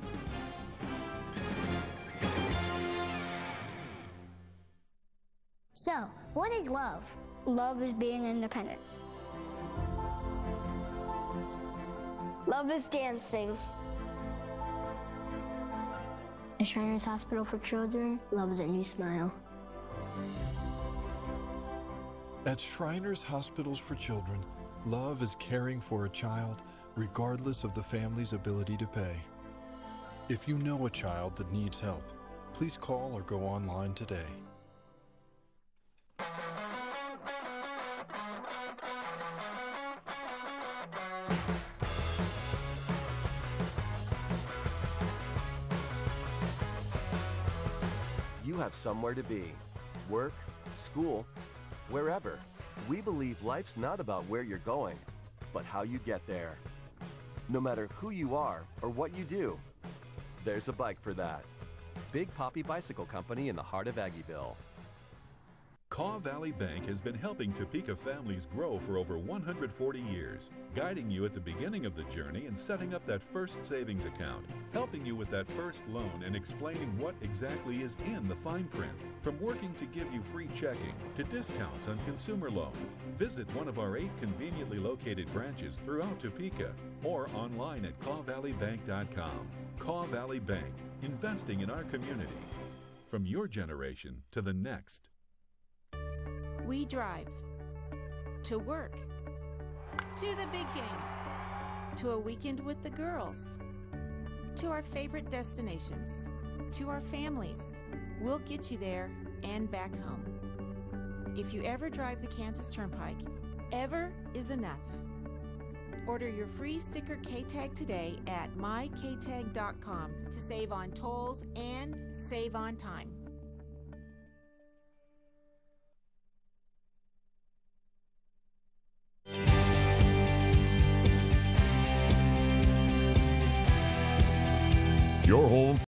So, what is love? Love is being independent. Love is dancing. At Shriners Hospital for Children, love is a new smile. At Shriners Hospitals for Children, love is caring for a child regardless of the family's ability to pay. If you know a child that needs help, please call or go online today. You have somewhere to be work, school, wherever. We believe life's not about where you're going, but how you get there. No matter who you are or what you do, there's a bike for that. Big Poppi Bicycle Company in the heart of Aggieville. Kaw Valley Bank has been helping Topeka families grow for over 140 years, guiding you at the beginning of the journey and setting up that first savings account, helping you with that first loan and explaining what exactly is in the fine print. From working to give you free checking to discounts on consumer loans, visit one of our eight conveniently located branches throughout Topeka or online at kawvalleybank.com. Kaw Valley Bank, investing in our community. From your generation to the next. We drive to work, to the big game, to a weekend with the girls, to our favorite destinations, to our families. We'll get you there and back home. If you ever drive the Kansas Turnpike, ever is enough. Order your free sticker K tag today at myktag.com to save on tolls and save on time. Your home